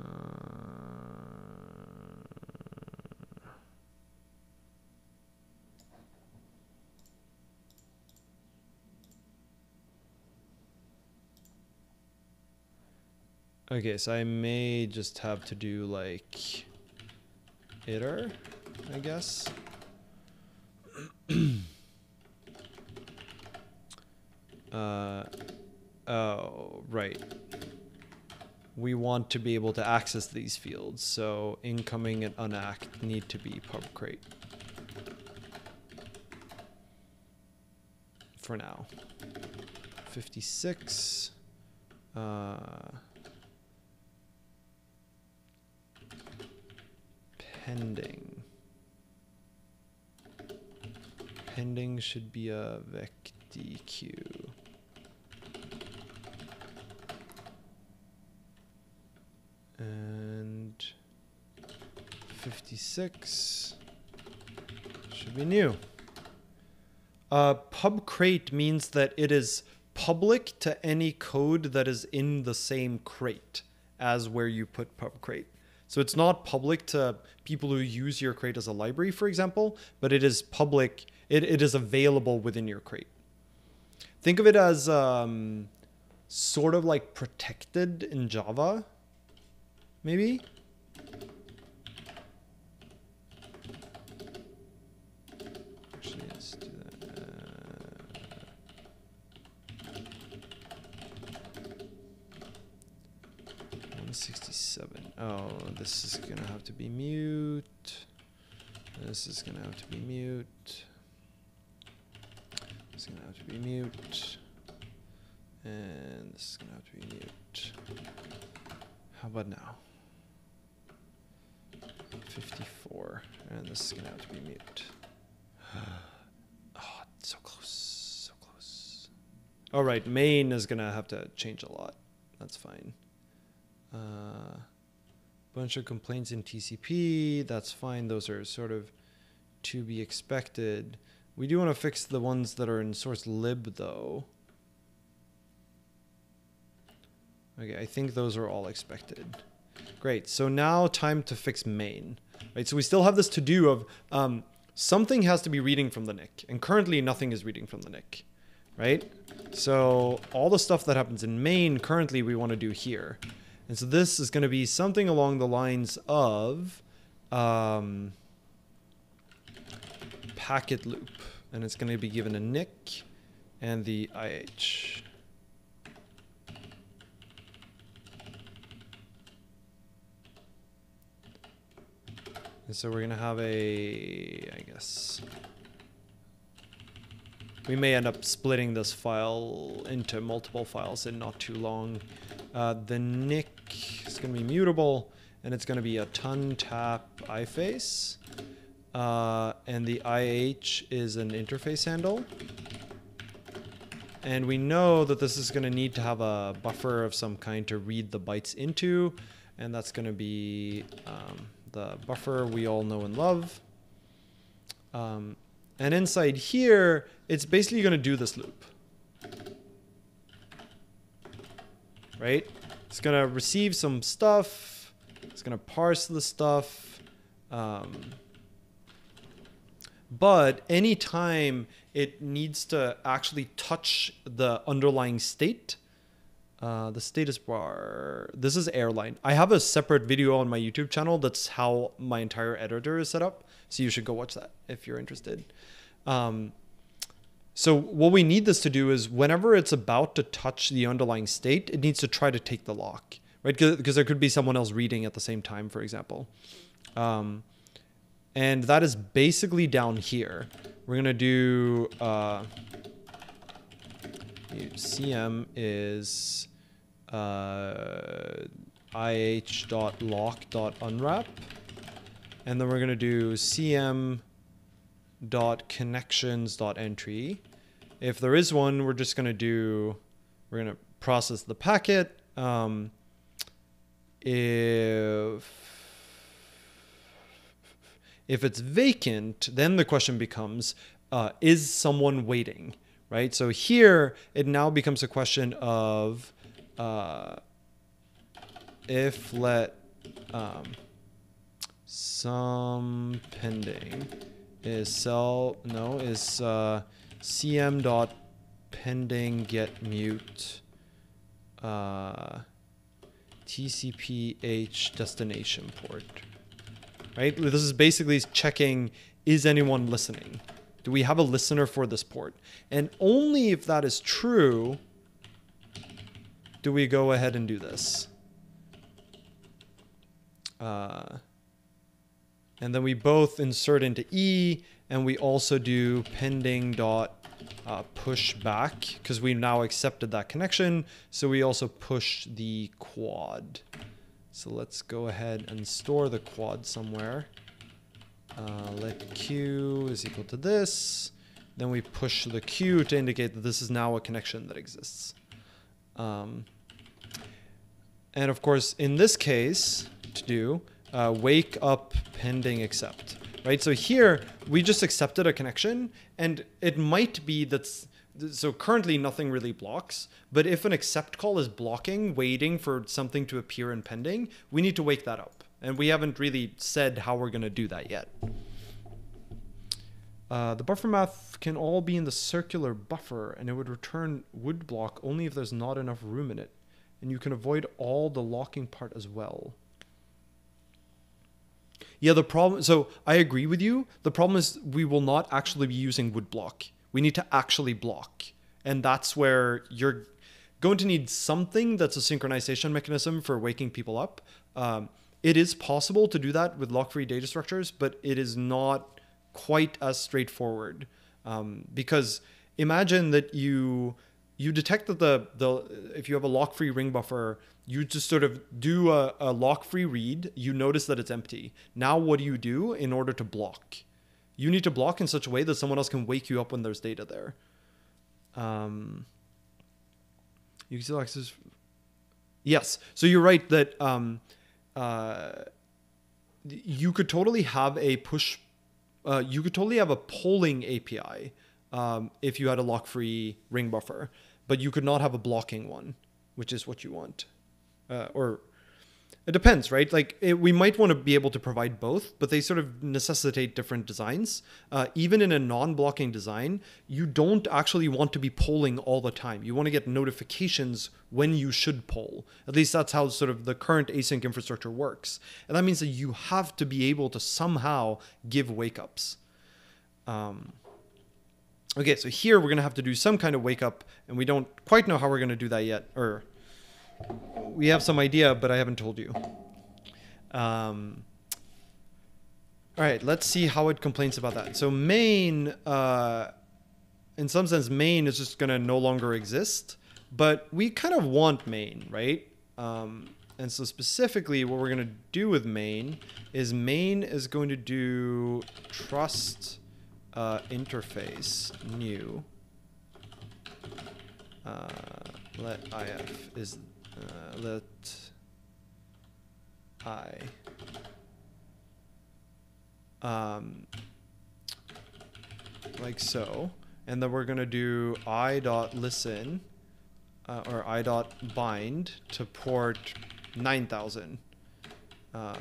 Speaker 1: Uh, Okay, so I may just have to do like iter, I guess. uh, oh, right. We want to be able to access these fields, so incoming and unacked need to be pubcrate. For now. 56. Uh, pending. Pending should be a VecDeque. And 56 should be new. Uh, pubcrate means that it is public to any code that is in the same crate as where you put pubcrate. So it's not public to people who use your crate as a library, for example, but it is public. It, it is available within your crate. Think of it as um, sort of like protected in Java, maybe. Actually, let's do that. One sixty-seven. Oh, this is gonna have to be mut. This is gonna have to be mut. This is gonna have to be mut. And this is gonna have to be mut. How about now? 54. And this is gonna have to be mut. oh, so close. So close. All right, main is gonna have to change a lot. That's fine. Uh, bunch of complaints in TCP. That's fine. Those are sort of to be expected. We do want to fix the ones that are in source lib though. Okay, I think those are all expected. Great. So now time to fix main. Right. So we still have this to do of um, something has to be reading from the NIC, and currently nothing is reading from the NIC. Right. So all the stuff that happens in main currently we want to do here. And so this is going to be something along the lines of um, packet loop. And it's going to be given a NIC and the IH. And so we're going to have a, I guess, we may end up splitting this file into multiple files in not too long. Uh, the NIC is going to be mutable, and it's going to be a tun tap iface. Uh, and the IH is an interface handle. And we know that this is going to need to have a buffer of some kind to read the bytes into. And that's going to be um, the buffer we all know and love. Um, and inside here, it's basically going to do this loop. Right? It's to receive some stuff. It's going to parse the stuff. Um, but anytime it needs to actually touch the underlying state, uh, the status bar, this is airline. I have a separate video on my YouTube channel. That's how my entire editor is set up. So you should go watch that if you're interested. Um, so what we need this to do is whenever it's about to touch the underlying state, it needs to try to take the lock, right? Because there could be someone else reading at the same time, for example. Um, and that is basically down here. We're gonna do uh, CM is uh, ih.lock.unwrap, and then we're gonna do CM dot connections dot entry. If there is one, we're just gonna do we're gonna process the packet. Um, if if it's vacant, then the question becomes, uh, is someone waiting, right? So here it now becomes a question of uh, if let um, some pending is cell no is uh, cm dot pending get mut uh, TCP/H destination port right? This is basically checking is anyone listening? Do we have a listener for this port? And only if that is true do we go ahead and do this. Uh, and then we both insert into E and we also do pending dot uh, push back because we now accepted that connection. So we also push the quad. So let's go ahead and store the quad somewhere. Uh, let q is equal to this. Then we push the q to indicate that this is now a connection that exists. Um, and of course, in this case, to do, uh, wake up pending accept. Right, so here we just accepted a connection, and it might be that's so currently nothing really blocks, but if an accept call is blocking, waiting for something to appear in pending, we need to wake that up. And we haven't really said how we're going to do that yet. Uh, the buffer math can all be in the circular buffer, and it would return would block only if there's not enough room in it. And you can avoid all the locking part as well. Yeah, the problem. So I agree with you. The problem is we will not actually be using would block. We need to actually block, and that's where you're going to need something that's a synchronization mechanism for waking people up. Um, it is possible to do that with lock-free data structures, but it is not quite as straightforward um, because imagine that you you detect that the the if you have a lock-free ring buffer you just sort of do a, a lock-free read you notice that it's empty. Now what do you do in order to block? You need to block in such a way that someone else can wake you up when there's data there. Um, you can still access yes. So you're right that um, uh, you could totally have a push uh, you could totally have a polling API um, if you had a lock-free ring buffer, but you could not have a blocking one, which is what you want. Uh, or it depends, right? Like it, we might want to be able to provide both, but they sort of necessitate different designs. Uh, even in a non-blocking design, you don't actually want to be polling all the time. You want to get notifications when you should poll. At least that's how sort of the current async infrastructure works. And that means that you have to be able to somehow give wake ups. Um, okay, so here we're going to have to do some kind of wake up, and we don't quite know how we're going to do that yet, or we have some idea, but I haven't told you. Um, all right, let's see how it complains about that. So main, uh, in some sense, main is just going to no longer exist, but we kind of want main, right? Um, and so specifically what we're going to do with main is main is going to do trust uh, interface new uh, let if is uh, let i um, like so. And then we're going to do i dot listen uh, or i dot bind to port 9000 uh,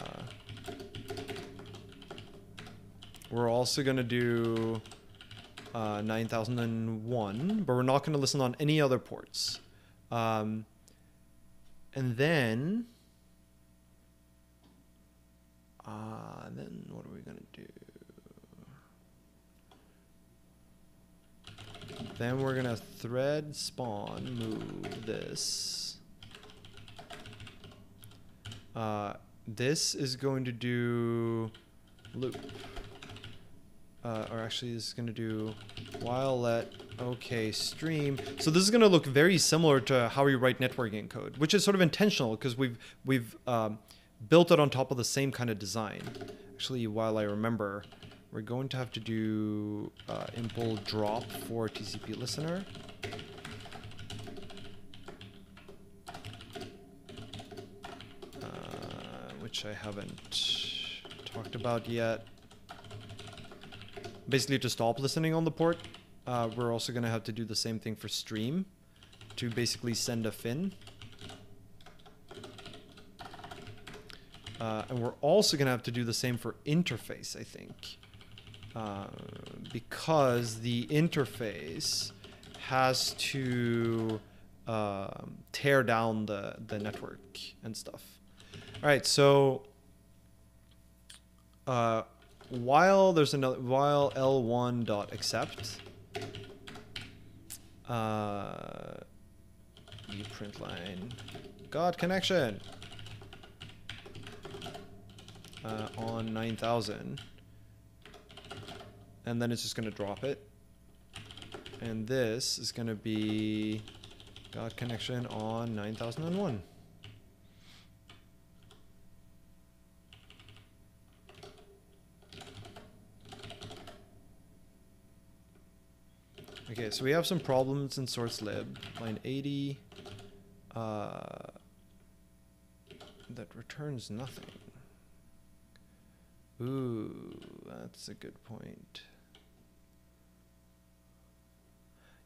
Speaker 1: we're also going to do uh, 9001 but we're not going to listen on any other ports um, and then, uh, then what are we gonna do? Then we're gonna thread spawn move this. Uh, this is going to do loop. Uh, or actually this is going to do while let okay stream. So this is going to look very similar to how we write networking code, which is sort of intentional because we've we've um, built it on top of the same kind of design. Actually, while I remember, we're going to have to do uh, impl drop for TCP listener. Uh, which I haven't talked about yet basically to stop listening on the port. Uh, we're also going to have to do the same thing for stream to basically send a fin. Uh, and we're also going to have to do the same for interface, I think. Uh, because the interface has to um, tear down the, the network and stuff. All right, so uh, while there's another while l1 dot accept uh print line god connection uh, on 9000 and then it's just going to drop it. And this is going to be god connection on 9001 Okay, so we have some problems in source lib. Line 80 uh, that returns nothing. Ooh, that's a good point.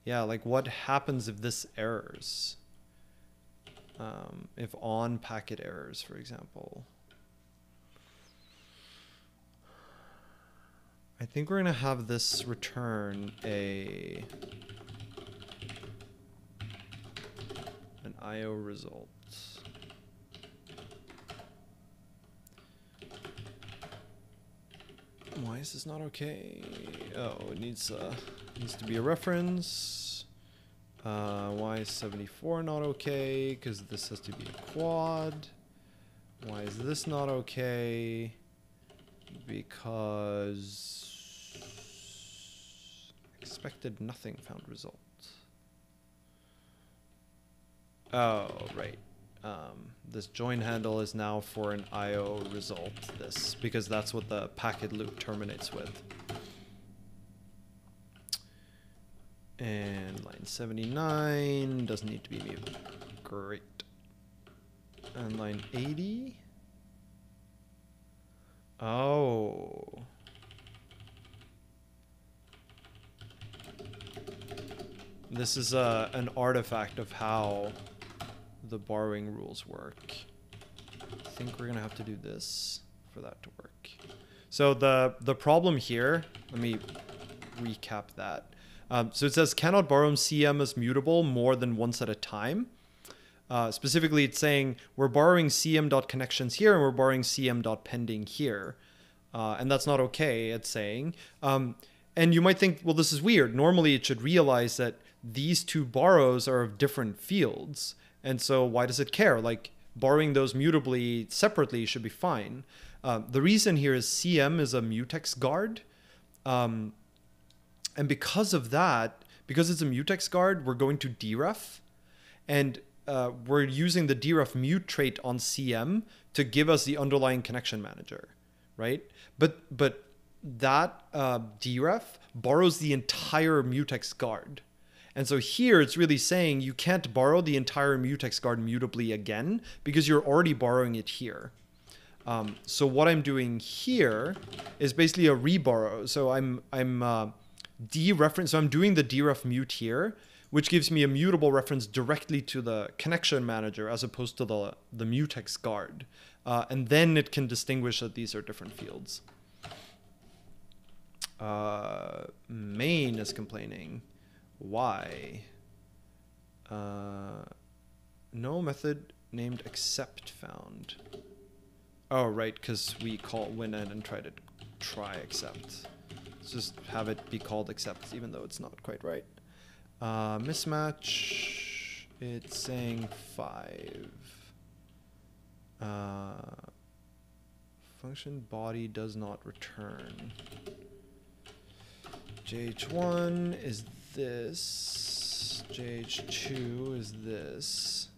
Speaker 1: Yeah, like what happens if this errors? Um, if on packet errors, for example. I think we're gonna have this return a an IO result. Why is this not okay? Oh, it needs uh needs to be a reference. Uh, why is 74 not okay? Because this has to be a quad. Why is this not okay? Because expected nothing found result. Oh, right. Um, this join handle is now for an IO result, this, because that's what the packet loop terminates with. And line 79 doesn't need to be mut. Great. And line 80? Oh. This is uh, an artifact of how the borrowing rules work. I think we're gonna have to do this for that to work. So the the problem here, let me recap that. Um, so it says cannot borrow CM as mutable more than once at a time. Uh, specifically, it's saying we're borrowing cm.connections here and we're borrowing cm.pending here. Uh, and that's not okay, it's saying. Um, and you might think, well, this is weird. Normally, it should realize that these two borrows are of different fields. And so why does it care? Like borrowing those mutably separately should be fine. Uh, the reason here is CM is a mutex guard. Um, and because of that, because it's a mutex guard, we're going to deref. And uh, we're using the deref mut trait on CM to give us the underlying connection manager, right? But but that uh, deref borrows the entire mutex guard. And so here it's really saying you can't borrow the entire mutex guard mutably again because you're already borrowing it here. Um, so what I'm doing here is basically a reborrow. So I'm I'm uh, dereference. So I'm doing the deref mut here, which gives me a mutable reference directly to the connection manager as opposed to the the mutex guard, uh, and then it can distinguish that these are different fields. Uh, main is complaining. Why? Uh, no method named accept found. Oh, right, because we call in and try to try accept. Let's just have it be called accept, even though it's not quite right. Uh, mismatch. It's saying five. Uh, function body does not return. JH1 is this. JH2 is this.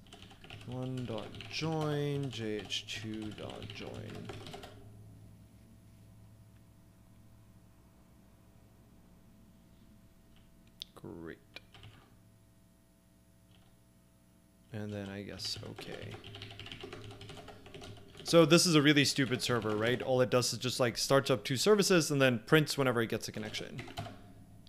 Speaker 1: One dot join, JH2 dot join. Great. And then I guess okay. So this is a really stupid server, right? All it does is just like starts up two services and then prints whenever it gets a connection.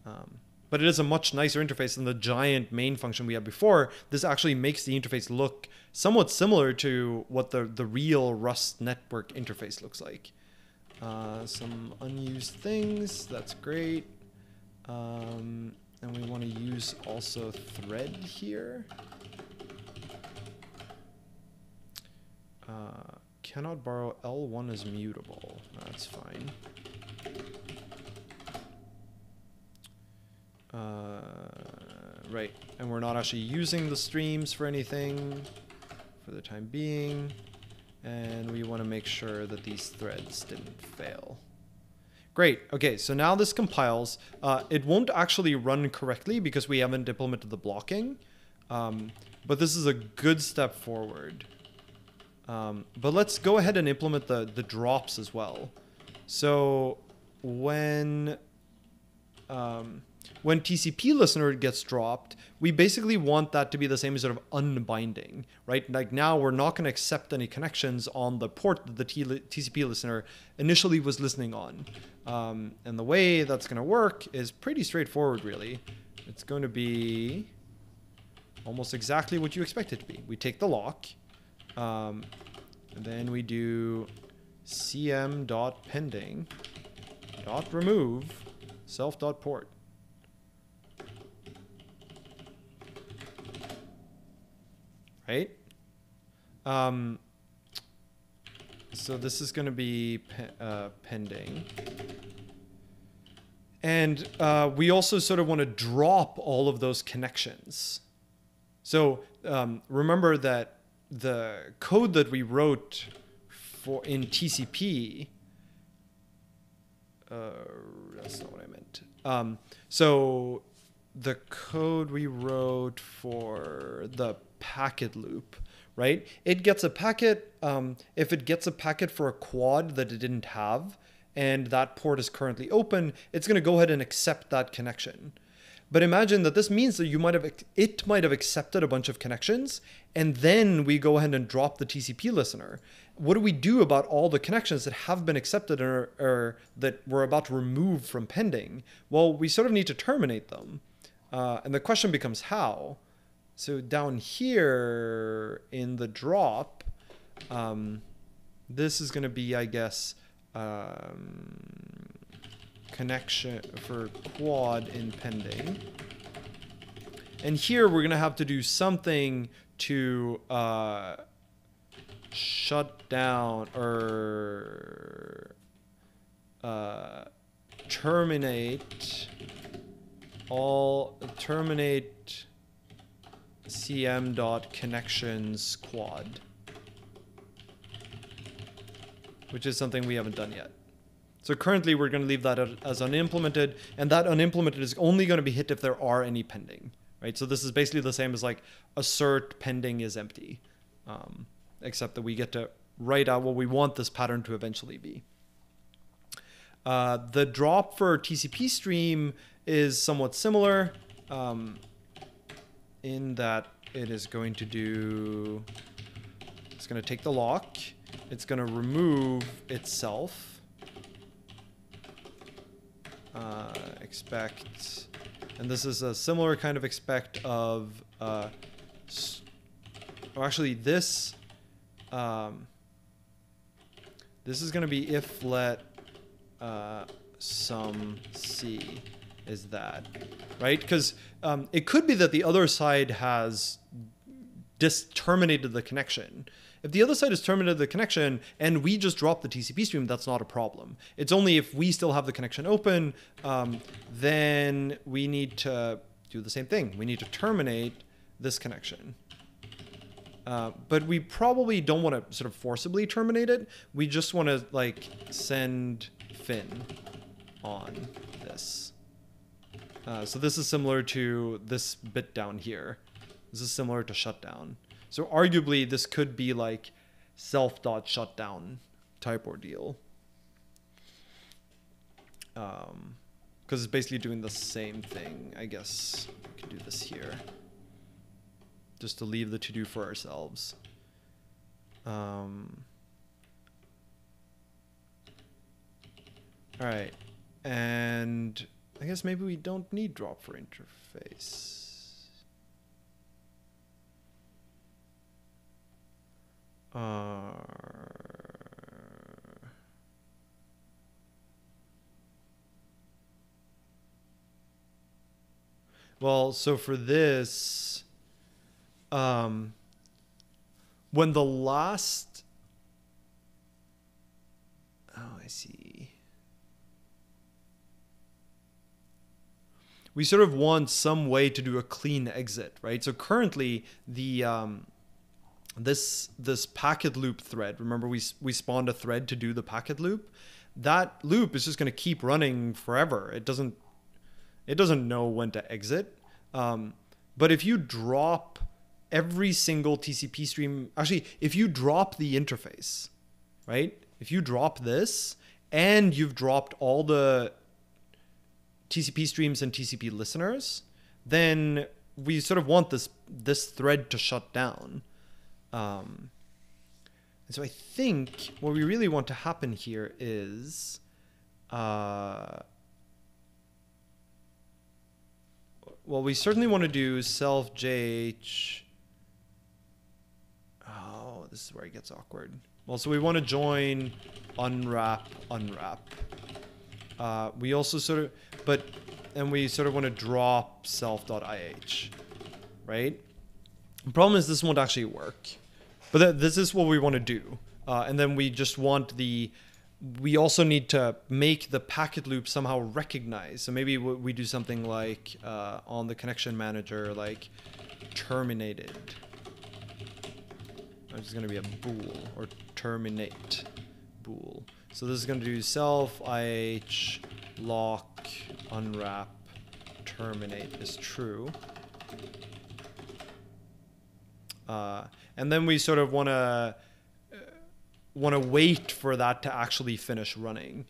Speaker 1: Um, but it is a much nicer interface than the giant main function we had before. This actually makes the interface look somewhat similar to what the, the real Rust network interface looks like. Uh, some unused things, that's great. Um, and we want to use also thread here. Uh, cannot borrow L1 is mutable. That's fine. Uh, right, and we're not actually using the streams for anything for the time being. And we want to make sure that these threads didn't fail. Great. Okay, so now this compiles. Uh, it won't actually run correctly because we haven't implemented the blocking. Um, but this is a good step forward. Um, but let's go ahead and implement the, the drops as well. So when, um, when TCP listener gets dropped, we basically want that to be the same sort of unbinding, right? Like now we're not going to accept any connections on the port that the TCP listener initially was listening on. Um, and the way that's going to work is pretty straightforward, really. It's going to be almost exactly what you expect it to be. We take the lock, um, then we do cm.pending dot remove self dot port. Right? Um, so this is going to be pe- uh, pending. And uh, we also sort of want to drop all of those connections. So um, remember that the code that we wrote for in TCP. Uh, that's not what I meant. Um, so the code we wrote for the packet loop, right? It gets a packet. Um, if it gets a packet for a quad that it didn't have, and that port is currently open, it's going to go ahead and accept that connection. But imagine that this means that you might have it might have accepted a bunch of connections, and then we go ahead and drop the TCP listener. What do we do about all the connections that have been accepted or, or that we're about to remove from pending? Well, we sort of need to terminate them, uh, and the question becomes how. So down here in the drop, um, this is going to be, I guess, um, connection for quad in pending. And here we're going to have to do something to uh, shut down or uh, terminate all terminate cm dot connections quad which is something we haven't done yet so currently we're going to leave that as unimplemented, and that unimplemented is only going to be hit if there are any pending, right? So this is basically the same as like assert pending is empty, um, except that we get to write out what we want this pattern to eventually be. Uh, the drop for TCP stream is somewhat similar um, in that it is going to do, it's going to take the lock, it's going to remove itself, uh, expect, and this is a similar kind of expect of, uh, oh, actually this, um, this is going to be if let uh, some c is that, right? Because um, it could be that the other side has dis terminated the connection. If the other side has terminated the connection and we just drop the TCP stream, that's not a problem. It's only if we still have the connection open, um, then we need to do the same thing. We need to terminate this connection. Uh, but we probably don't want to sort of forcibly terminate it. We just want to like send fin on this. Uh, so this is similar to this bit down here. This is similar to shutdown. So arguably this could be like self dot shutdown type ordeal. Um, because it's basically doing the same thing. I guess we can do this here. Just to leave the to do for ourselves. Um, all right. And I guess maybe we don't need drop for interface. Uh, well, so for this, um, when the last, oh, I see. We sort of want some way to do a clean exit, right? So currently the um, this this packet loop thread remember we we spawned a thread to do the packet loop? That loop is just going to keep running forever. It doesn't it doesn't know when to exit. Um, but if you drop every single tcp stream actually if you drop the interface right? If you drop this and you've dropped all the tcp streams and tcp listeners then we sort of want this this thread to shut down um, and so I think what we really want to happen here is uh, well, we certainly want to do self JH. Oh, this is where it gets awkward. Well, so we want to join unwrap, unwrap. Uh, we also sort of, but, and we sort of want to drop self.ih, right? The problem is this won't actually work, but th- this is what we want to do. Uh, and then we just want the, we also need to make the packet loop somehow recognize. So maybe we do something like uh, on the connection manager, like terminated. It's going to be a bool or terminate bool. So this is going to do self ih lock unwrap terminate is true. Uh, and then we sort of want to want to wait for that to actually finish running.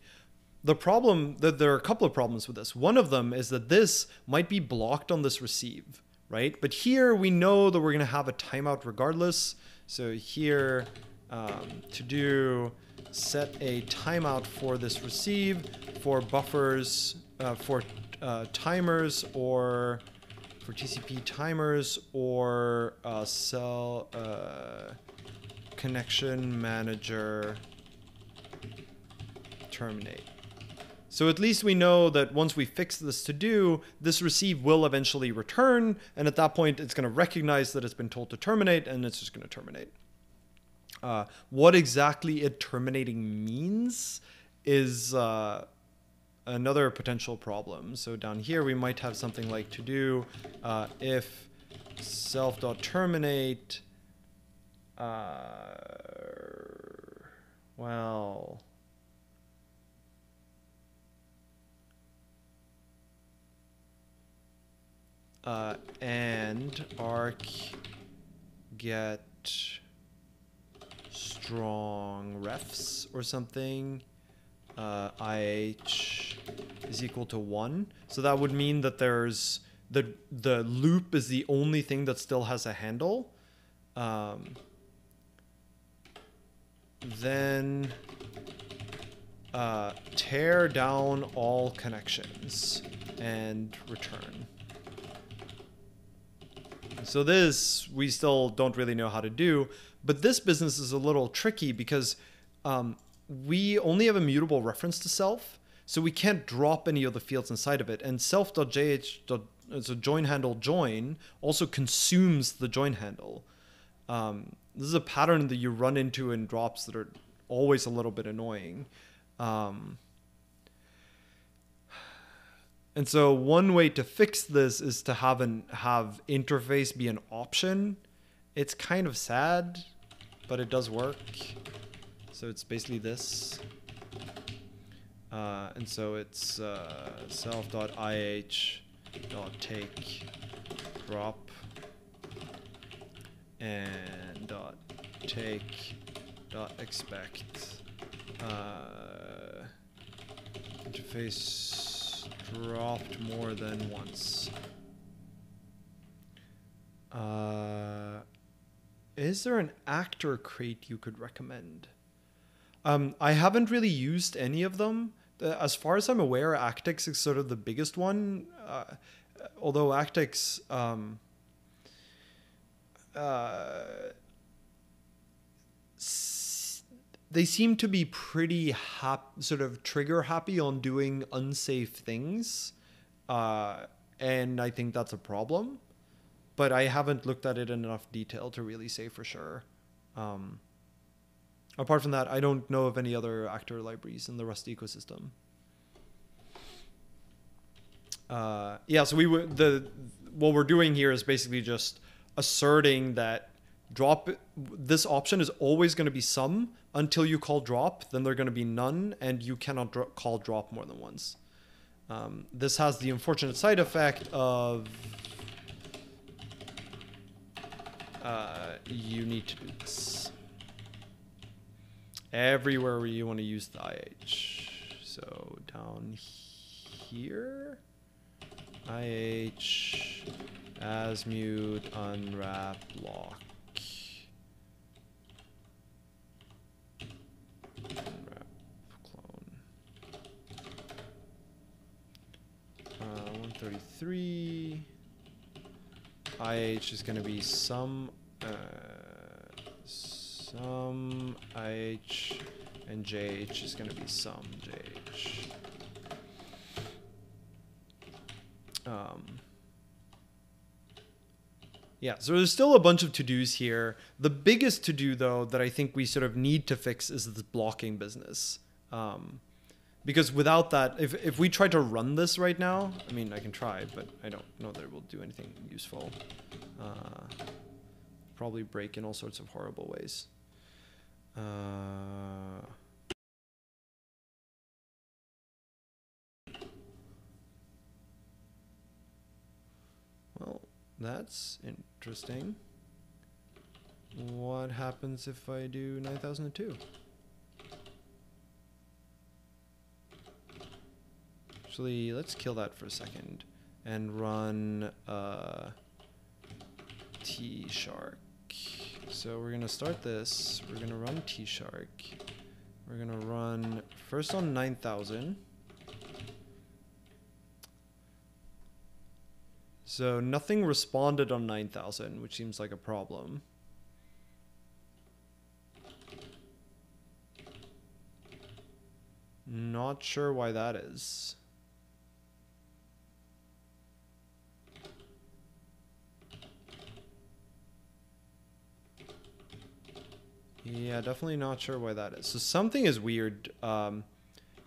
Speaker 1: The problem that there are a couple of problems with this. One of them is that this might be blocked on this receive, right? But here we know that we're going to have a timeout regardless. So here um, to do set a timeout for this receive for buffers uh, for uh, timers or for TCP timers or uh, cell uh, connection manager terminate. So at least we know that once we fix this to do, this receive will eventually return. And at that point, it's going to recognize that it's been told to terminate and it's just going to terminate. Uh, what exactly it terminating means is uh, another potential problem. So down here, we might have something like to do uh, if self.terminate uh, well, uh, and arc get strong refs or something. Uh, IH is equal to one. So that would mean that there's the the loop is the only thing that still has a handle. Um, then uh, tear down all connections and return. So this we still don't really know how to do, but this business is a little tricky because um, we only have a mutable reference to self, so we can't drop any of the fields inside of it. And self.jh, so join handle join, also consumes the join handle. Um, this is a pattern that you run into in drops that are always a little bit annoying. Um, and so one way to fix this is to have an have interface be an option. It's kind of sad, but it does work. So it's basically this. Uh, and so it's uh, self.ih.take drop and dot take dot expect uh, interface dropped more than once. Uh, is there an actor crate you could recommend? Um, I haven't really used any of them. As far as I'm aware, Actix is sort of the biggest one. Uh, although Actix um, uh, they seem to be pretty hap- sort of trigger happy on doing unsafe things. Uh, and I think that's a problem. But I haven't looked at it in enough detail to really say for sure. Um, apart from that, I don't know of any other actor libraries in the Rust ecosystem. Uh, yeah, so we the what we're doing here is basically just asserting that drop this option is always going to be some. Until you call drop then they're going to be none and you cannot dro- call drop more than once. Um, this has the unfortunate side effect of uh, you need to do this everywhere where you want to use the IH so down here IH as mut unwrap lock. Unwrap clone. Uh, 133 IH is going to be some uh, some IH and JH is going to be some JH Um, yeah, so there's still a bunch of to-dos here. The biggest to-do, though, that I think we sort of need to fix is this blocking business. Um, because without that, if, if we try to run this right now, I mean, I can try, but I don't know that it will do anything useful. Uh, probably break in all sorts of horrible ways. Uh, well, that's interesting. What happens if I do 9002? Actually, let's kill that for a second and run uh, tshark. So we're gonna start this. We're gonna run tshark. We're gonna run first on 9000. So nothing responded on 9000, which seems like a problem. Not sure why that is. Yeah, definitely not sure why that is. So something is weird um,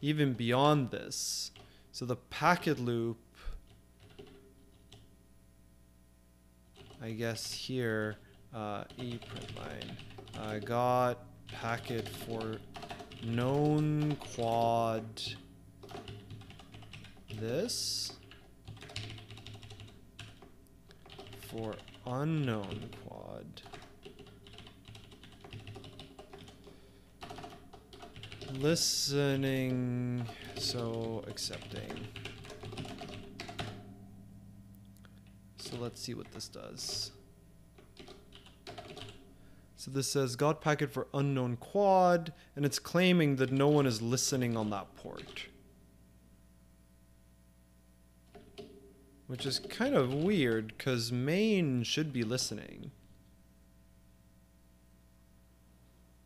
Speaker 1: even beyond this. So the packet loop, I guess here, uh, e print line, I got packet for known quad this for unknown quad listening so accepting. So let's see what this does. So this says got packet for unknown quad and it's claiming that no one is listening on that port. Which is kind of weird because main should be listening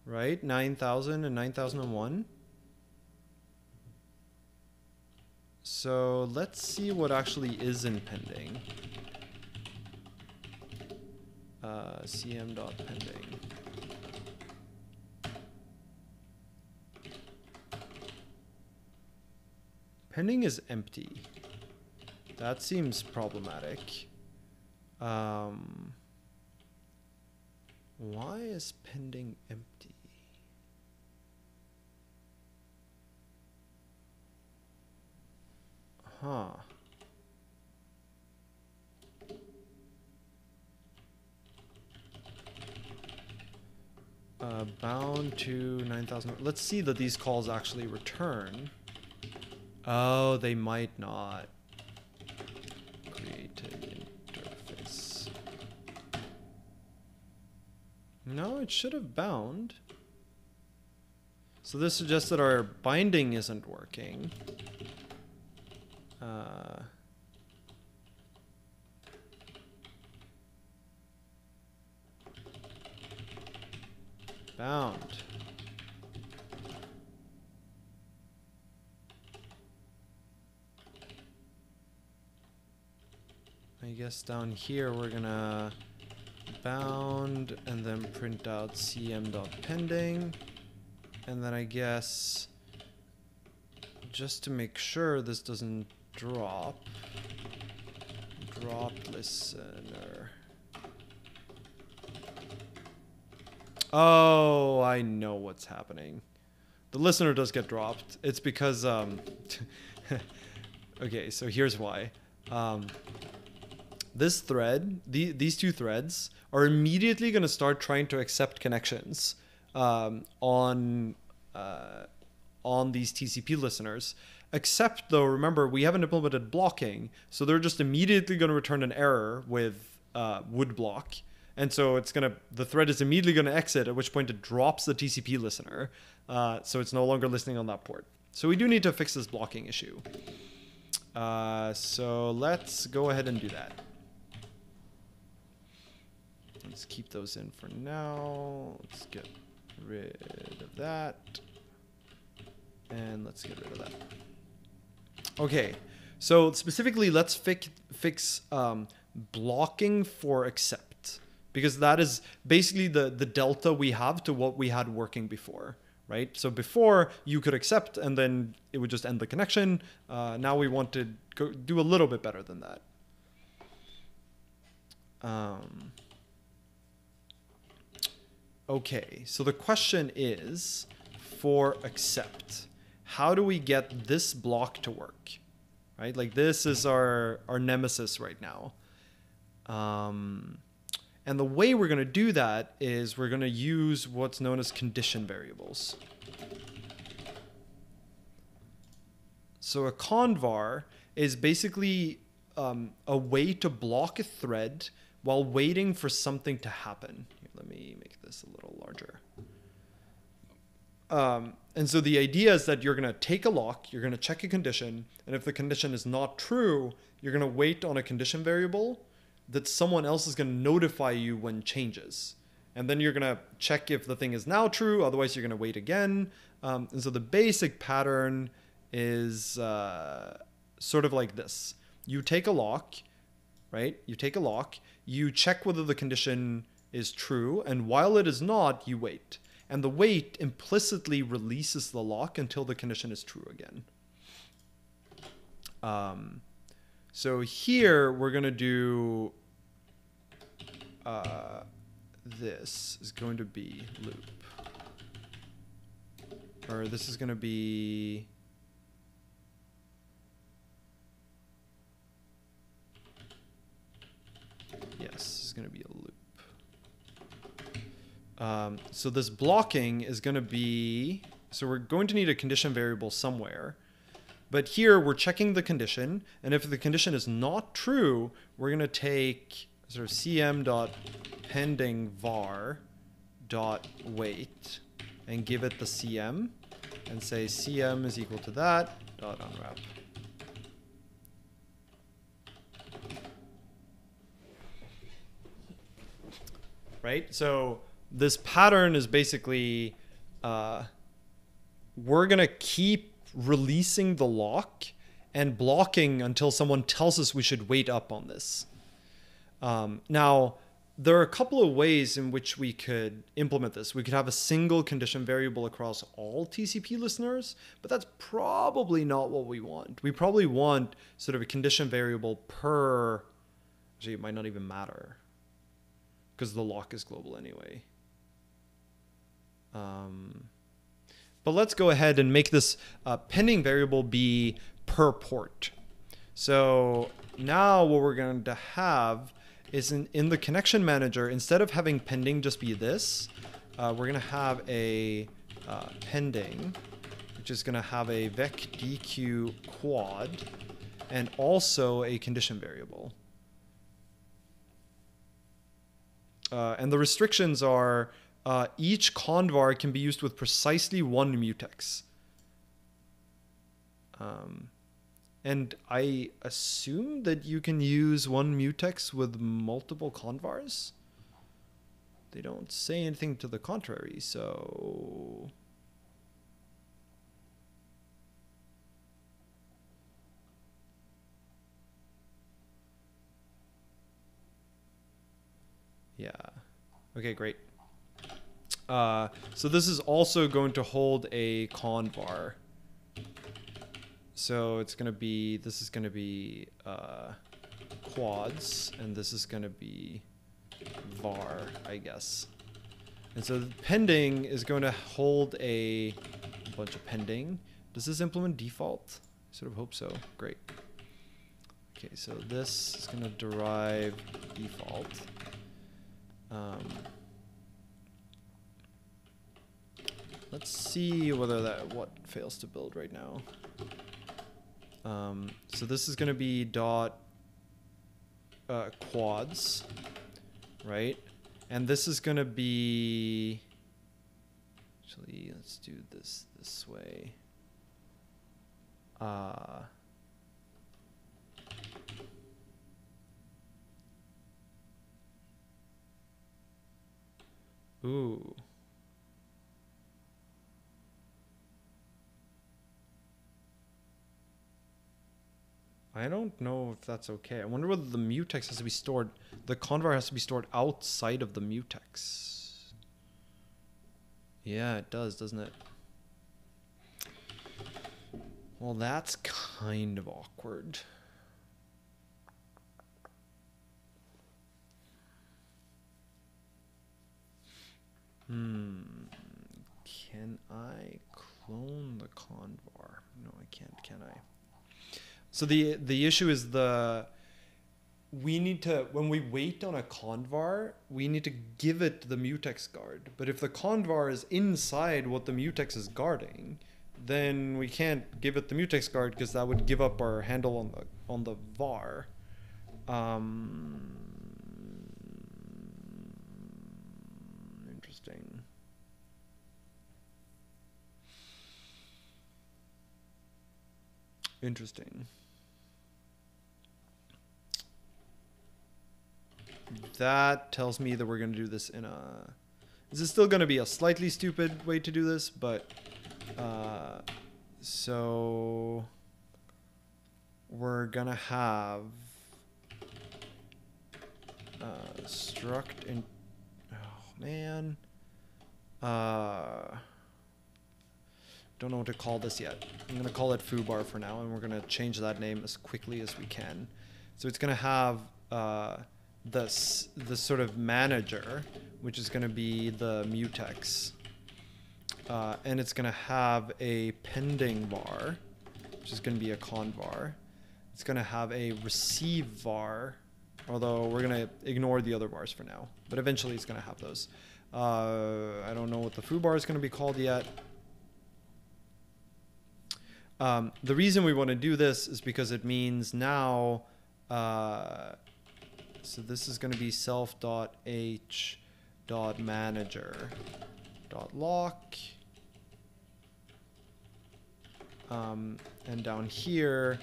Speaker 1: right? 9000 and 9001. So let's see what actually is in pending. Uh, cm dot pending. Pending is empty. That seems problematic. Um, why is pending empty? Huh. Uh, bound to 9000. Let's see that these calls actually return. Oh, they might not. Create an interface. No, it should have bound. So this suggests that our binding isn't working. Uh, bound. I guess down here we're gonna bound and then print out cm.pending and then I guess just to make sure this doesn't drop. Drop listener. Oh I know what's happening. The listener does get dropped. It's because um okay so here's why. Um, this thread the, these two threads are immediately going to start trying to accept connections um, on uh, on these TCP listeners Except though, remember, we haven't implemented blocking, so they're just immediately going to return an error with uh, would block. And so it's going to, the thread is immediately going to exit, at which point it drops the TCP listener. Uh, so it's no longer listening on that port. So we do need to fix this blocking issue. Uh, so let's go ahead and do that. Let's keep those in for now. Let's get rid of that. And let's get rid of that. Okay, so specifically, let's fix fix um, blocking for accept because that is basically the the delta we have to what we had working before right? So before you could accept and then it would just end the connection. Uh, now we want to go do a little bit better than that. Um, okay so the question is for accept how do we get this block to work right like this is our our nemesis right now um, and the way we're going to do that is we're going to use what's known as condition variables. So a condvar is basically um, a way to block a thread while waiting for something to happen. Here, let me make this a little larger. Um, and so the idea is that you're going to take a lock, you're going to check a condition, and if the condition is not true, you're going to wait on a condition variable that someone else is going to notify you when changes. And then you're going to check if the thing is now true, otherwise, you're going to wait again. Um, and so the basic pattern is uh, sort of like this you take a lock, right? You take a lock, you check whether the condition is true, and while it is not, you wait. And the wait implicitly releases the lock until the condition is true again. Um, so here we're going to do uh, this is going to be loop. Or this is going to be Yes, this is going to be a loop. Um, so this blocking is going to be so we're going to need a condition variable somewhere. But here we're checking the condition, and if the condition is not true, we're going to take sort of cm dot pending var dot wait and give it the cm and say cm is equal to that dot unwrap. Right? So this pattern is basically uh, we're going to keep releasing the lock and blocking until someone tells us we should wait up on this. Um, now, there are a couple of ways in which we could implement this. We could have a single condition variable across all TCP listeners, but that's probably not what we want. We probably want sort of a condition variable per. Actually, it might not even matter because the lock is global anyway. Um, but let's go ahead and make this uh, pending variable be per port. So now what we're going to have is in, in the connection manager, instead of having pending just be this, uh, we're going to have a uh, pending, which is going to have a VecDeque quad and also a condition variable. Uh, and the restrictions are uh, each condvar can be used with precisely one mutex. Um, and I assume that you can use one mutex with multiple condvars. They don't say anything to the contrary, so... Yeah. Okay, great. Uh, so this is also going to hold a condvar. So it's going to be, this is going to be uh, quads, and this is going to be var, I guess. And so pending is going to hold a bunch of pending. Does this implement default? I sort of hope so. Great. Okay, so this is going to derive default. Um, Let's see whether that what fails to build right now. Um, so this is going to be dot uh, quads, right? And this is going to be. Actually, let's do this this way. Uh, ooh. I don't know if that's okay. I wonder whether the mutex has to be stored, the condvar has to be stored outside of the mutex. Yeah, it does, doesn't it? Well, that's kind of awkward. Hmm. Can I clone the condvar? No, I can't, can I? So the the issue is the we need to when we wait on a condvar, we need to give it the mutex guard. But if the condvar is inside what the mutex is guarding, then we can't give it the mutex guard because that would give up our handle on the on the var. Um, interesting. Interesting. That tells me that we're going to do this in a... This is still going to be a slightly stupid way to do this, but... Uh, so... We're going to have... Uh, struct in... Oh, man. Uh... Don't know what to call this yet. I'm going to call it foobar for now, and we're going to change that name as quickly as we can. So it's going to have... Uh, the, the sort of manager, which is going to be the mutex. Uh, and it's going to have a pending var, which is going to be a condvar. It's going to have a receive var, although we're going to ignore the other vars for now. But eventually it's going to have those. Uh, I don't know what the foo bar is going to be called yet. Um, the reason we want to do this is because it means now uh, so this is going to be self dot h dot manager dot lock. Um, and down here,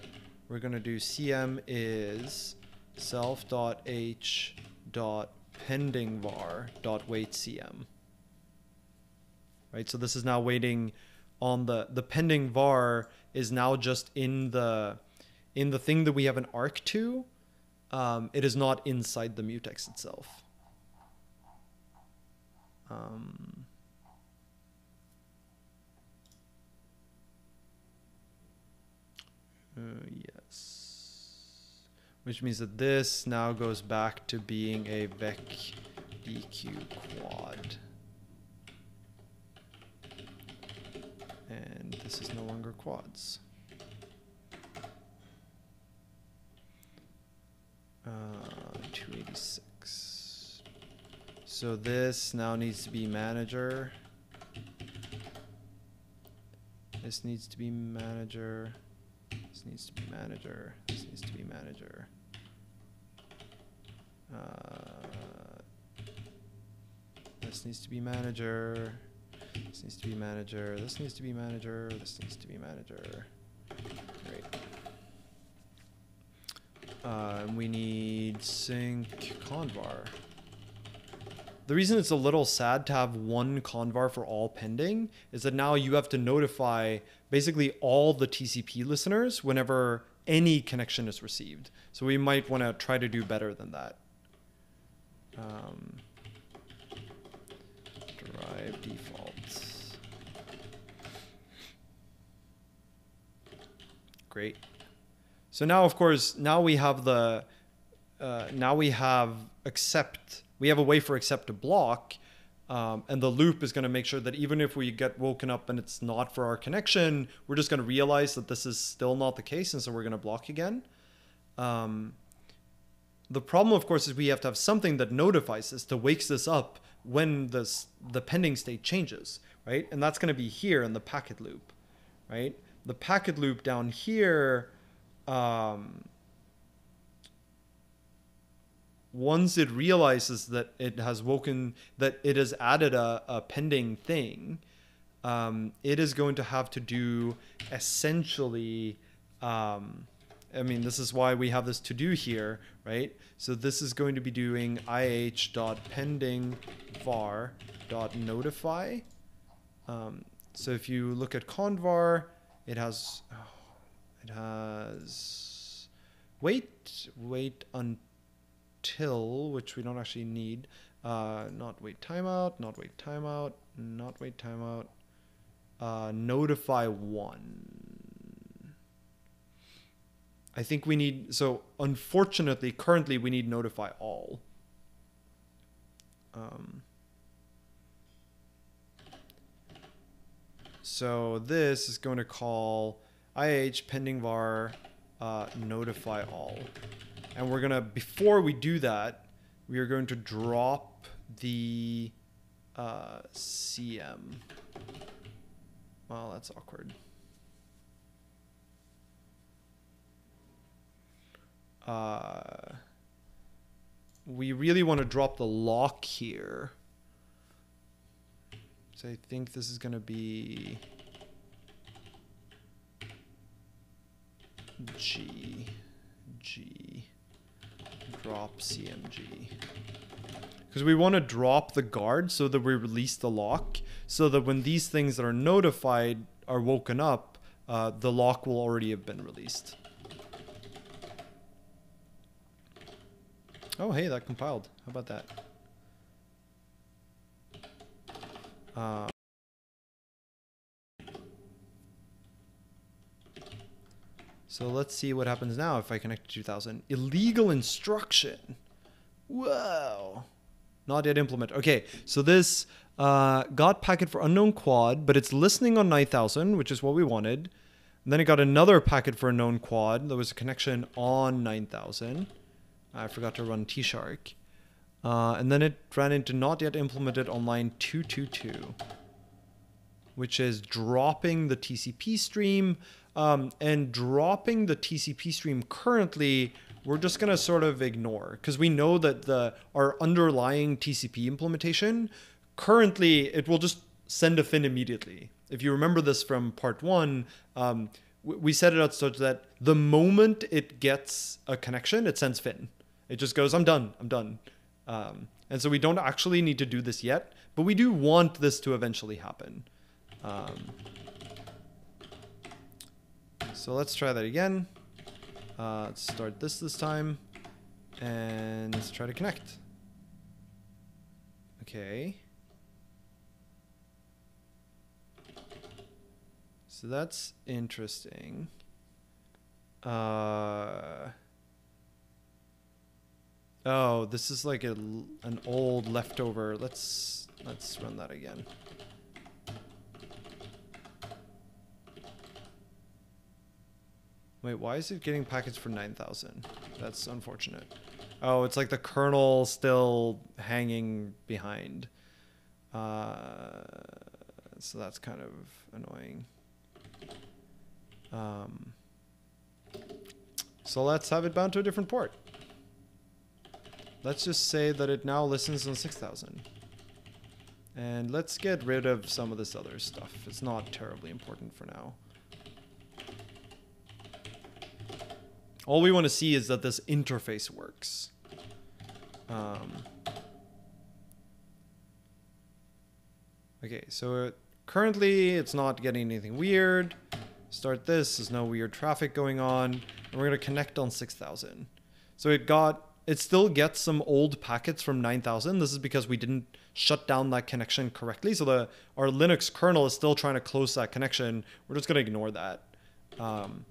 Speaker 1: we're going to do cm is self dot h dot pending var dot wait cm. Right, so this is now waiting on the the pending var is now just in the in the thing that we have an arc to um, it is not inside the mutex itself. Um, uh, yes. Which means that this now goes back to being a vec dq quad. And this is no longer quads. Uh, 286. So this now needs to be manager. This needs to be manager. This needs to be manager. This needs to be manager. Uh, this needs to be manager. This needs to be manager. This needs to be manager. This needs to be manager. Great. Uh, and we need sync condvar. The reason it's a little sad to have one condvar for all pending is that now you have to notify basically all the TCP listeners whenever any connection is received. So we might want to try to do better than that. Um, derive defaults. Great. So now, of course, now we have the, uh, now we have accept, we have a way for accept to block. Um, and the loop is going to make sure that even if we get woken up and it's not for our connection, we're just going to realize that this is still not the case. And so we're going to block again. Um, the problem, of course, is we have to have something that notifies us, to wakes this up when this, the pending state changes, right? And that's going to be here in the packet loop, right? The packet loop down here um, once it realizes that it has woken, that it has added a, a pending thing, um, it is going to have to do essentially. Um, I mean, this is why we have this to do here, right? So this is going to be doing ih.pending var dot notify. Um, so if you look at condvar, it has. It has wait, wait until, which we don't actually need. Uh, not wait timeout, not wait timeout, not wait timeout. Uh, notify one. I think we need, so unfortunately, currently we need notify all. Um, so this is going to call IH pending var uh, notify all. And we're to, before we do that, we are going to drop the uh, CM. Well, that's awkward. Uh, we really want to drop the lock here. So I think this is going to be G, G, drop CMG. Because we want to drop the guard so that we release the lock, so that when these things that are notified are woken up, uh, the lock will already have been released. Oh, hey, that compiled. How about that? Uh, so let's see what happens now if I connect to 2000. Illegal instruction. Whoa. Not yet implemented. Okay, so this uh, got packet for unknown quad, but it's listening on 9000, which is what we wanted. And then it got another packet for a known quad. There was a connection on 9000. I forgot to run tshark. Uh, and then it ran into not yet implemented on line 222, which is dropping the TCP stream. Um, and dropping the TCP stream currently, we're just going to sort of ignore because we know that the our underlying TCP implementation, currently it will just send a fin immediately. If you remember this from part one, um, we set it out such that the moment it gets a connection, it sends fin. It just goes, I'm done, I'm done. Um, and so we don't actually need to do this yet, but we do want this to eventually happen. Um, so let's try that again. Uh, let's start this this time. And let's try to connect. Okay. So that's interesting. Uh... Oh, this is like a, an old leftover. Let's let's run that again. Wait, why is it getting packets for 9,000? That's unfortunate. Oh, it's like the kernel still hanging behind. Uh, so that's kind of annoying. Um, so let's have it bound to a different port. Let's just say that it now listens on 6000. And let's get rid of some of this other stuff. It's not terribly important for now. All we want to see is that this interface works. Um, okay, so it, currently it's not getting anything weird. Start this, there's no weird traffic going on. And we're going to connect on 6000. So it got it still gets some old packets from 9000. This is because we didn't shut down that connection correctly. So the our Linux kernel is still trying to close that connection. We're just going to ignore that. Um,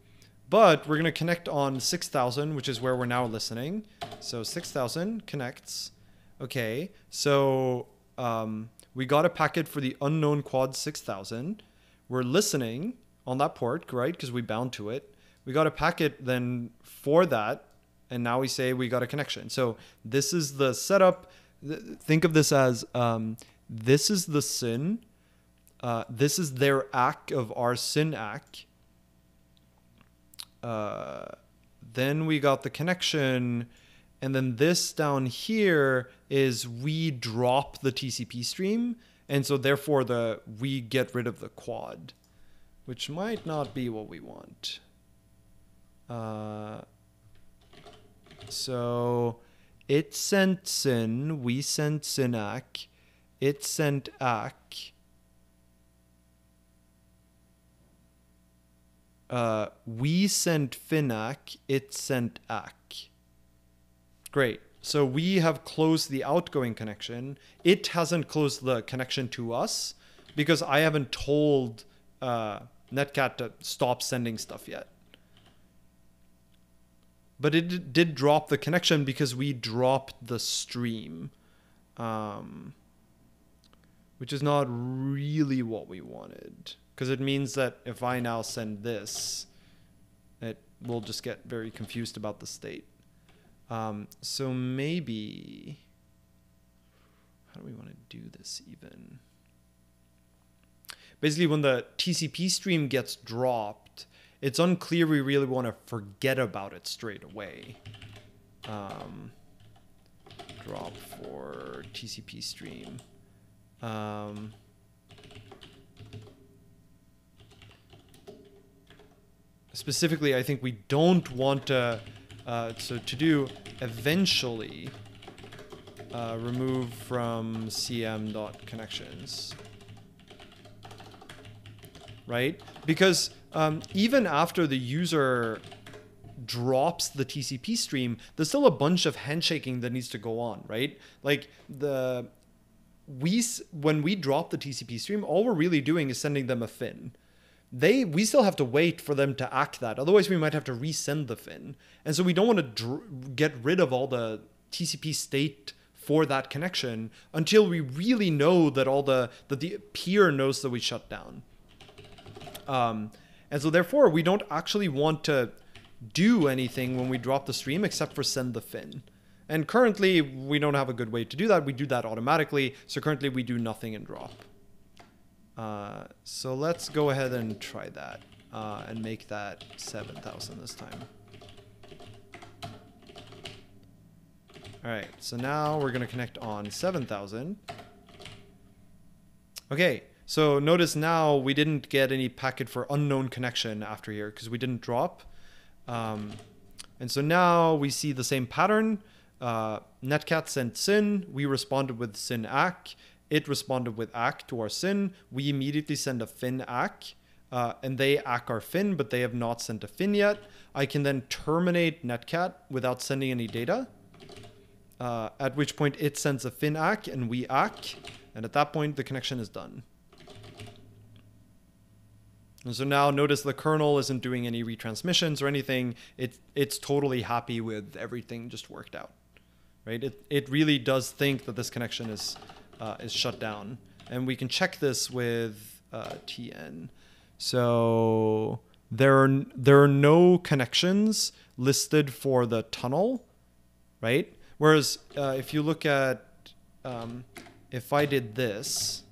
Speaker 1: but we're going to connect on 6000, which is where we're now listening. So 6000 connects. Okay, so um, we got a packet for the unknown quad 6000. We're listening on that port, right? Because we bound to it. We got a packet then for that and now we say we got a connection. So this is the setup. Think of this as um, this is the SYN. Uh, this is their ACK of our SYN ACK. Uh, then we got the connection. And then this down here is we drop the TCP stream. And so therefore the we get rid of the quad, which might not be what we want. Uh, so it sent SYN, we sent SYNAC, it sent ACK. Uh, we sent finac, it sent ACK. Great. So we have closed the outgoing connection. It hasn't closed the connection to us because I haven't told uh, Netcat to stop sending stuff yet. But it did drop the connection because we dropped the stream, um, which is not really what we wanted. Because it means that if I now send this, it will just get very confused about the state. Um, so maybe, how do we want to do this even? Basically, when the TCP stream gets dropped, it's unclear we really want to forget about it straight away. Um, drop for TCP stream. Um, specifically, I think we don't want to, uh, so to do eventually uh, remove from cm dot connections, right? Because um, even after the user drops the TCP stream, there's still a bunch of handshaking that needs to go on, right? Like the we when we drop the TCP stream, all we're really doing is sending them a fin. They we still have to wait for them to act that. Otherwise, we might have to resend the fin, and so we don't want to dr- get rid of all the TCP state for that connection until we really know that all the that the peer knows that we shut down. Um, and so therefore, we don't actually want to do anything when we drop the stream except for send the fin. And currently, we don't have a good way to do that. We do that automatically. So currently, we do nothing in drop. Uh, so let's go ahead and try that uh, and make that 7,000 this time. All right, so now we're going to connect on 7,000. Okay, so notice now we didn't get any packet for unknown connection after here because we didn't drop. Um, and so now we see the same pattern. Uh, Netcat sent SYN, we responded with SYN ACK, it responded with ACK to our SYN, we immediately send a fin ACK, uh, and they ACK our fin, but they have not sent a fin yet. I can then terminate Netcat without sending any data, uh, at which point it sends a fin ACK and we ACK, and at that point the connection is done. And so now notice the kernel isn't doing any retransmissions or anything. It, it's totally happy with everything just worked out, right? It, it really does think that this connection is, uh, is shut down. And we can check this with uh, TN. So there are, there are no connections listed for the tunnel, right? Whereas uh, if you look at, um, if I did this,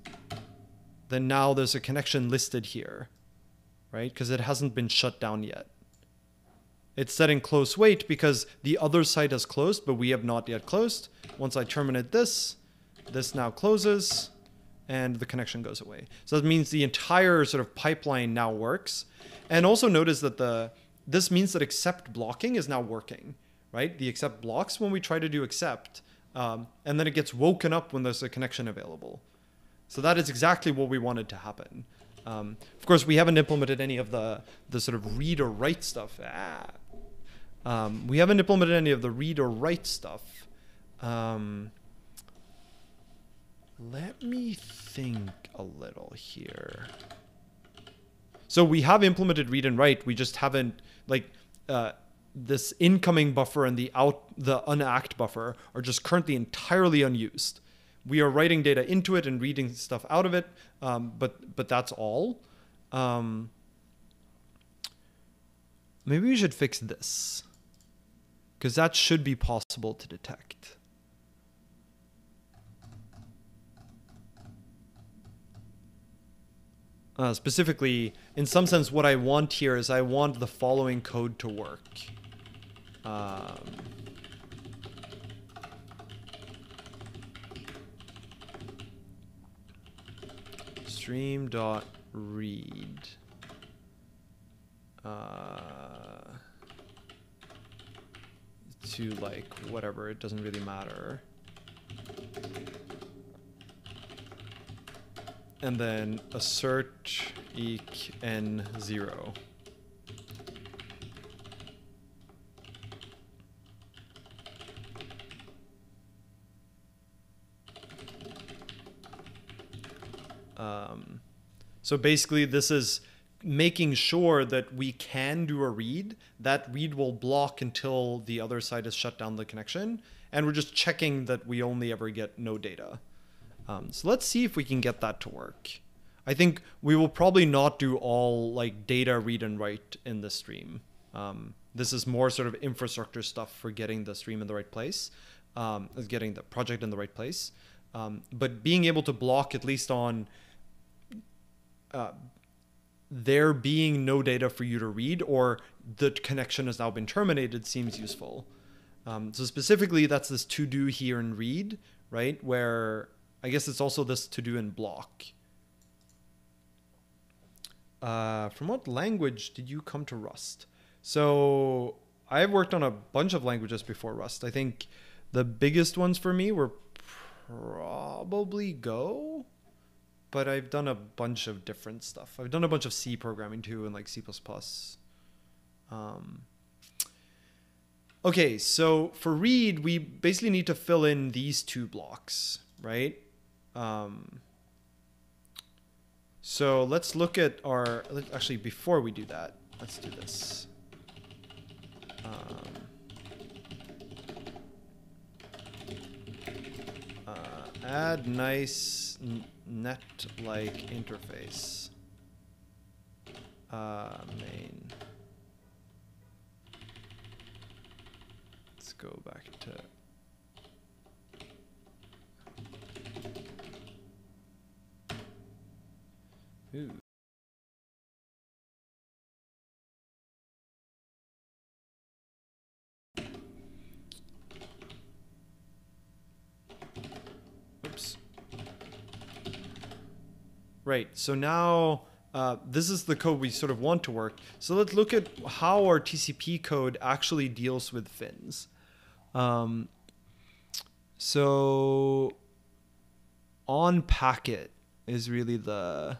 Speaker 1: then now there's a connection listed here right? Because it hasn't been shut down yet. It's set in close wait because the other site has closed, but we have not yet closed. Once I terminate this, this now closes and the connection goes away. So that means the entire sort of pipeline now works. And also notice that the this means that accept blocking is now working, right? The accept blocks when we try to do accept, um, and then it gets woken up when there's a connection available. So that is exactly what we wanted to happen. Um, of course, we haven't implemented any of the the sort of read or write stuff. Ah. Um, we haven't implemented any of the read or write stuff. Um, let me think a little here. So we have implemented read and write. We just haven't like uh, this incoming buffer and the out the unacked buffer are just currently entirely unused we are writing data into it and reading stuff out of it, um, but but that's all. Um, maybe we should fix this because that should be possible to detect. Uh, specifically, in some sense, what I want here is I want the following code to work. Um, stream dot read uh, to like whatever it doesn't really matter and then assert eq n zero. Um, so basically, this is making sure that we can do a read. That read will block until the other side has shut down the connection. And we're just checking that we only ever get no data. Um, so let's see if we can get that to work. I think we will probably not do all like data read and write in the stream. Um, this is more sort of infrastructure stuff for getting the stream in the right place, um, getting the project in the right place. Um, but being able to block at least on uh, there being no data for you to read or the connection has now been terminated seems useful. Um, so specifically, that's this to do here and read, right? Where I guess it's also this to do in block. Uh, from what language did you come to Rust? So I've worked on a bunch of languages before Rust. I think the biggest ones for me were probably Go, but I've done a bunch of different stuff. I've done a bunch of C programming too, and like C++. Um, okay, so for read, we basically need to fill in these two blocks, right? Um, so let's look at our, actually before we do that, let's do this. Um, uh, add nice net-like interface. Uh, main. Let's go back to Ooh. Oops. Right, so now uh, this is the code we sort of want to work. So let's look at how our TCP code actually deals with fins. Um, so on packet is really the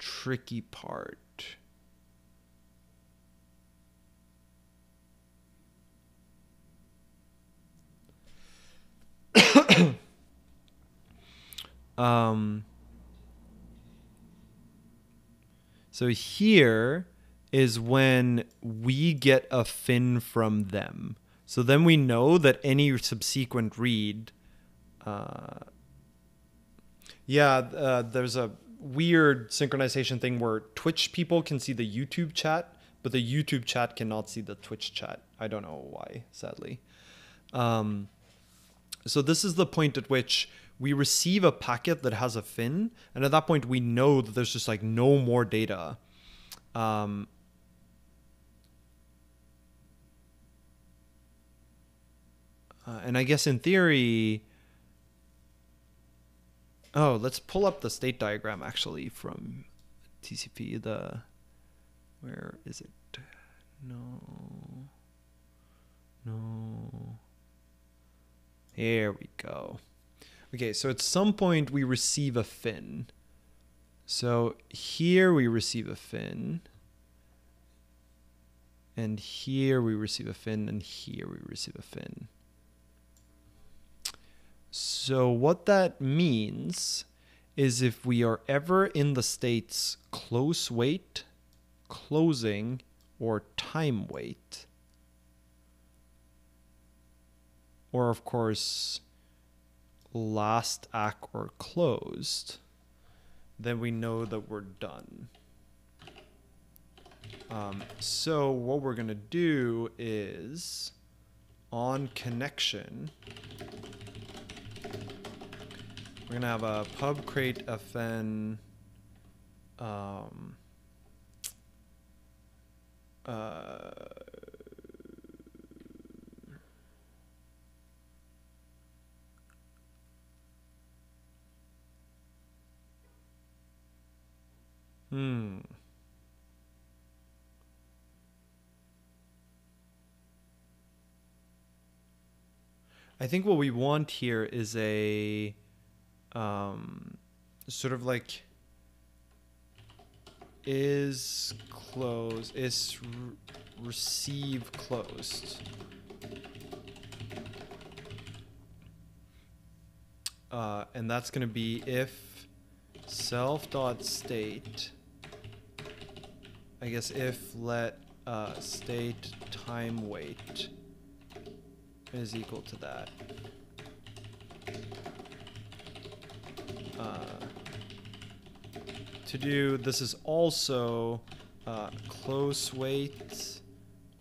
Speaker 1: tricky part. um, so here is when we get a fin from them. So then we know that any subsequent read. Uh, yeah, uh, there's a weird synchronization thing where Twitch people can see the YouTube chat, but the YouTube chat cannot see the Twitch chat. I don't know why, sadly. Um, so this is the point at which we receive a packet that has a fin, and at that point we know that there's just like no more data. Um, uh, and I guess in theory, Oh, let's pull up the state diagram actually from TCP. The where is it? No. No. Here we go. Okay, so at some point we receive a fin. So here we receive a fin. And here we receive a fin, and here we receive a fin. So, what that means is if we are ever in the states close wait, closing, or time wait, or of course, last ack or closed, then we know that we're done. Um, so what we're going to do is on connection, we're gonna have a pub crate fn um, uh, hmm. I think what we want here is a um, sort of like is closed is re receive closed uh, and that's going to be if self dot state. I guess if let uh, state time wait is equal to that. Uh, to do this is also uh, close wait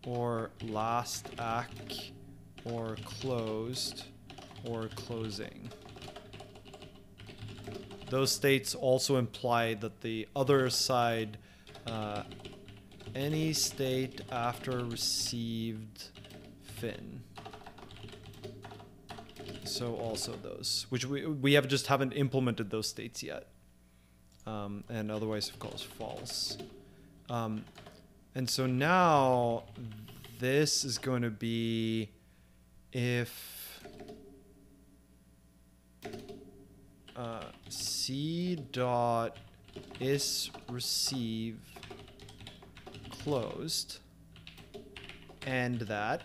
Speaker 1: or last ack or closed or closing. Those states also imply that the other side, uh, any state after received fin. So also those, which we, we have just haven't implemented those states yet. Um, and otherwise, of course, false. Um, and so now this is going to be if uh, c dot is receive closed and that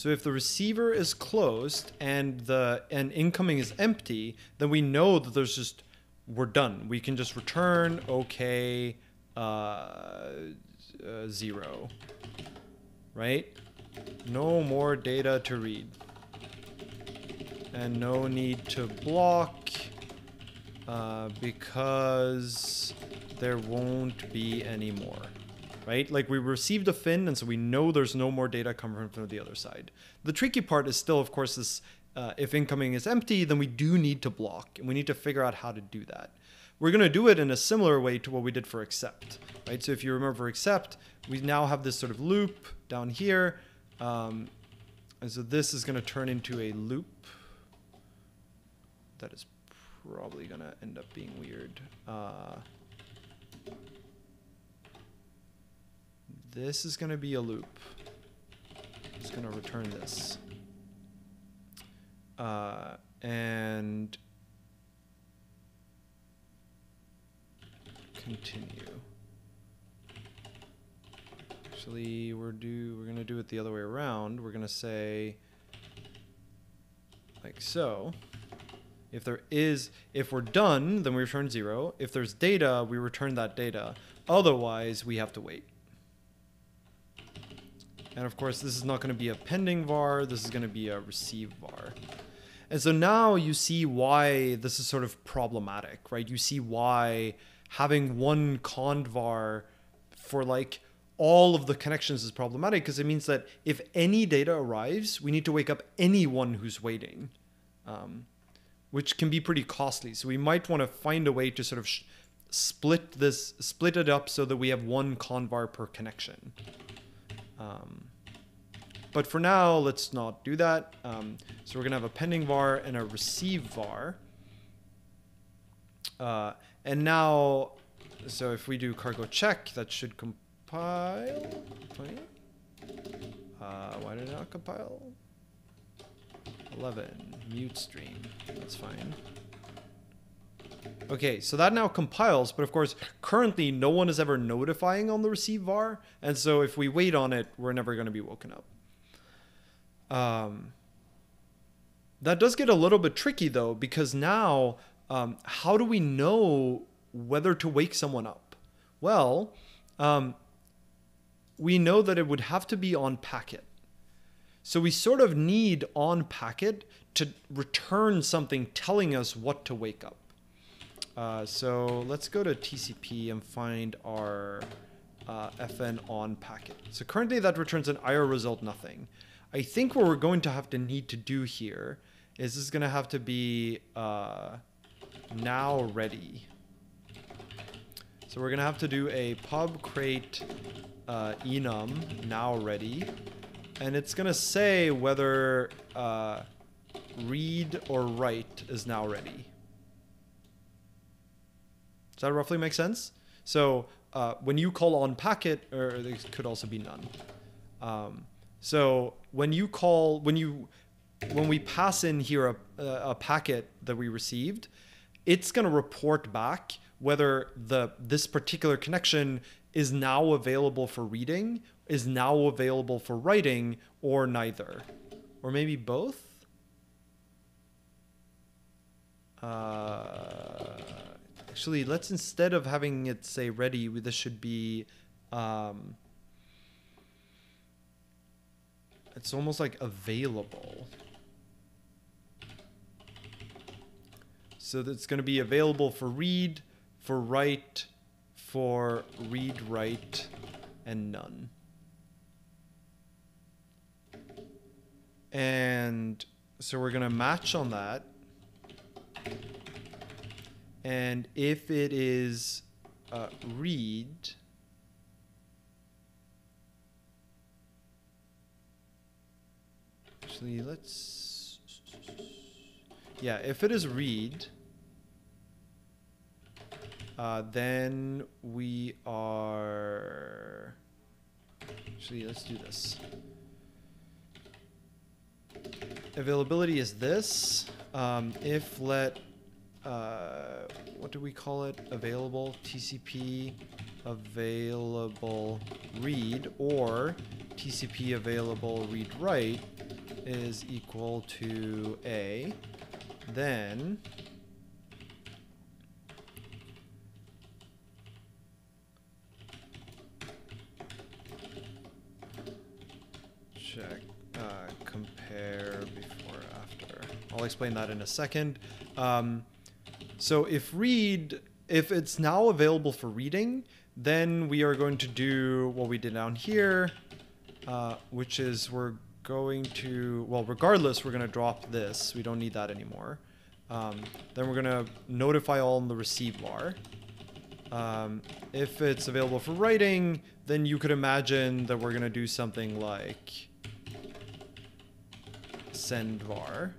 Speaker 1: So if the receiver is closed and the and incoming is empty, then we know that there's just we're done. We can just return okay uh, uh, zero, right? No more data to read, and no need to block uh, because there won't be any more right? Like we received a fin, and so we know there's no more data coming from the other side. The tricky part is still, of course, this uh, if incoming is empty, then we do need to block, and we need to figure out how to do that. We're going to do it in a similar way to what we did for accept, right? So if you remember for accept, we now have this sort of loop down here, um, and so this is going to turn into a loop that is probably going to end up being weird. Uh, This is going to be a loop. It's going to return this. Uh, and continue. Actually, we're do we're going to do it the other way around. We're going to say like so. If there is, if we're done, then we return zero. If there's data, we return that data. Otherwise, we have to wait. And of course, this is not going to be a pending var. This is going to be a receive var. And so now you see why this is sort of problematic, right? You see why having one condvar for like all of the connections is problematic because it means that if any data arrives, we need to wake up anyone who's waiting, um, which can be pretty costly. So we might want to find a way to sort of split this, split it up so that we have one var per connection. Um, but for now, let's not do that. Um, so we're going to have a pending var and a receive var. Uh, and now, so if we do cargo check, that should compile. Uh, why did it not compile? 11, mut stream. That's fine. Okay, so that now compiles, but of course, currently no one is ever notifying on the receive var, and so if we wait on it, we're never going to be woken up. Um, that does get a little bit tricky though, because now, um, how do we know whether to wake someone up? Well, um, we know that it would have to be on packet. So we sort of need on packet to return something telling us what to wake up. Uh, so let's go to TCP and find our uh, FN on packet. So currently that returns an IO result nothing. I think what we're going to have to need to do here is this is going to have to be uh, now ready. So we're going to have to do a pub crate uh, enum now ready. And it's going to say whether uh, read or write is now ready. Does that roughly make sense? So uh, when you call on packet, or it could also be none. Um, so when you call, when you, when we pass in here a, a packet that we received, it's going to report back whether the this particular connection is now available for reading, is now available for writing, or neither. Or maybe both? Uh, actually, let's instead of having it say ready, this should be. Um, it's almost like available. So that's going to be available for read, for write, for read, write, and none. And so we're going to match on that. And if it is uh, read, actually, let's, yeah, if it is read, uh, then we are, actually, let's do this. Availability is this. Um, if let, uh, what do we call it? Available, TCP available read or TCP available read write is equal to A, then check uh, compare before after. I'll explain that in a second. Um, so if read, if it's now available for reading, then we are going to do what we did down here, uh, which is we're going to, well, regardless, we're going to drop this. We don't need that anymore. Um, then we're going to notify all in the receive var. Um, if it's available for writing, then you could imagine that we're going to do something like send var,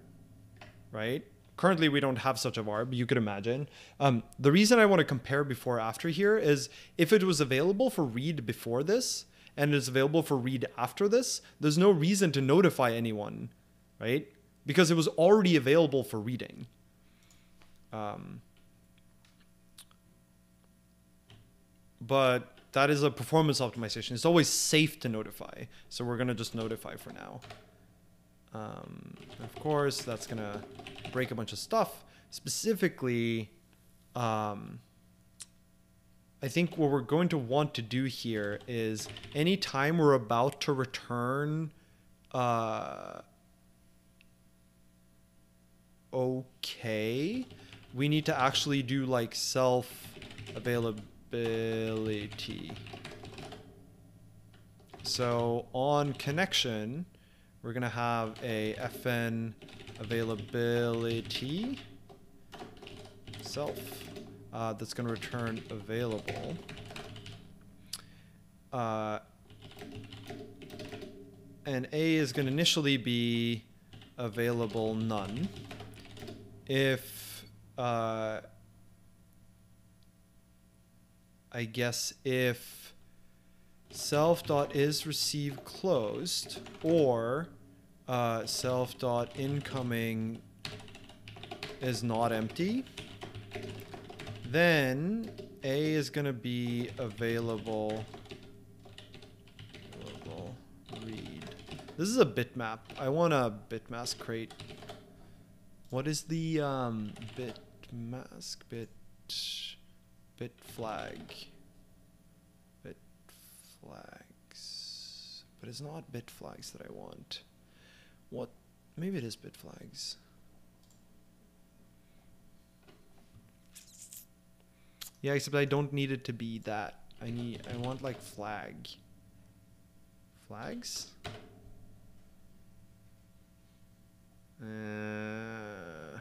Speaker 1: right? Currently, we don't have such a var, but you could imagine. Um, the reason I want to compare before after here is if it was available for read before this and is available for read after this, there's no reason to notify anyone, right? Because it was already available for reading. Um, but that is a performance optimization. It's always safe to notify. So we're going to just notify for now. Um, of course, that's going to break a bunch of stuff. Specifically, um, I think what we're going to want to do here is anytime we're about to return uh, okay, we need to actually do like self availability. So on connection, we're going to have a fn availability self uh, that's going to return available. Uh, and A is going to initially be available none. If, uh, I guess if self dot is receive closed or uh, self dot incoming is not empty, then A is going to be available, available read. This is a bitmap. I want a bitmask crate. What is the um, bitmask bit bit flag? Bit flags. But it's not bit flags that I want. What? Maybe it is bit flags. Yeah, except I don't need it to be that. I need I want like flag. Flags? Uh,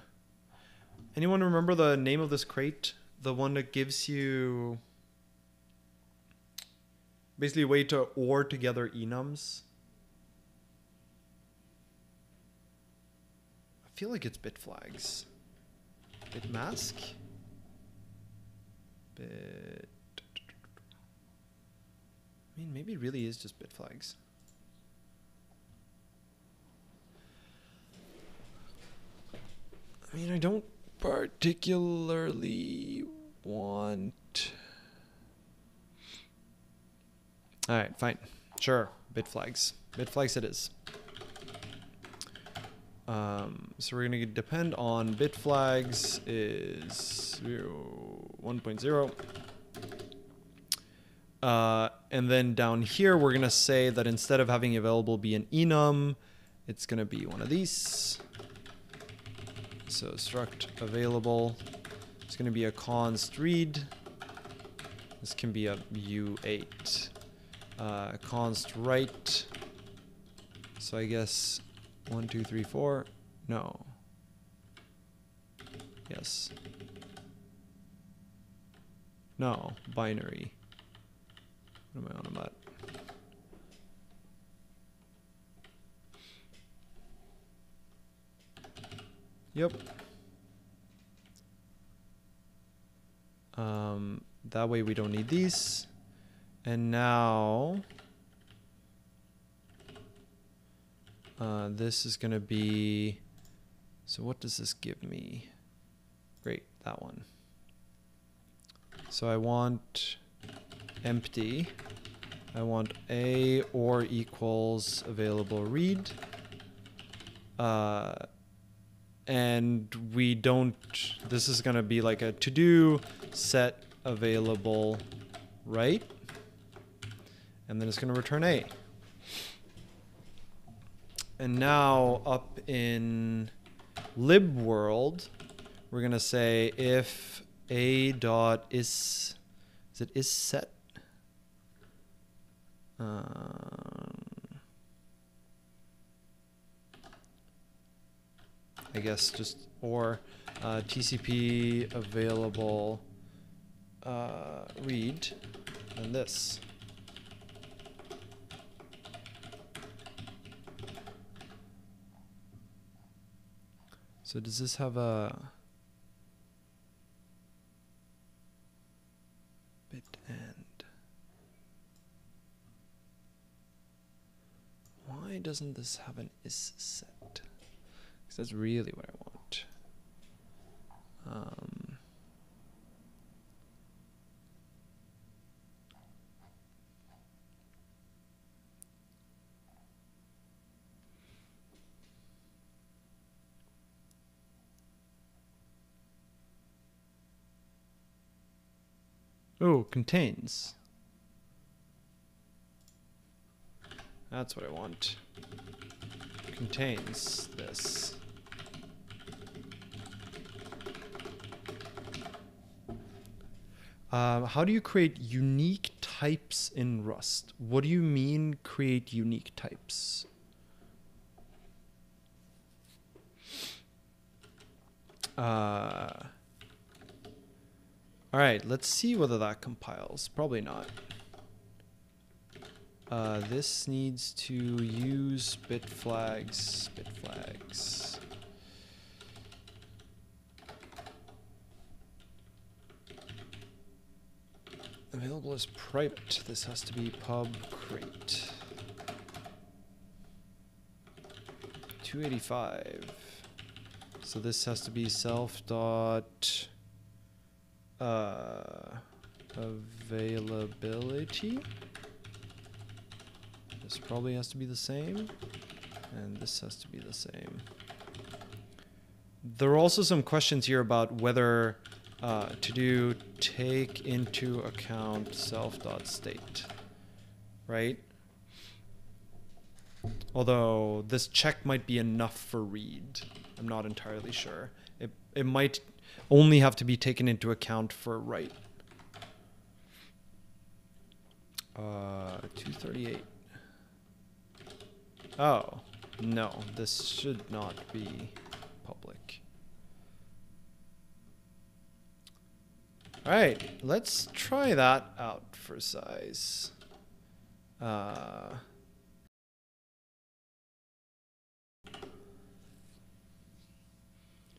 Speaker 1: anyone remember the name of this crate? The one that gives you basically a way to OR together enums. I feel like it's bit flags. Bit mask? Bit. I mean, maybe it really is just bit flags. I mean, I don't particularly want. All right, fine. Sure. Bit flags. Bit flags it is. Um, so we're going to depend on bit flags is 0, 1.0. Uh, and then down here, we're going to say that instead of having available be an enum, it's going to be one of these. So struct available. It's going to be a const read. This can be a u8. Uh, const write. So I guess one, two, three, four. No. Yes. No. Binary. What am I on about? Yep. Um, that way we don't need these. And now, uh, this is going to be, so what does this give me? Great, that one. So I want empty. I want a or equals available read. Uh, and we don't, this is going to be like a to do set available write. And then it's going to return a. And now up in lib world, we're going to say if a dot is, is it is set? Um, I guess just or uh, TCP available uh, read and this. So does this have a bit end? Why doesn't this have an is set? Because that's really what I want. Um, oh, contains. That's what I want. Contains this. Uh, how do you create unique types in Rust? What do you mean create unique types? Uh, all right, let's see whether that compiles. Probably not. Uh, this needs to use bit flags, bit flags. Available as private. This has to be pub crate. 285. So this has to be self dot uh, availability. This probably has to be the same. And this has to be the same. There are also some questions here about whether uh, to do take into account self.state, right? Although this check might be enough for read. I'm not entirely sure. It, it might only have to be taken into account for write. Uh, 238. Oh, no, this should not be public. All right, let's try that out for size. Uh,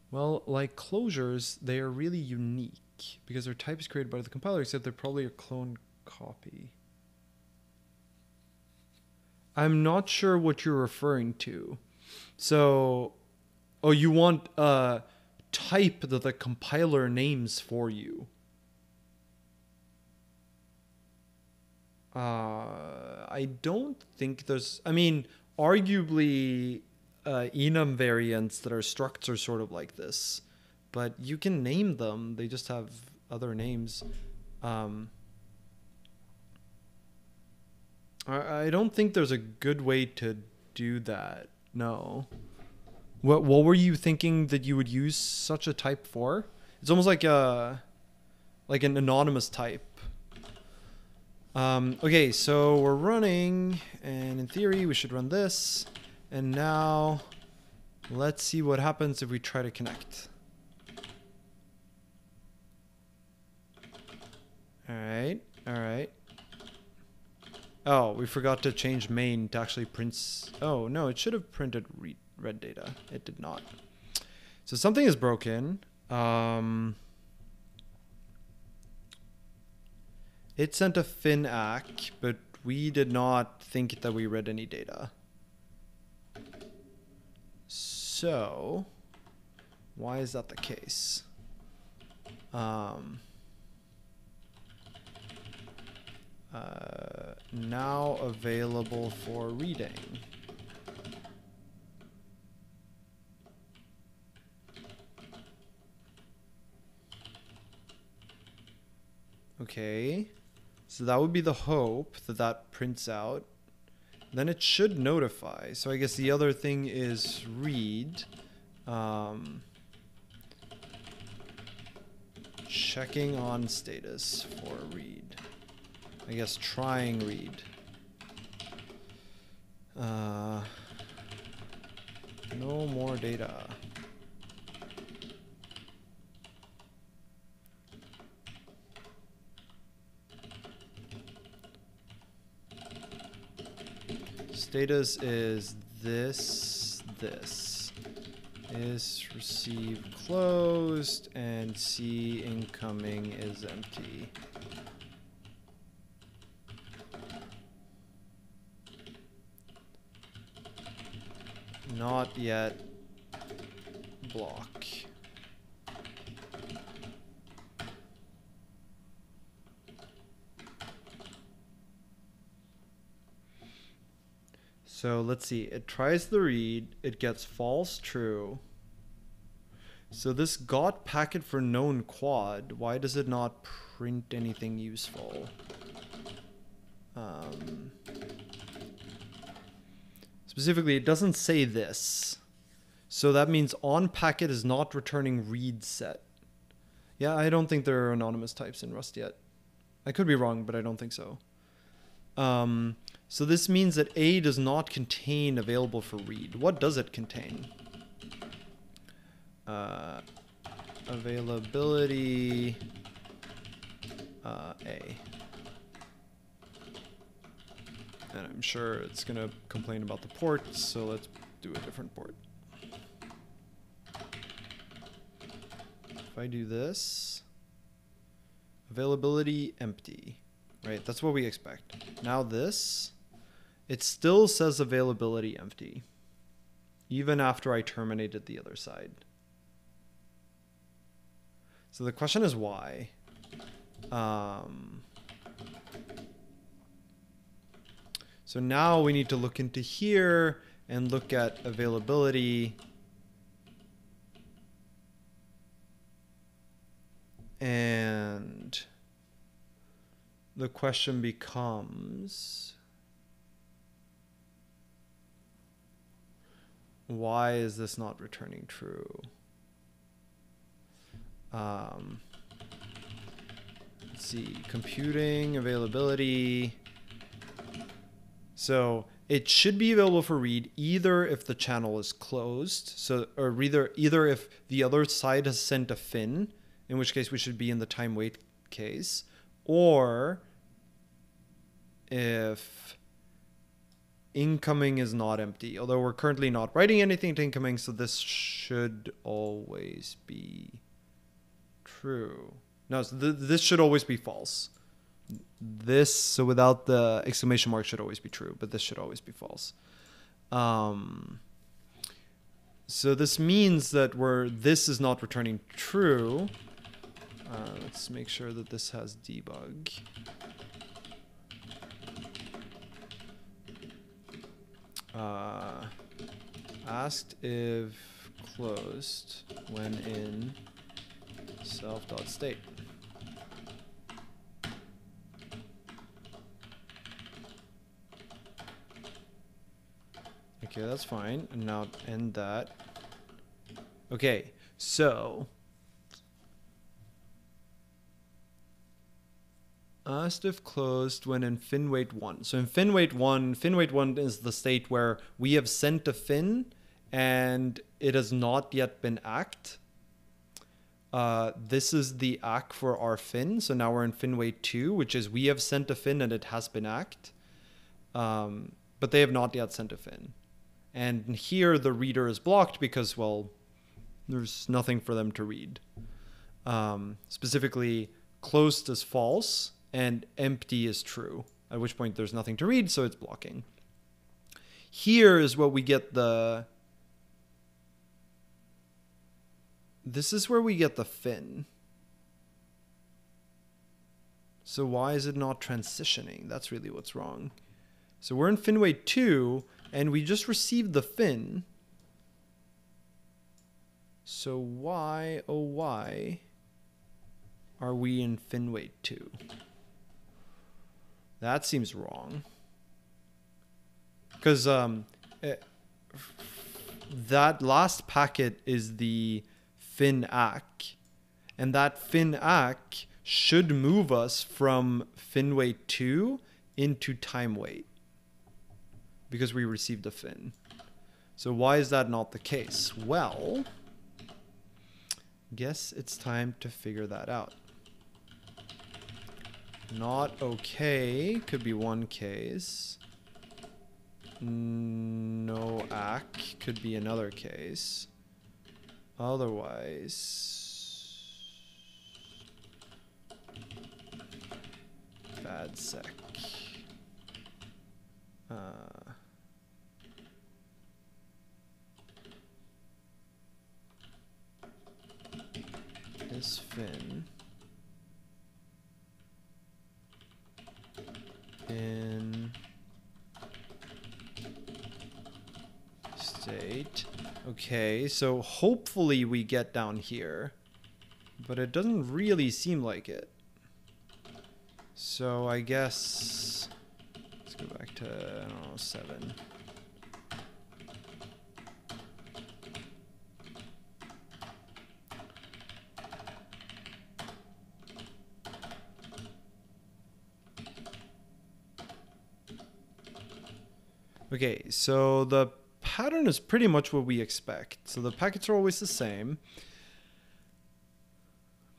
Speaker 1: well, like closures, they are really unique because their type is created by the compiler, except they're probably a clone copy. I'm not sure what you're referring to. So, oh, you want a type that the compiler names for you. Uh, I don't think there's. I mean, arguably, uh, enum variants that are structs are sort of like this, but you can name them. They just have other names. Um, I, don't think there's a good way to do that. No. What What were you thinking that you would use such a type for? It's almost like a, like an anonymous type. Um, okay, so we're running, and in theory we should run this. And now, let's see what happens if we try to connect. Alright, alright. Oh, we forgot to change main to actually print... Oh, no, it should have printed read data. It did not. So something is broken. Um... It sent a FIN-ACK, but we did not think that we read any data. So, why is that the case? Um, uh, now available for reading. Okay. So that would be the hope that that prints out. Then it should notify. So I guess the other thing is read. Um, checking on status for read. I guess trying read. Uh, no more data. Status is this, this. Is receive closed and C incoming is empty. Not yet block. So let's see. It tries the read. It gets false true. So this got packet for known quad. Why does it not print anything useful? Um, specifically, it doesn't say this. So that means on packet is not returning read set. Yeah, I don't think there are anonymous types in Rust yet. I could be wrong, but I don't think so. Um, so this means that A does not contain available for read. What does it contain? Uh, availability uh, A. And I'm sure it's going to complain about the port, so let's do a different port. If I do this, availability empty right? That's what we expect. Now this, it still says availability empty, even after I terminated the other side. So the question is why? Um, so now we need to look into here and look at availability. And the question becomes why is this not returning true? Um, let's see, computing availability. So it should be available for read either if the channel is closed, so or either either if the other side has sent a fin, in which case we should be in the time wait case, or if incoming is not empty, although we're currently not writing anything to incoming, so this should always be true. No, so th this should always be false this so without the exclamation mark should always be true but this should always be false. Um, so this means that we're this is not returning true. Uh, let's make sure that this has debug. Uh, asked if closed when in self.state Okay, that's fine. And now end that. Okay, so asked if closed when in fin finwait 1. So in fin finwait 1, fin finwait 1 is the state where we have sent a fin and it has not yet been acked. Uh, this is the ack for our fin. So now we're in fin finwait 2, which is we have sent a fin and it has been acked. Um, but they have not yet sent a fin. And here the reader is blocked because, well, there's nothing for them to read. Um, specifically, closed is false and empty is true, at which point there's nothing to read, so it's blocking. Here is what we get the. This is where we get the fin. So why is it not transitioning? That's really what's wrong. So we're in finwait 2, and we just received the fin. So why, oh why, are we in finwait 2? That seems wrong. Because um, it, that last packet is the fin ack. And that fin ack should move us from finwait 2 into time wait because we received a fin. So why is that not the case? Well, guess it's time to figure that out. Not okay could be one case. No ack could be another case. Otherwise, bad seq. Uh, this fin in state. Okay, so hopefully we get down here, but it doesn't really seem like it. So I guess let's go back to know seven. Okay, so the pattern is pretty much what we expect. So the packets are always the same.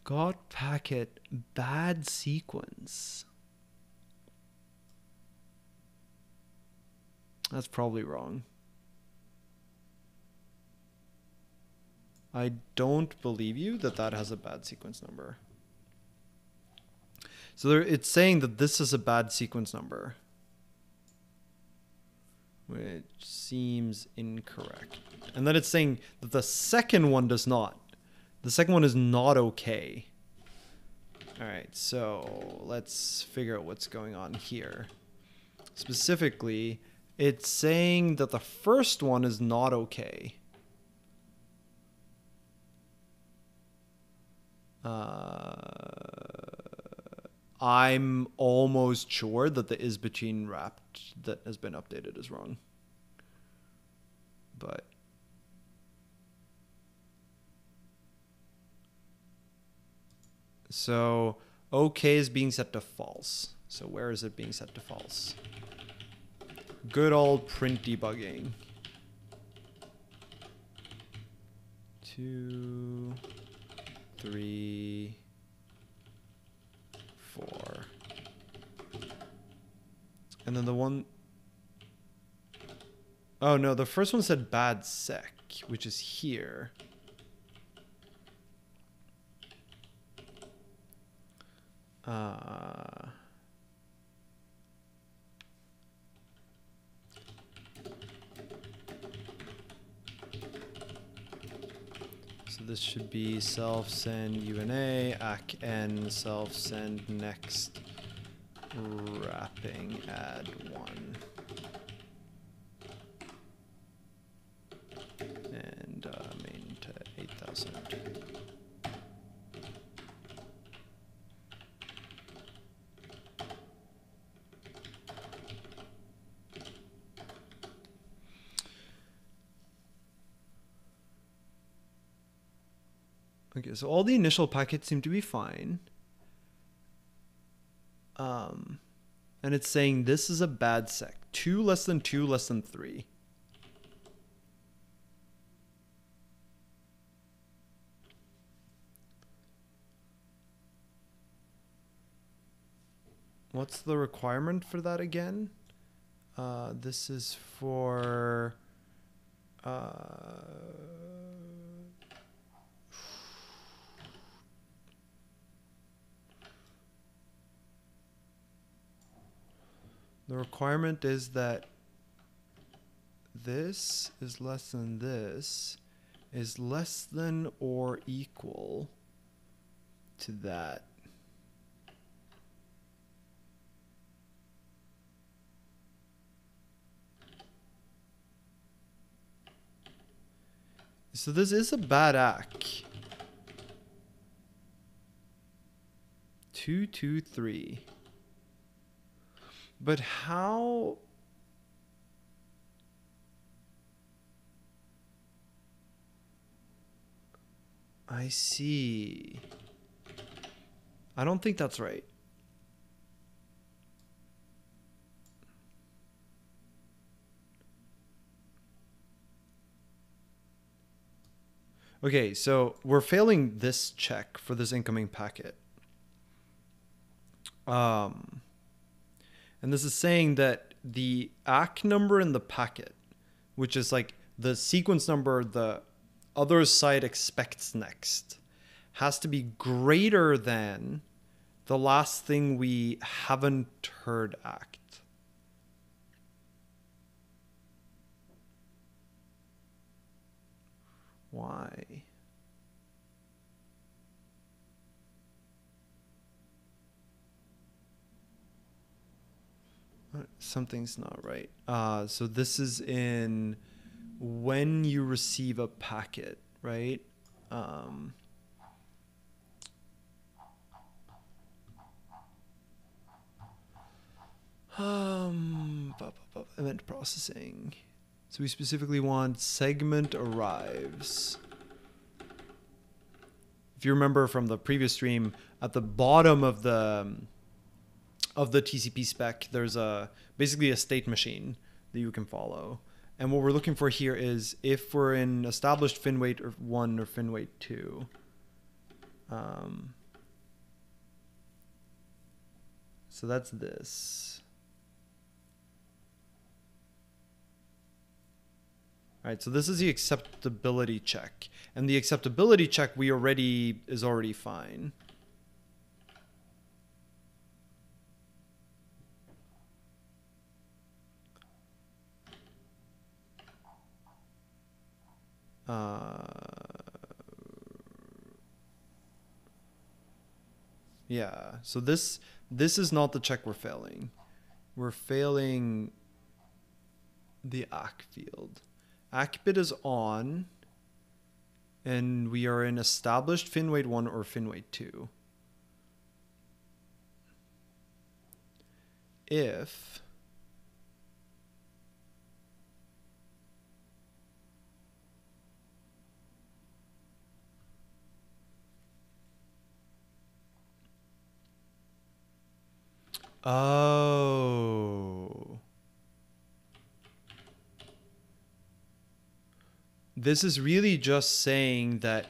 Speaker 1: Got packet bad sequence. That's probably wrong. I don't believe you that that has a bad sequence number. So there, it's saying that this is a bad sequence number which seems incorrect. And then it's saying that the second one does not. The second one is not okay. All right, so let's figure out what's going on here. Specifically, it's saying that the first one is not okay. Uh, I'm almost sure that the is wrapped that has been updated is wrong. But so OK is being set to false. So where is it being set to false? Good old print debugging. Two, three, four. And then the one... Oh, no, the first one said bad seq, which is here. Uh... This should be self send UNA, ACK N, self send next wrapping add one. And uh, main to 8000. Okay, so all the initial packets seem to be fine. Um, and it's saying this is a bad seq. Two less than two less than three. What's the requirement for that again? Uh, this is for. Uh, The requirement is that this is less than this is less than or equal to that. So this is a bad ack. Two, two, three. But how I see. I don't think that's right. Okay, so we're failing this check for this incoming packet. Um, and this is saying that the ACK number in the packet, which is like the sequence number the other side expects next, has to be greater than the last thing we haven't heard ACK. Why? Something's not right. Uh, so this is in when you receive a packet, right? Um, um, event processing. So we specifically want segment arrives. If you remember from the previous stream, at the bottom of the of the TCP spec, there's a basically a state machine that you can follow. And what we're looking for here is if we're in established fin wait or one or fin wait two. Um, so that's this. All right, so this is the acceptability check. And the acceptability check we already is already fine. Uh, yeah, so this this is not the check we're failing. We're failing the ACK field. ACK bit is on, and we are in established fin wait 1 or fin wait 2. If Oh. This is really just saying that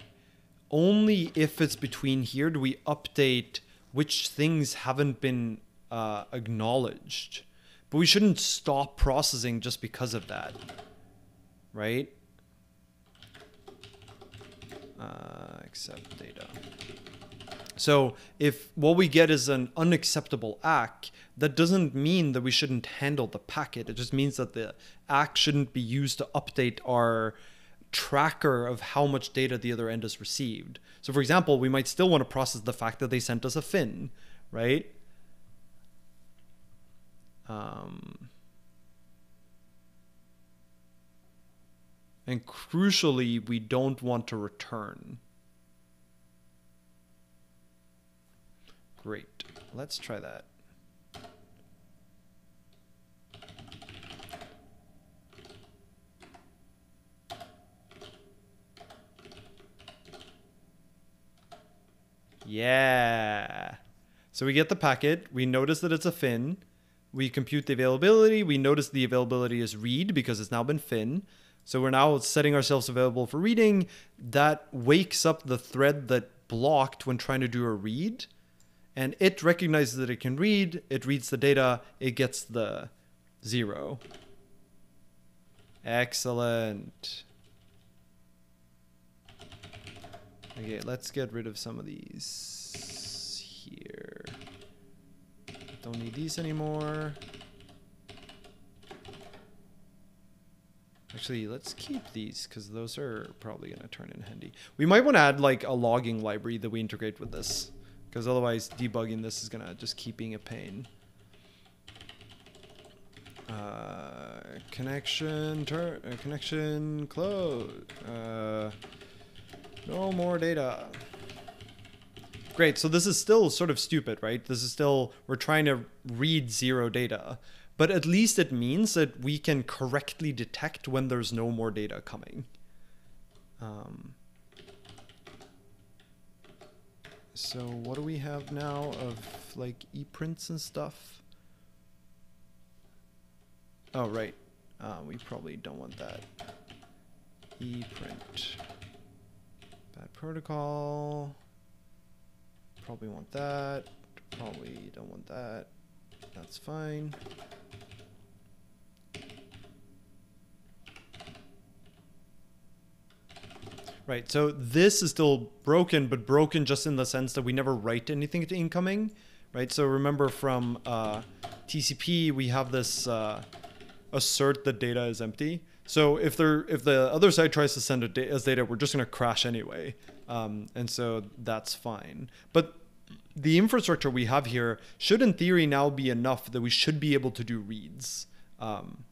Speaker 1: only if it's between here do we update which things haven't been uh, acknowledged. But we shouldn't stop processing just because of that, right? Uh, accept data. So if what we get is an unacceptable ACK, that doesn't mean that we shouldn't handle the packet. It just means that the ACK shouldn't be used to update our tracker of how much data the other end has received. So for example, we might still want to process the fact that they sent us a fin, right? Um, And crucially, we don't want to return. Great. Let's try that. Yeah. So we get the packet. We notice that it's a fin. We compute the availability. We notice the availability is read because it's now been fin. So we're now setting ourselves available for reading. That wakes up the thread that blocked when trying to do a read. And it recognizes that it can read. It reads the data. It gets the zero. Excellent. Okay, let's get rid of some of these here. Don't need these anymore. Actually, let's keep these because those are probably going to turn in handy. We might want to add like a logging library that we integrate with this because otherwise debugging this is going to just keep being a pain. Uh, connection, turn, uh, connection, close. Uh, no more data. Great, so this is still sort of stupid, right? This is still, we're trying to read zero data. But at least it means that we can correctly detect when there's no more data coming. Um, so what do we have now of like e-prints and stuff? Oh, right. Uh, we probably don't want that. E-print. Bad protocol. Probably want that. Probably don't want that. That's fine. Right, so this is still broken, but broken just in the sense that we never write anything to incoming, right? So remember from uh, TCP, we have this uh, assert that data is empty. So if there, if the other side tries to send it as data, we're just going to crash anyway, um, and so that's fine. But the infrastructure we have here should, in theory, now be enough that we should be able to do reads. Um,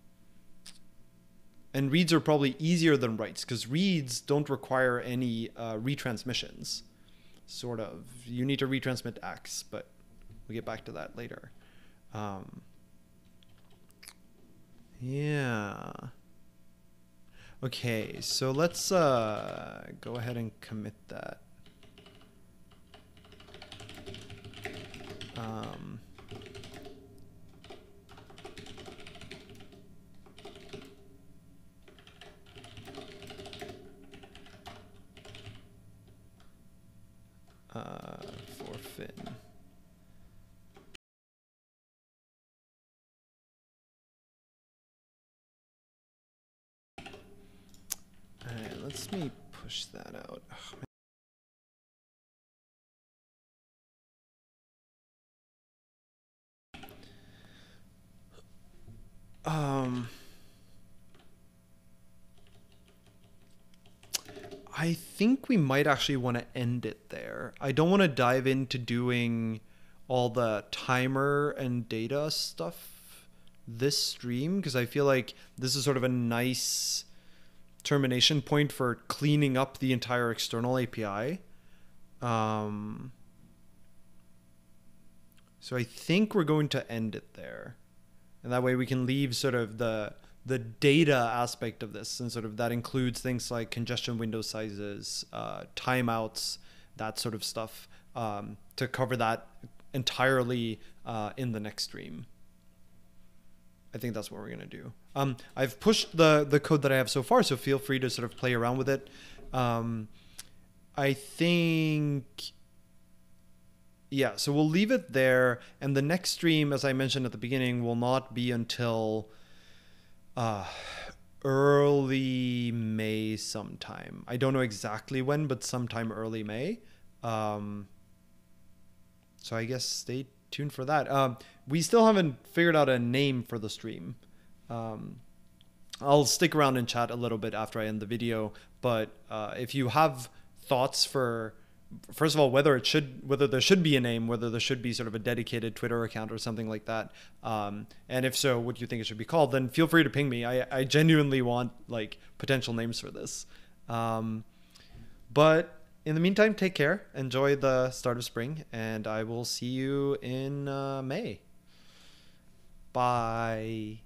Speaker 1: and reads are probably easier than writes because reads don't require any uh, retransmissions. Sort of. You need to retransmit ACKs, but we'll get back to that later. Um, yeah. Okay, so let's uh, go ahead and commit that. Um, uh, for fin. Alright, let's me push that out. Um, I think we might actually want to end it there. I don't want to dive into doing all the timer and data stuff this stream because I feel like this is sort of a nice termination point for cleaning up the entire external API. Um, so I think we're going to end it there and that way we can leave sort of the the data aspect of this and sort of that includes things like congestion window sizes uh, timeouts that sort of stuff um, to cover that entirely uh, in the next stream i think that's what we're going to do um, i've pushed the the code that i have so far so feel free to sort of play around with it um, i think yeah, so we'll leave it there. And the next stream, as I mentioned at the beginning, will not be until uh, early May sometime. I don't know exactly when, but sometime early May. Um, so I guess stay tuned for that. Um, we still haven't figured out a name for the stream. Um, I'll stick around and chat a little bit after I end the video. But uh, if you have thoughts for first of all whether it should whether there should be a name whether there should be sort of a dedicated twitter account or something like that um, and if so what do you think it should be called then feel free to ping me. I, I genuinely want like potential names for this. Um, but in the meantime take care enjoy the start of spring and i will see you in uh, may. Bye